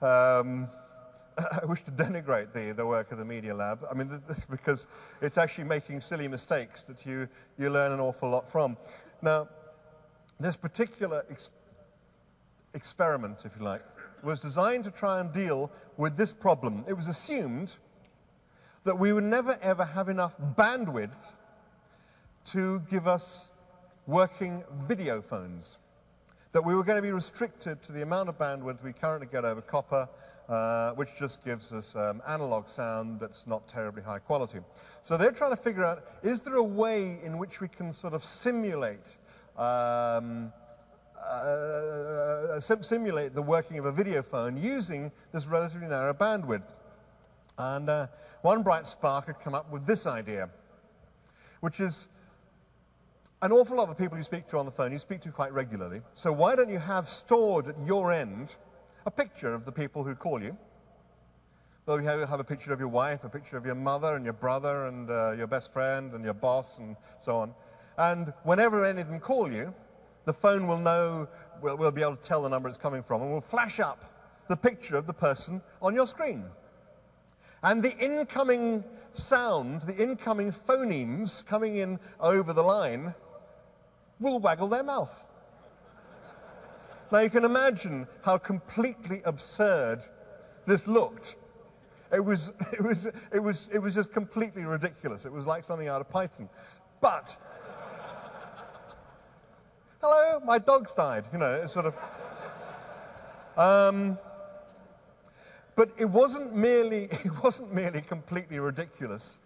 um, I [laughs] wish to denigrate the, the work of the Media Lab. I mean, [laughs] because it's actually making silly mistakes that you, you learn an awful lot from. Now, this particular ex experiment, if you like, was designed to try and deal with this problem. It was assumed that we would never ever have enough bandwidth to give us working video phones. That we were going to be restricted to the amount of bandwidth we currently get over copper, uh, which just gives us um, analog sound that's not terribly high quality. So they're trying to figure out, is there a way in which we can sort of simulate um, uh, sim simulate the working of a video phone using this relatively narrow bandwidth. And uh, one bright spark had come up with this idea, which is an awful lot of people you speak to on the phone, you speak to quite regularly. So why don't you have stored at your end a picture of the people who call you? Well, you have a picture of your wife, a picture of your mother and your brother and uh, your best friend and your boss and so on. And whenever any of them call you, the phone will know, we'll, we'll be able to tell the number it's coming from, and will flash up the picture of the person on your screen. And the incoming sound, the incoming phonemes coming in over the line, will waggle their mouth. Now you can imagine how completely absurd this looked. It was, [laughs] it was, it was, it was just completely ridiculous. It was like something out of Python. But hello, my dog's died. You know, it's sort of. Um, but it wasn't merely, [laughs] it wasn't merely completely ridiculous.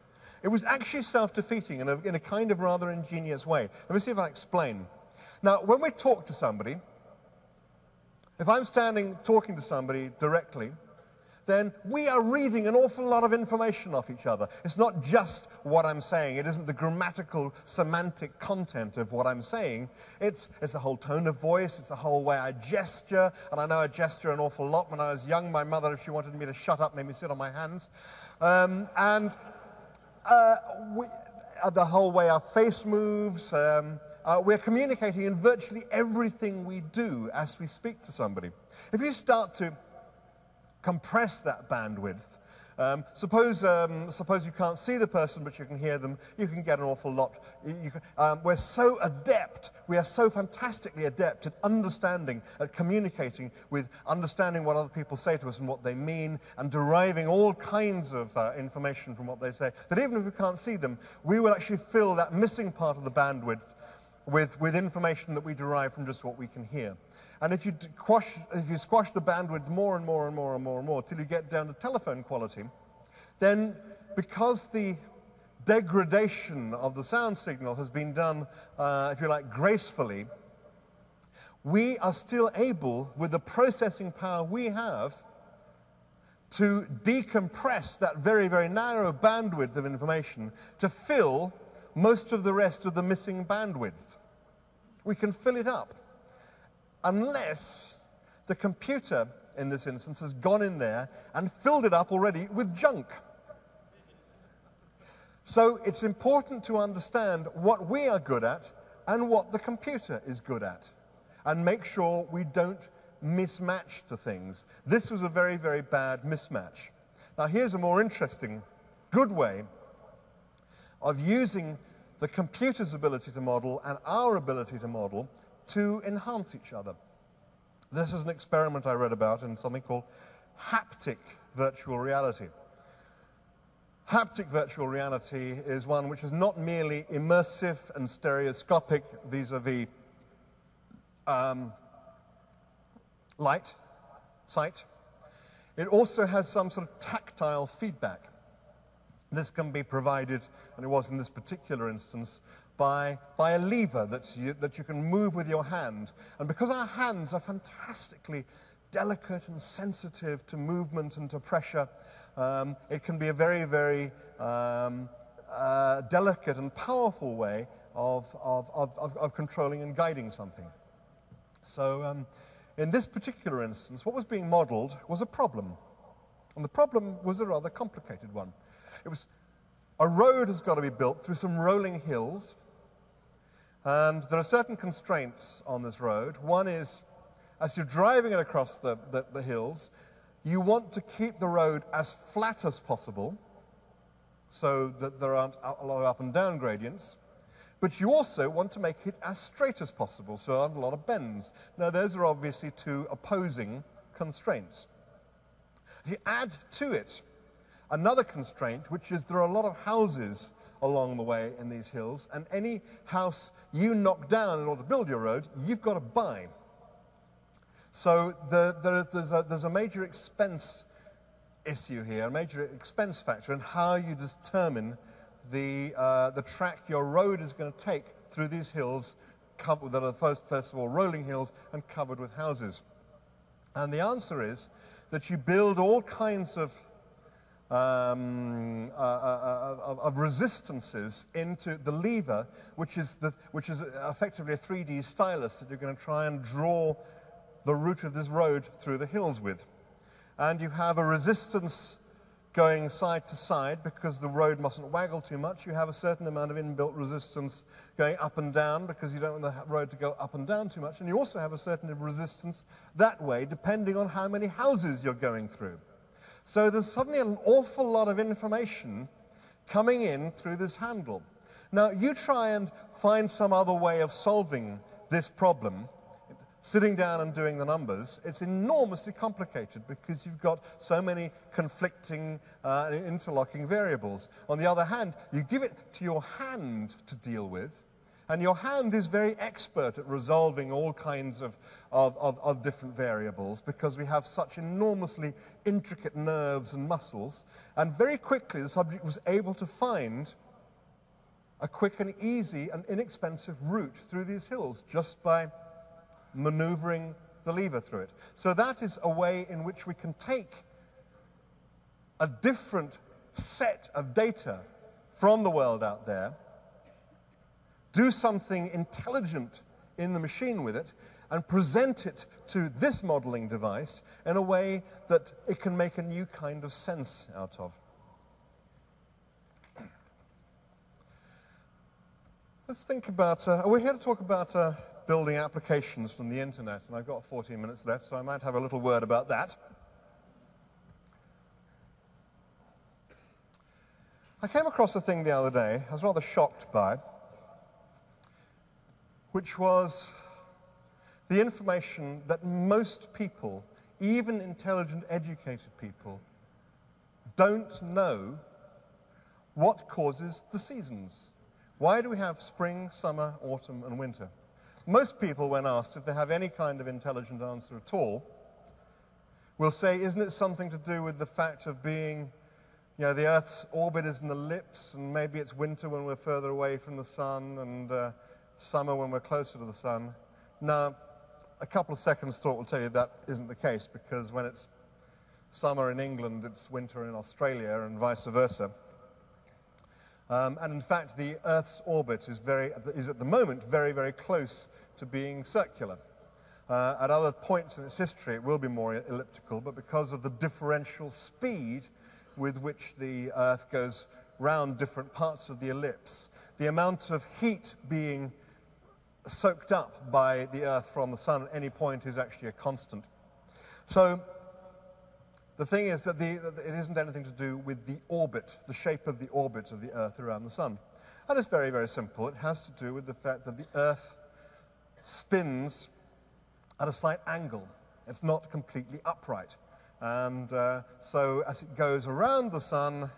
It was actually self-defeating in a, in a kind of rather ingenious way. Let me see if I explain. Now, when we talk to somebody, if I'm standing talking to somebody directly, then we are reading an awful lot of information off each other. It's not just what I'm saying. It isn't the grammatical, semantic content of what I'm saying. It's, it's the whole tone of voice. It's the whole way I gesture. And I know I gesture an awful lot. When I was young, my mother, if she wanted me to shut up, made me sit on my hands. Um, and uh, we, uh, the whole way our face moves. Um, uh, we're communicating in virtually everything we do as we speak to somebody. If you start to compress that bandwidth. Um, suppose, um, suppose you can't see the person, but you can hear them. You can get an awful lot. You, can, um, we're so adept, we are so fantastically adept at understanding, at communicating with understanding what other people say to us and what they mean, and deriving all kinds of uh, information from what they say, that even if we can't see them, we will actually fill that missing part of the bandwidth with, with information that we derive from just what we can hear. And if you, quash, if you squash the bandwidth more and more and more and more and more till you get down to telephone quality, then because the degradation of the sound signal has been done, uh, if you like, gracefully, we are still able, with the processing power we have, to decompress that very, very narrow bandwidth of information to fill most of the rest of the missing bandwidth. We can fill it up unless the computer, in this instance, has gone in there and filled it up already with junk. So it's important to understand what we are good at and what the computer is good at, and make sure we don't mismatch the things. This was a very, very bad mismatch. Now, here's a more interesting, good way of using the computer's ability to model and our ability to model to enhance each other. This is an experiment I read about in something called haptic virtual reality. Haptic virtual reality is one which is not merely immersive and stereoscopic vis-a-vis um, light, sight. It also has some sort of tactile feedback. This can be provided, and it was in this particular instance, by, by a lever that you, that you can move with your hand. And because our hands are fantastically delicate and sensitive to movement and to pressure, um, it can be a very, very um, uh, delicate and powerful way of, of, of, of, controlling and guiding something. So um, in this particular instance, what was being modeled was a problem. And the problem was a rather complicated one. It was a road has got to be built through some rolling hills, and there are certain constraints on this road. One is, as you're driving it across the, the, the hills, you want to keep the road as flat as possible so that there aren't a lot of up and down gradients. But you also want to make it as straight as possible so there aren't a lot of bends. Now, those are obviously two opposing constraints. If you add to it another constraint, which is there are a lot of houses along the way in these hills, and any house you knock down in order to build your road, you've got to buy. So the, the, there's, a, there's a major expense issue here, a major expense factor in how you determine the, uh, the track your road is going to take through these hills covered, that are first, first of all rolling hills and covered with houses. And the answer is that you build all kinds of, um, uh, uh, uh of resistances into the lever, which is, the, which is effectively a 3D stylus that you're going to try and draw the route of this road through the hills with. And you have a resistance going side to side because the road mustn't waggle too much. You have a certain amount of inbuilt resistance going up and down because you don't want the road to go up and down too much. And you also have a certain resistance that way depending on how many houses you're going through. So there's suddenly an awful lot of information coming in through this handle. Now, you try and find some other way of solving this problem sitting down and doing the numbers, it's enormously complicated because you've got so many conflicting, uh, interlocking variables. On the other hand, you give it to your hand to deal with, and your hand is very expert at resolving all kinds of, of, of, of different variables because we have such enormously intricate nerves and muscles. And very quickly, the subject was able to find a quick and easy and inexpensive route through these hills just by maneuvering the lever through it. So that is a way in which we can take a different set of data from the world out there, do something intelligent in the machine with it, and present it to this modeling device in a way that it can make a new kind of sense out of. Let's think about, uh, we're here to talk about uh, building applications from the internet, and I've got 14 minutes left, so I might have a little word about that. I came across a thing the other day I was rather shocked by, which was the information that most people, even intelligent, educated people, don't know what causes the seasons. Why do we have spring, summer, autumn, and winter? Most people, when asked if they have any kind of intelligent answer at all, will say, isn't it something to do with the fact of being, you know, the Earth's orbit is an ellipse, and maybe it's winter when we're further away from the sun, and uh, summer when we're closer to the sun? Now, a couple of seconds thought will tell you that isn't the case, because when it's summer in England, it's winter in Australia, and vice versa. Um, and in fact, the Earth's orbit is, very, is at the moment very, very close to being circular. Uh, at other points in its history, it will be more elliptical, but because of the differential speed with which the Earth goes round different parts of the ellipse, the amount of heat being soaked up by the Earth from the Sun at any point is actually a constant. So The thing is that, the, it isn't anything to do with the orbit, the shape of the orbit of the Earth around the Sun. And it's very, very simple. It has to do with the fact that the Earth spins at a slight angle. It's not completely upright. And uh, so as it goes around the Sun,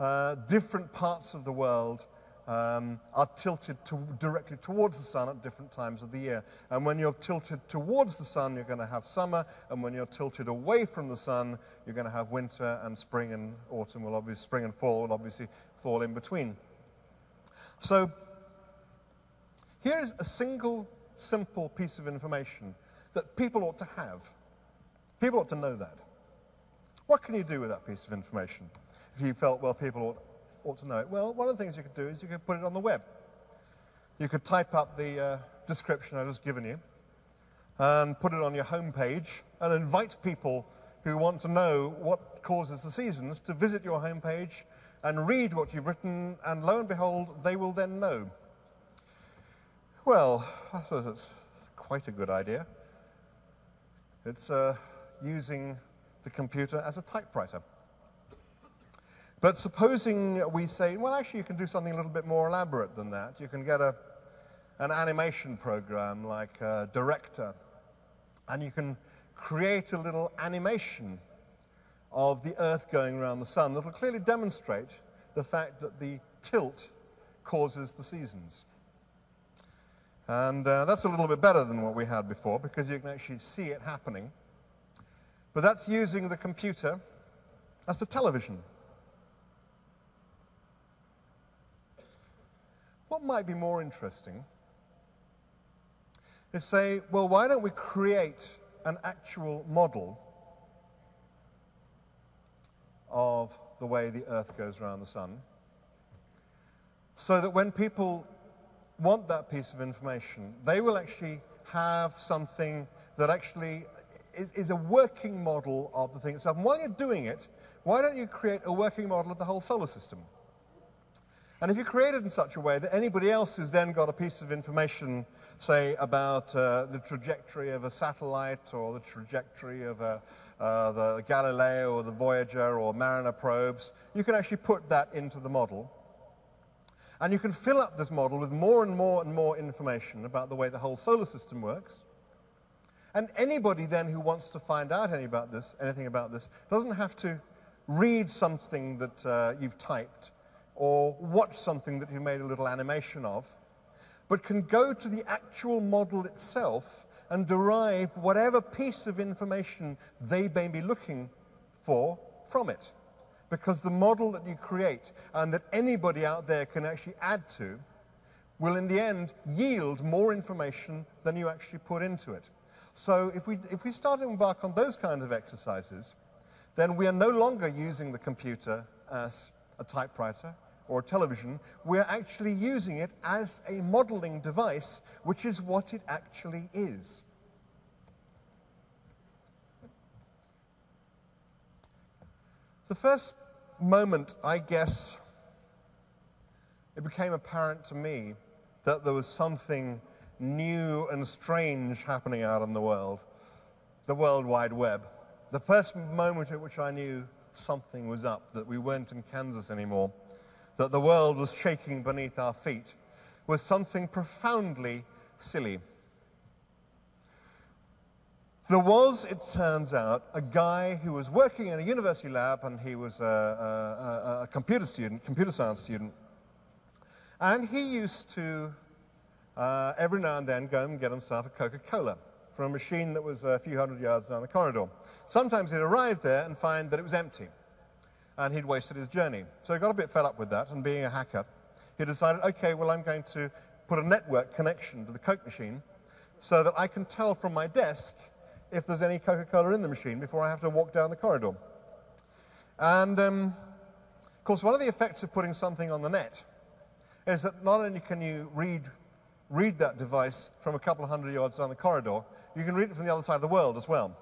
uh, different parts of the world um, are tilted to, directly towards the sun at different times of the year. And when you're tilted towards the sun, you're going to have summer, and when you're tilted away from the sun, you're going to have winter, and spring and autumn will obviously, spring and fall will obviously fall in between. So here is a single, simple piece of information that people ought to have. People ought to know that. What can you do with that piece of information? If you felt, well, people ought ought to know it? Well, one of the things you could do is you could put it on the web. You could type up the uh, description I've just given you and put it on your homepage and invite people who want to know what causes the seasons to visit your homepage and read what you've written, and lo and behold, they will then know. Well, I suppose that's quite a good idea. It's uh, using the computer as a typewriter. But supposing we say, well, actually, you can do something a little bit more elaborate than that. You can get a, an animation program like uh, Director, and you can create a little animation of the Earth going around the Sun that will clearly demonstrate the fact that the tilt causes the seasons. And uh, that's a little bit better than what we had before because you can actually see it happening. But that's using the computer as a television. What might be more interesting is say, well, why don't we create an actual model of the way the Earth goes around the sun so that when people want that piece of information, they will actually have something that actually is, is, a working model of the thing itself. And while you're doing it, why don't you create a working model of the whole solar system? And if you create it in such a way that anybody else who's then got a piece of information, say, about uh, the trajectory of a satellite or the trajectory of a, uh, the Galileo or the Voyager or Mariner probes, you can actually put that into the model. And you can fill up this model with more and more and more information about the way the whole solar system works. And anybody then who wants to find out any about this, anything about this doesn't have to read something that uh, you've typed or watch something that you made a little animation of, but can go to the actual model itself and derive whatever piece of information they may be looking for from it. Because the model that you create and that anybody out there can actually add to will in the end yield more information than you actually put into it. So if we, if we start to embark on those kinds of exercises, then we are no longer using the computer as a typewriter or television, we're actually using it as a modeling device, which is what it actually is. The first moment, I guess, it became apparent to me that there was something new and strange happening out in the world, the World Wide Web. The first moment at which I knew something was up, that we weren't in Kansas anymore, that the world was shaking beneath our feet was something profoundly silly. There was, it turns out, a guy who was working in a university lab and he was a, a, a, computer student, computer science student. And he used to, uh, every now and then, go and get himself a Coca Cola from a machine that was a few hundred yards down the corridor. Sometimes he'd arrive there and find that it was empty and he'd wasted his journey. So he got a bit fed up with that, and being a hacker, he decided, okay, well, I'm going to put a network connection to the Coke machine so that I can tell from my desk if there's any Coca-Cola in the machine before I have to walk down the corridor. And, um, of course, one of the effects of putting something on the net is that not only can you read, read that device from a couple of hundred yards down the corridor, you can read it from the other side of the world as well.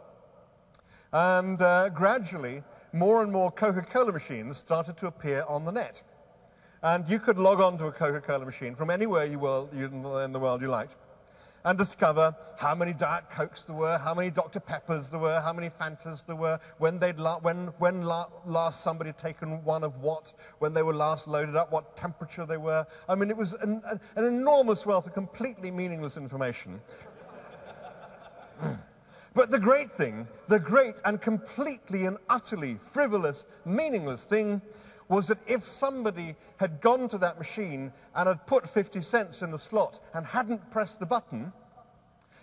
And uh, gradually, more and more Coca-Cola machines started to appear on the net. And you could log on to a Coca-Cola machine from anywhere you were, in the world you liked. and discover how many Diet Cokes there were, how many Dr. Peppers there were, how many Fantas there were, when, they'd la- when, when la- last somebody had taken one of what, when they were last loaded up, what temperature they were. I mean, it was an, an, an enormous wealth of completely meaningless information. [clears throat] But the great thing, the great and completely and utterly frivolous, meaningless thing was that if somebody had gone to that machine and had put 50 cents in the slot and hadn't pressed the button,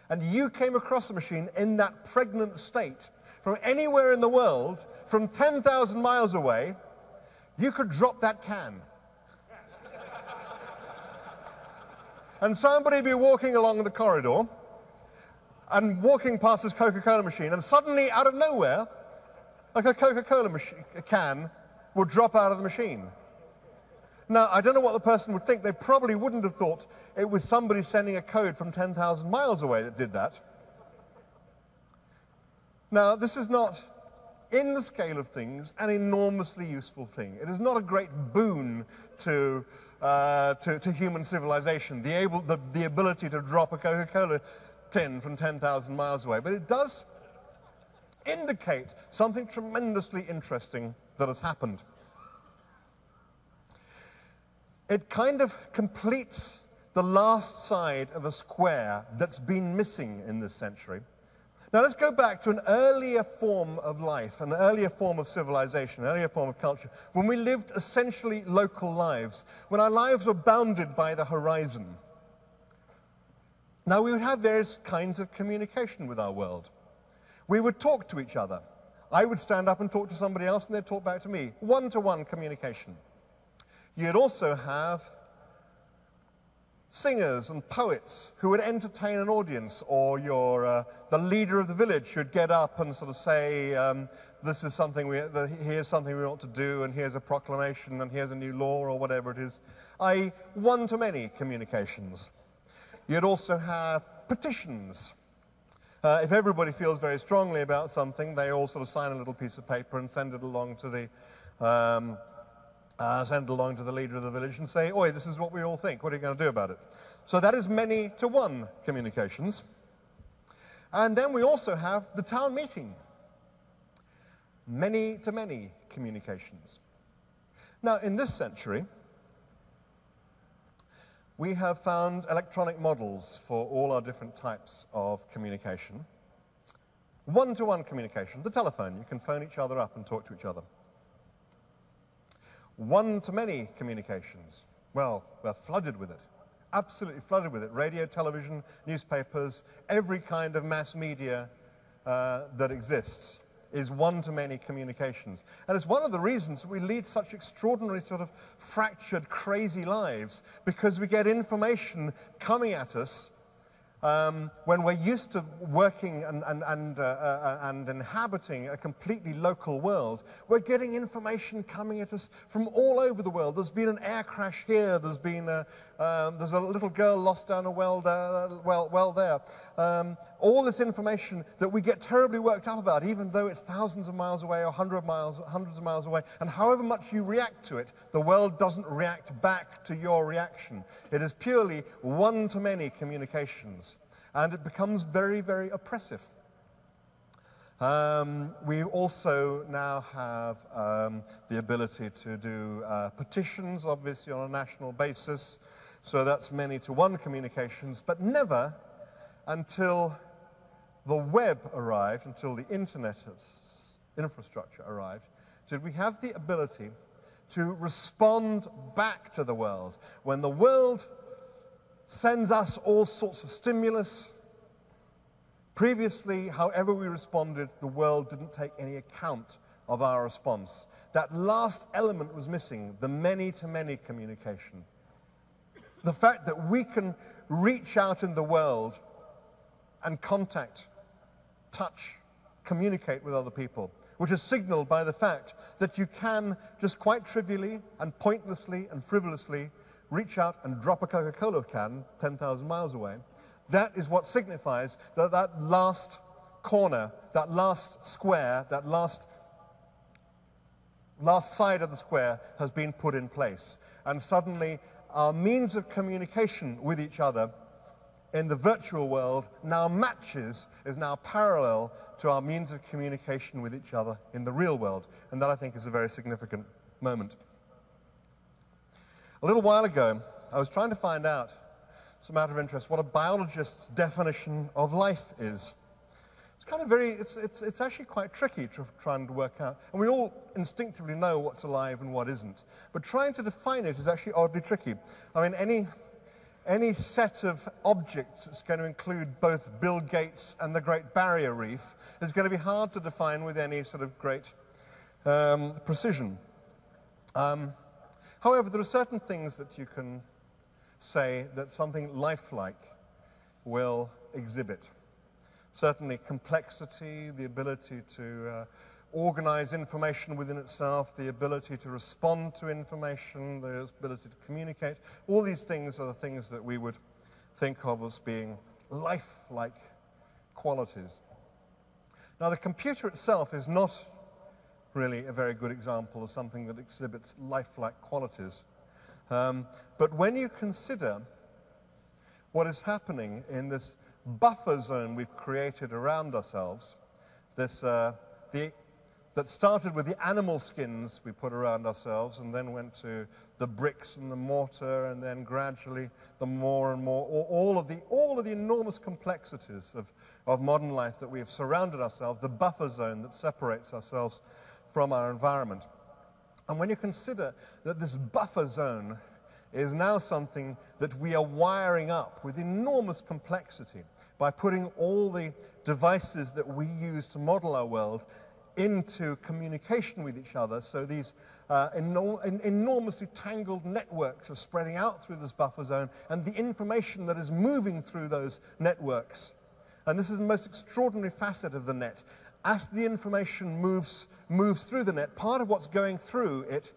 and you came across a machine in that pregnant state from anywhere in the world, from 10,000 miles away, you could drop that can. and somebody would be walking along the corridor and walking past this Coca Cola machine, and suddenly, out of nowhere, like a Coca Cola can would drop out of the machine. Now, I don't know what the person would think. They probably wouldn't have thought it was somebody sending a code from 10,000 miles away that did that. Now, this is not, in the scale of things, an enormously useful thing. It is not a great boon to, uh, to, to, human civilization, the, able, the, the ability to drop a Coca Cola tin from 10,000 miles away. But it does indicate something tremendously interesting that has happened. It kind of completes the last side of a square that's been missing in this century. Now let's go back to an earlier form of life, an earlier form of civilization, an earlier form of culture, when we lived essentially local lives, when our lives were bounded by the horizon. Now we would have various kinds of communication with our world. We would talk to each other. I would stand up and talk to somebody else, and they'd talk back to me. One to one communication. You'd also have singers and poets who would entertain an audience, or your, uh, the leader of the village who'd get up and sort of say, um, This is something we, the, here's something we ought to do, and here's a proclamation, and here's a new law, or whatever it is. I one to many communications. You'd also have petitions uh, if everybody feels very strongly about something, they all sort of sign a little piece of paper and send it along to the, um, uh, send it along to the leader of the village and say, oi, this is what we all think. What are you going to do about it? So that is many to one communications. And then we also have the town meeting. Many to many communications. Now, in this century, we have found electronic models for all our different types of communication. One-to-one -one communication, the telephone. You can phone each other up and talk to each other. One-to-many communications. Well, we're flooded with it. Absolutely flooded with it. Radio, television, newspapers, every kind of mass media uh, that exists is one-to-many communications. And it's one of the reasons we lead such extraordinary sort of fractured, crazy lives, because we get information coming at us um, when we're used to working and, and, and, uh, uh, and inhabiting a completely local world, we're getting information coming at us from all over the world. There's been an air crash here. There's been a, um, there's a little girl lost down a well, there, well, well there. Um, all this information that we get terribly worked up about, even though it's thousands of miles away or hundred miles, hundreds of miles away, and however much you react to it, the world doesn't react back to your reaction. It is purely one-to-many communications, and it becomes very, very oppressive. Um, we also now have um, the ability to do uh, petitions, obviously, on a national basis. So that's many to one communications, but never until the web arrived, until the internet infrastructure arrived, did we have the ability to respond back to the world. When the world sends us all sorts of stimulus, previously, however we responded, the world didn't take any account of our response. That last element was missing, the many to many communication. The fact that we can reach out in the world and contact, touch, communicate with other people, which is signaled by the fact that you can just quite trivially and pointlessly and frivolously reach out and drop a Coca Cola can 10,000 miles away. That is what signifies that that last corner, that last square, that last, last side of the square has been put in place. And suddenly, our means of communication with each other in the virtual world now matches, is now parallel to our means of communication with each other in the real world. And that, I think, is a very significant moment. A little while ago, I was trying to find out, as a matter of interest, what a biologist's definition of life is. It's kind of very, it's, it's, it's actually quite tricky to try and work out. And we all instinctively know what's alive and what isn't. But trying to define it is actually oddly tricky. I mean, any, any set of objects that's going to include both Bill Gates and the Great Barrier Reef is going to be hard to define with any sort of great um, precision. Um, however, there are certain things that you can say that something lifelike will exhibit. Certainly complexity, the ability to uh, organize information within itself, the ability to respond to information, the ability to communicate. All these things are the things that we would think of as being lifelike qualities. Now, the computer itself is not really a very good example of something that exhibits lifelike qualities. Um, but when you consider what is happening in this buffer zone we've created around ourselves, this, uh, the, that started with the animal skins we put around ourselves and then went to the bricks and the mortar and then gradually the more and more, all of the, all of the enormous complexities of, of modern life that we have surrounded ourselves, the buffer zone that separates ourselves from our environment. And when you consider that this buffer zone is now something that we are wiring up with enormous complexity by putting all the devices that we use to model our world into communication with each other. So these uh, enor enormously tangled networks are spreading out through this buffer zone, and the information that is moving through those networks. And this is the most extraordinary facet of the net. As the information moves, moves through the net, part of what's going through it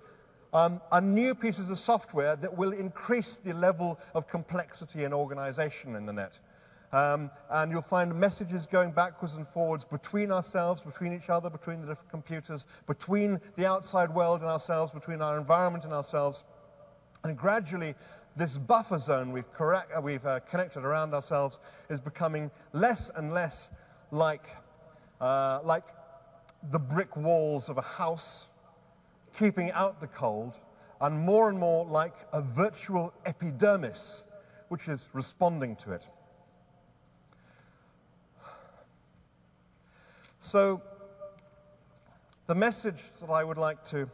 um, are new pieces of software that will increase the level of complexity and organization in the net. Um, and you'll find messages going backwards and forwards between ourselves, between each other, between the different computers, between the outside world and ourselves, between our environment and ourselves. And gradually, this buffer zone we've, correct, uh, we've uh, connected around ourselves is becoming less and less like, uh, like the brick walls of a house, keeping out the cold, and more and more like a virtual epidermis, which is responding to it. So, the message that I would like to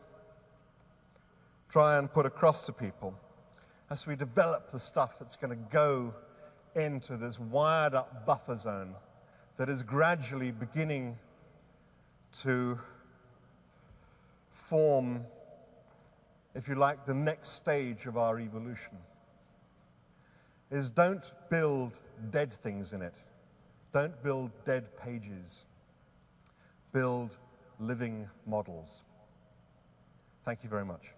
try and put across to people as we develop the stuff that's going to go into this wired up buffer zone that is gradually beginning to form, if you like, the next stage of our evolution is don't build dead things in it. Don't build dead pages build living models. Thank you very much.